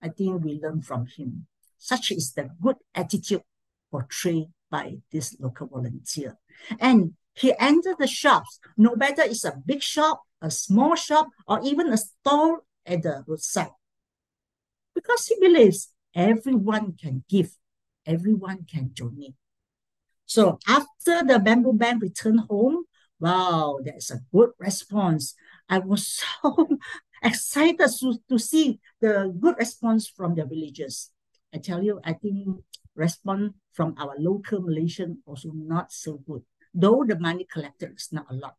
Speaker 12: I think we learn from him. Such is the good attitude portrayed by this local volunteer. And he entered the shops, no matter it's a big shop, a small shop, or even a stall at the roadside. Because he believes everyone can give, everyone can donate. So after the bamboo bank returned home, Wow, that's a good response. I was so excited to, to see the good response from the villagers. I tell you, I think response from our local Malaysian also not so good. Though the money collected is not a lot,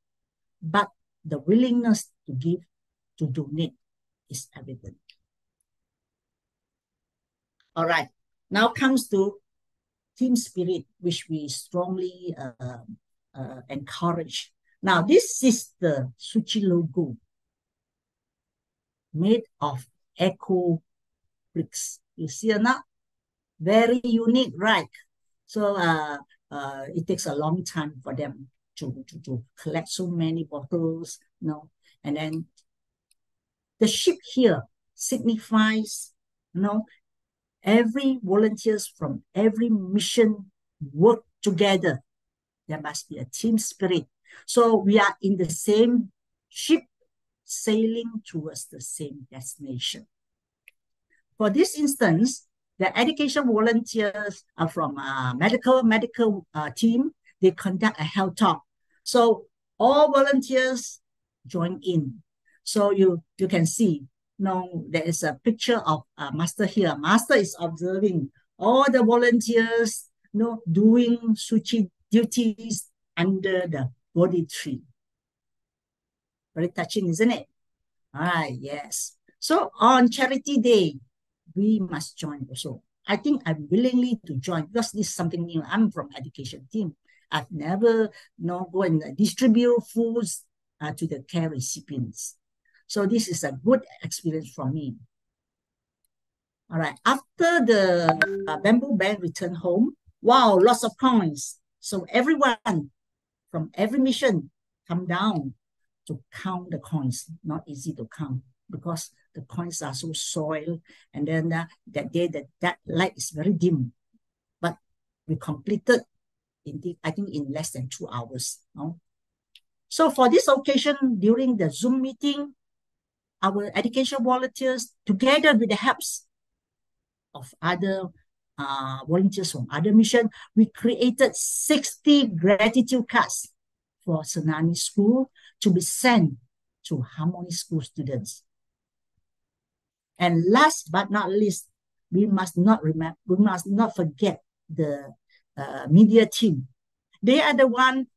Speaker 12: but the willingness to give, to donate is evident. All right, now comes to team spirit, which we strongly uh, uh, encourage. Now, this is the Tzu Chi logo made of eco bricks. You see or not? Very unique, right? So uh, uh, it takes a long time for them to, to, to collect so many bottles, you know, and then the ship here signifies, you know, every volunteers from every mission work together there must be a team spirit. So we are in the same ship sailing towards the same destination. For this instance, the education volunteers are from a medical medical uh, team. They conduct a health talk. So all volunteers join in. So you you can see, no, there is a picture of a master here. Master is observing all the volunteers, you know, doing Tzu Chi duties under the Bodhi tree. Very touching, isn't it? Ah, yes. So on Charity Day, we must join also. I think I'm willingly to join because this is something new. I'm from education team. I've never you know, go and distribute foods uh, to the care recipients. So this is a good experience for me. All right. After the uh, bamboo bank returned home, wow, lots of coins. So everyone from every mission come down to count the coins. Not easy to count because the coins are so soiled. And then uh, that day, that, that light is very dim. But we completed, in the, I think, in less than two hours. No? So for this occasion, during the Zoom meeting, our education volunteers, together with the helps of other uh, volunteers from other mission, we created 60 gratitude cards for Senani School to be sent to Harmony School students. And last but not least, we must not remember, we must not forget the uh, media team. They are the one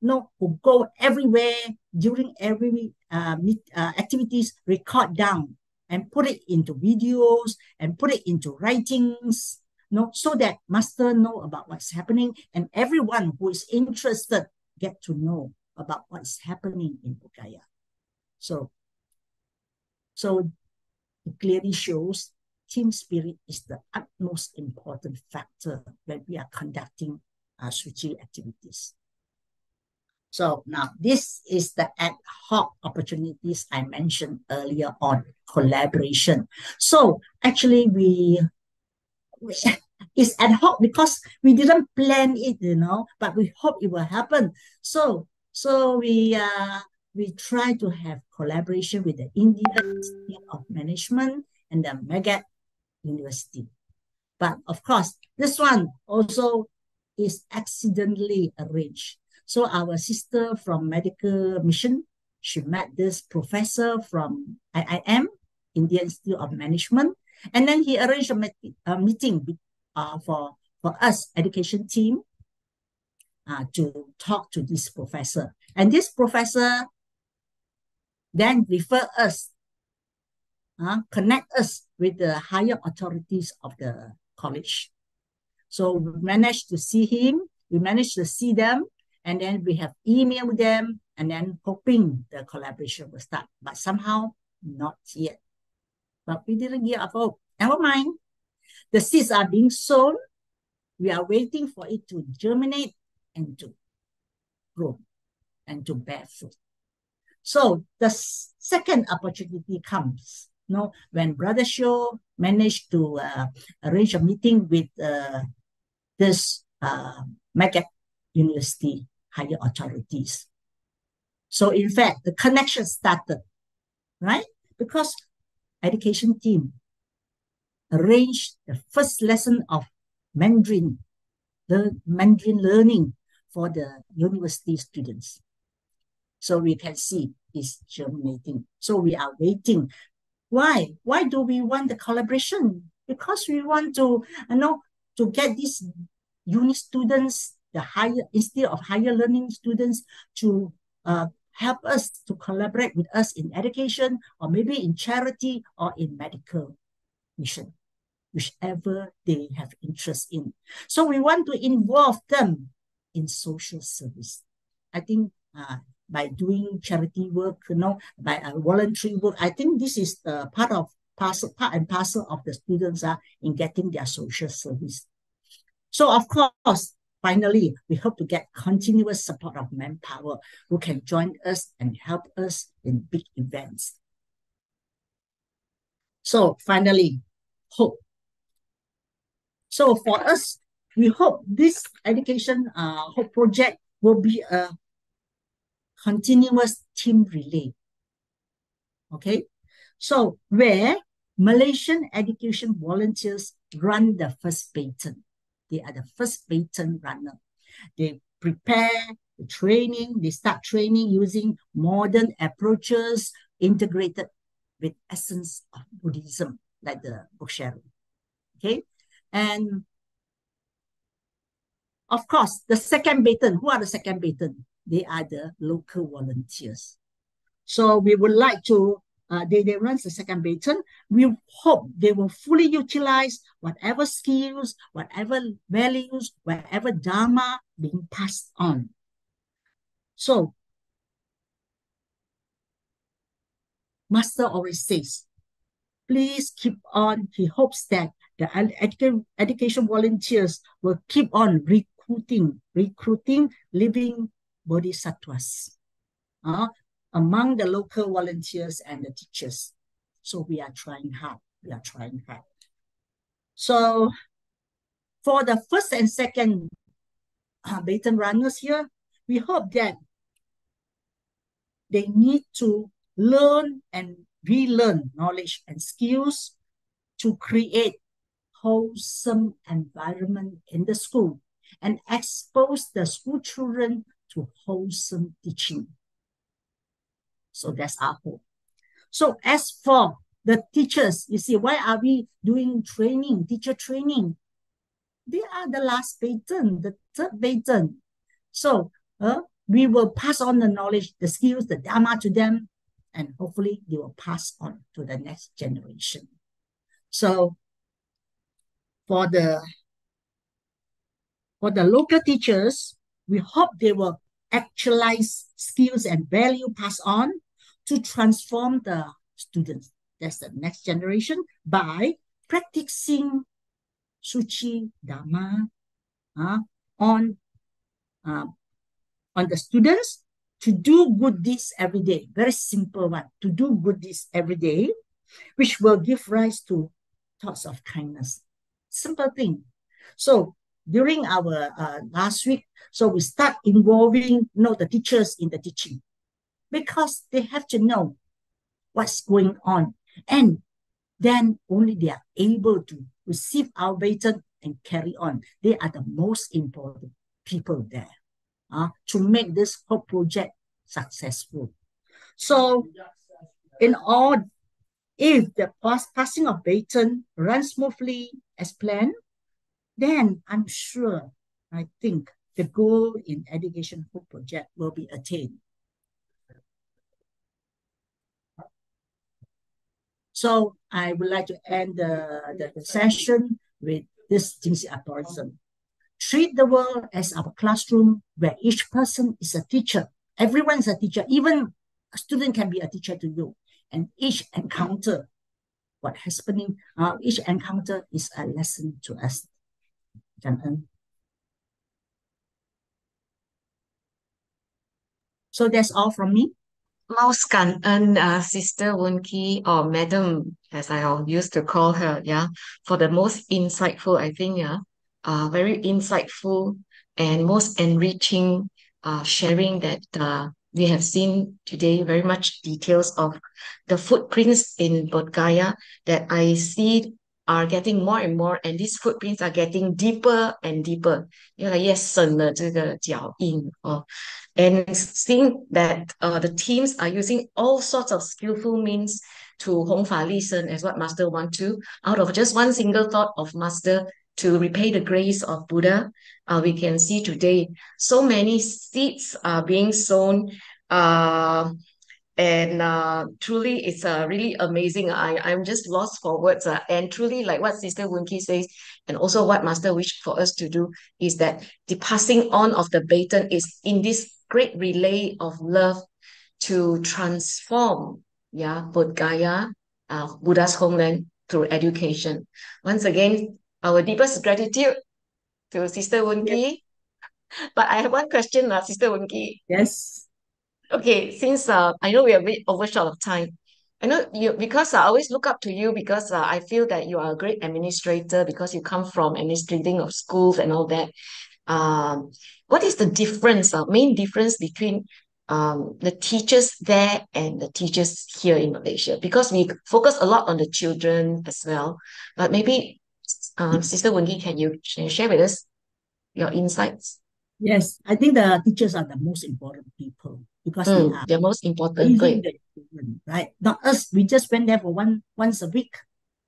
Speaker 12: you know, who go everywhere during every uh, uh, activities, record down and put it into videos and put it into writings, you know, so that master know about what's happening and everyone who is interested get to know about what's happening in Bodhgaya. So, so it clearly shows team spirit is the utmost important factor when we are conducting uh, Tzu Chi activities. So now this is the ad hoc opportunities I mentioned earlier on collaboration. So actually we, we it's ad hoc because we didn't plan it, you know, but we hope it will happen. So so we uh we try to have collaboration with the Indian Institute of Management and the Magadh University. But of course, this one also is accidentally arranged. So our sister from medical mission, she met this professor from IIM, Indian Institute of Management, and then he arranged a, met a meeting uh, for, for us, education team, uh, to talk to this professor. And this professor then refer us, uh, connect us with the higher authorities of the college. So we managed to see him, we managed to see them, and then we have emailed them, and then hoping the collaboration will start, but somehow not yet. But we didn't give up hope. Never mind. The seeds are being sown. We are waiting for it to germinate and to grow and to bear fruit. So the second opportunity comes, you know, when Brother Shaw managed to uh, arrange a meeting with uh, this uh, Magadh University higher authorities. So in fact, the connection started, right? Because education team arranged the first lesson of Mandarin, the Mandarin learning for the university students. So we can see it's germinating. So we are waiting. Why? Why do we want the collaboration? Because we want to, you know, to get these uni students, the higher, instead of higher learning students to uh, help us to collaborate with us in education or maybe in charity or in medical mission, whichever they have interest in. So we want to involve them in social service. I think uh, by doing charity work, you know, by uh, voluntary work. I think this is the part of parcel, part and parcel of the students are uh, in getting their social service. So of course, finally, we hope to get continuous support of manpower who can join us and help us in big events. So finally, hope. So for us, we hope this education uh, hope project will be a continuous team relay. Okay, so where Malaysian education volunteers run the first baton. They are the first baton runner. They prepare the training, they start training using modern approaches integrated with essence of Buddhism, like the book sharing. Okay, and of course, the second baton, who are the second baton? They are the local volunteers. So we would like to, uh, they, they run the second baton. We hope they will fully utilize whatever skills, whatever values, whatever dharma being passed on. So Master always says, please keep on. He hopes that the edu education volunteers will keep on recruiting, recruiting living bodhisattvas uh, among the local volunteers and the teachers. So we are trying hard. We are trying hard. So for the first and second uh, baton runners here, we hope that they need to learn and relearn knowledge and skills to create wholesome environment in the school and expose the school children to wholesome teaching. So that's our hope. So as for the teachers, you see, why are we doing training, teacher training? They are the last baton, the third baton. So uh, we will pass on the knowledge, the skills, the Dharma to them, and hopefully they will pass on to the next generation. So for the for the local teachers, we hope they will actualize skills and value passed on to transform the students. That's the next generation by practicing Tzu Chi Dharma uh, on uh, on the students to do good deeds every day. Very simple one. To do good deeds every day, which will give rise to thoughts of kindness. Simple thing. So during our uh, last week, so we start involving you know, the teachers in the teaching because they have to know what's going on. And then only they are able to receive our baton and carry on. They are the most important people there uh, to make this whole project successful. So in all, if the pass, passing of baton runs smoothly as planned, then I'm sure, I think, the goal in Education Hope Project will be attained. So I would like to end the, the, the session with this Jing Si aphorism. Treat the world as our classroom where each person is a teacher. Everyone is a teacher. Even a student can be a teacher to you. And each encounter, what happening, uh, each encounter is a lesson to us. So that's all from me.
Speaker 5: Most 感恩 uh, Sister Woon Kee or Madam, as I used to call her, yeah, for the most insightful, I think, yeah, uh, very insightful and most enriching uh, sharing that uh, we have seen today, very much details of the footprints in Bodh Gaya that I see are getting more and more, and these footprints are getting deeper and deeper. And seeing that uh, the teams are using all sorts of skillful means to Hong Fa Li Sheng as what Master want to, out of just one single thought of Master to repay the grace of Buddha, uh, we can see today so many seeds are being sown. Uh, and uh, truly, it's uh, really amazing. I, I'm just lost for words. Uh, and truly, like what Sister Woon Kee says, and also what Master wished for us to do, is that the passing on of the baton is in this great relay of love to transform yeah Bodh Gaya, uh, Buddha's homeland through education. Once again, our deepest gratitude to Sister Woon Kee. Yes. But I have one question, uh, Sister Woon Kee.
Speaker 12: Yes.
Speaker 5: Okay, since uh, I know we are a bit overshot of time, I know you because I always look up to you because uh, I feel that you are a great administrator because you come from administrating of schools and all that. Um, what is the difference, uh, main difference between um, the teachers there and the teachers here in Malaysia? Because we focus a lot on the children as well, but maybe um, Sister Woon Kee, can you share with us your insights?
Speaker 12: Yes, I think the teachers are the most important people because mm, they are
Speaker 5: the most important.
Speaker 12: Children, right? Not us. We just went there for one once a week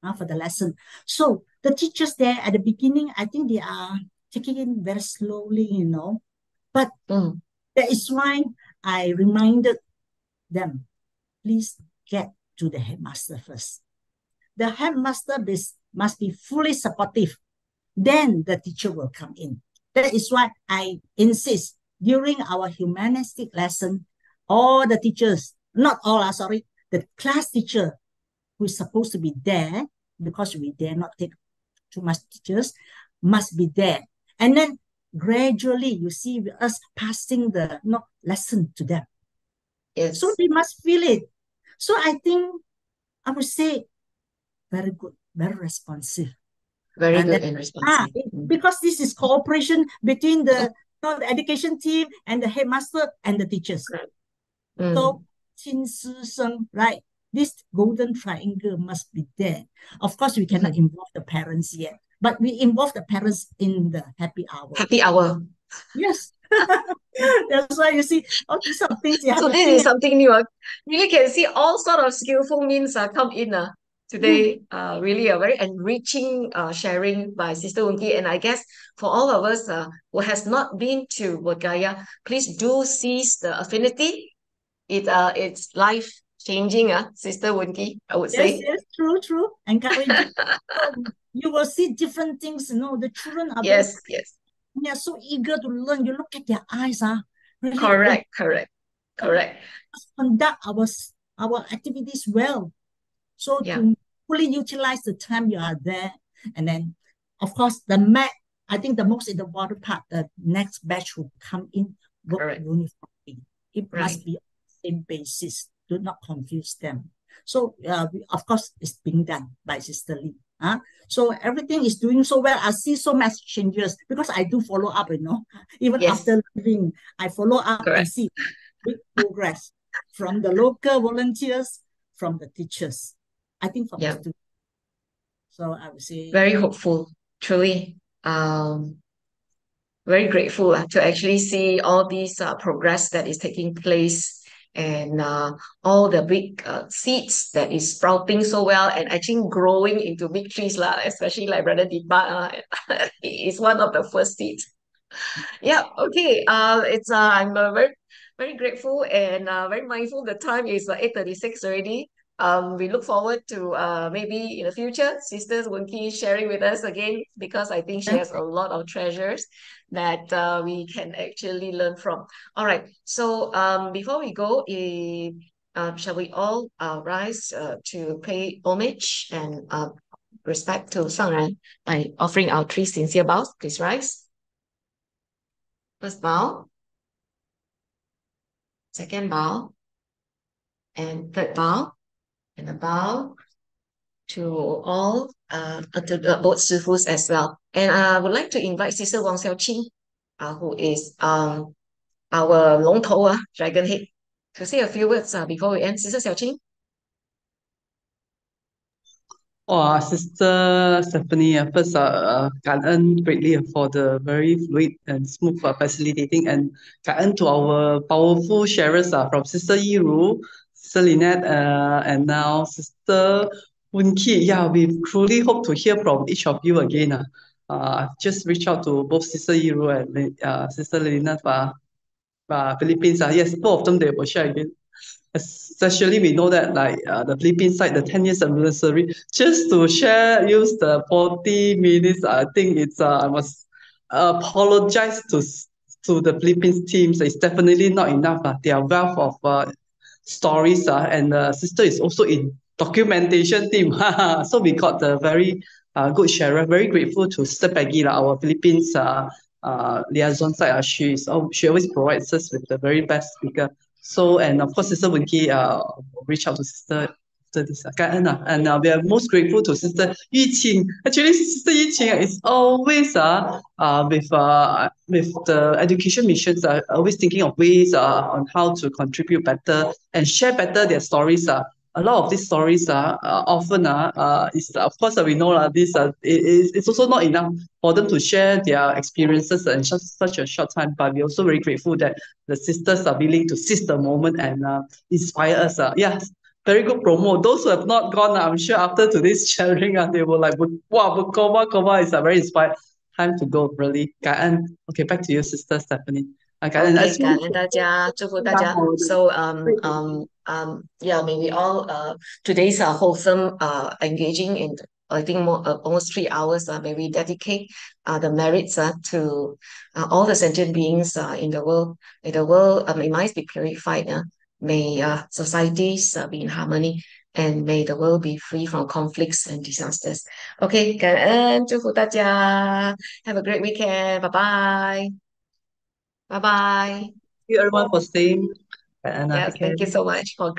Speaker 12: uh, for the lesson. So the teachers there at the beginning, I think they are taking it very slowly, you know. But mm. that is why I reminded them, please get to the headmaster first. The headmaster is, must be fully supportive. Then the teacher will come in. That is why I insist during our humanistic lesson, all the teachers, not all, uh, sorry, the class teacher who is supposed to be there because we dare not take too much teachers must be there. And then gradually you see us passing the you know, lesson to them.
Speaker 5: Yes.
Speaker 12: So they must feel it. So I think I would say very good, very responsive.
Speaker 5: Very
Speaker 12: And
Speaker 5: good
Speaker 12: then-
Speaker 5: and
Speaker 12: Ah,
Speaker 5: responsive.
Speaker 12: it-
Speaker 5: Mm.
Speaker 12: because this is cooperation between the, know, the education team and the headmaster and the teachers.
Speaker 5: Mm.
Speaker 12: So, 亲师生, right? This golden triangle must be there. Of course, we cannot
Speaker 5: Mm-hmm.
Speaker 12: involve the parents yet, but we involve the parents in the happy hour.
Speaker 5: Happy hour.
Speaker 12: Yes. That's why you see all these sort of things you have
Speaker 5: So
Speaker 12: to
Speaker 5: this
Speaker 12: think
Speaker 5: is something new. ah. Really can see all sort of skillful means uh, come in uh, today. Uh, really a very enriching uh, sharing by Sister Woon Kee. And I guess for all of us uh, who has not been to Bodh please do seize the affinity. It uh it's life changing, uh, Sister Woon Kee, I would
Speaker 12: Yes,
Speaker 5: say.
Speaker 12: yes, true, true. And Um, you will see different things, you know, the children are very
Speaker 5: Yes, yes.
Speaker 12: they are so eager to learn. You look at their eyes, ah, really,
Speaker 5: Correct, correct, correct.
Speaker 12: conduct our our activities well. So
Speaker 5: Yeah.
Speaker 12: to fully utilize the time you are there, and then of course the mat. I think the most important part, the next batch will come in work
Speaker 5: Correct.
Speaker 12: uniformly. It must be on the same basis. Do not confuse them. So uh, of course it's being done by Sister Lee. Huh? So everything is doing so well. I see so much changes because I do follow up, you know. Even
Speaker 5: Yes.
Speaker 12: after leaving, I follow up and see big progress from the local volunteers, from the teachers. I think from
Speaker 5: Yeah.
Speaker 12: the students. So I would say
Speaker 5: Very hopeful, truly. Um, very grateful uh, to actually see all these uh, progress that is taking place and uh, all the big uh, seeds that is sprouting so well and actually growing into big trees lah, especially like Brother Deepak uh, is one of the first seeds. Yeah, okay. Uh, it's uh, I'm uh, very very grateful and uh, very mindful. The time is uh, 8:36 already. Um, we look forward to uh, maybe in the future, Sisters Woon Kee sharing with us again because I think she has a lot of treasures that uh, we can actually learn from. All right. So um, before we go, eh, uh, shall we all uh, rise uh, to pay homage and uh, respect to Sangran by offering our three sincere bows? Please rise. First bow, second bow, and third bow, and a bow to all, uh, to the uh, both Sufus as well. And I would like to invite Sister Wang Xiaoqing, uh, who is um, our Long Tower Dragon Head, to say a few words uh, before we end. Sister Xiaoqing.
Speaker 11: Oh, Sister Stephanie, uh, first, uh, uh Kanan greatly for the very fluid and smooth uh, facilitating and Kanan to our powerful sharers uh, from Sister Yiru, Sister Lineth, uh, and now Sister Woon Yeah, we truly hope to hear from each of you again. Uh, uh, just reach out to both Sister Yiru and uh, Sister Lineth uh, uh, Philippines. Uh, yes, both of them they will share again. Especially we know that like uh, the Philippines side, the 10 years anniversary, just to share, use the 40 minutes, I think it's, uh, I must apologize to, to the Philippines teams. It's definitely not enough. Uh, their wealth of uh, stories uh, and uh, sister is also in documentation team. so we got a very uh, good sharer. Very grateful to Sister Peggy, lah, our Philippines uh, uh, liaison side. Uh, she is, oh, she always provides us with the very best speaker. So and of course, Sister Woon Kee uh reach out to Sister after this. And uh, we are most grateful to Sister Yiqing. Actually, Sister Yiqing is always uh, uh, with, uh, with the education missions, uh, always thinking of ways uh, on how to contribute better and share better their stories. Uh, a lot of these stories are uh, often uh, uh, is, of course uh, we know uh, this uh, it, it's also not enough for them to share their experiences in just such a short time but we're also very grateful that the sisters are willing to seize the moment and uh, inspire us uh. yeah very good promo. Those who have not gone, I'm sure after today's sharing, uh, they will like, wow, Bukova, Kova is a very inspired. Time to go, really. 感恩. Okay, back to you, Sister Stephanie. Uh, 感恩.
Speaker 5: Okay,
Speaker 11: As
Speaker 5: 感恩大家，祝福大家。So um um um yeah, may we all uh today's uh, wholesome uh engaging in I think more uh, almost three hours. Uh, may we dedicate uh the merits uh, to uh, all the sentient beings uh in the world. May the world uh, may minds be purified. Uh, May uh, societies uh, be in harmony and may the world be free from conflicts and disasters. OK，感恩，祝福大家，Have a great weekend. Bye bye. Bye bye.
Speaker 11: Thank you everyone for staying. And uh,
Speaker 5: Yes,
Speaker 11: take care.
Speaker 5: thank you so much for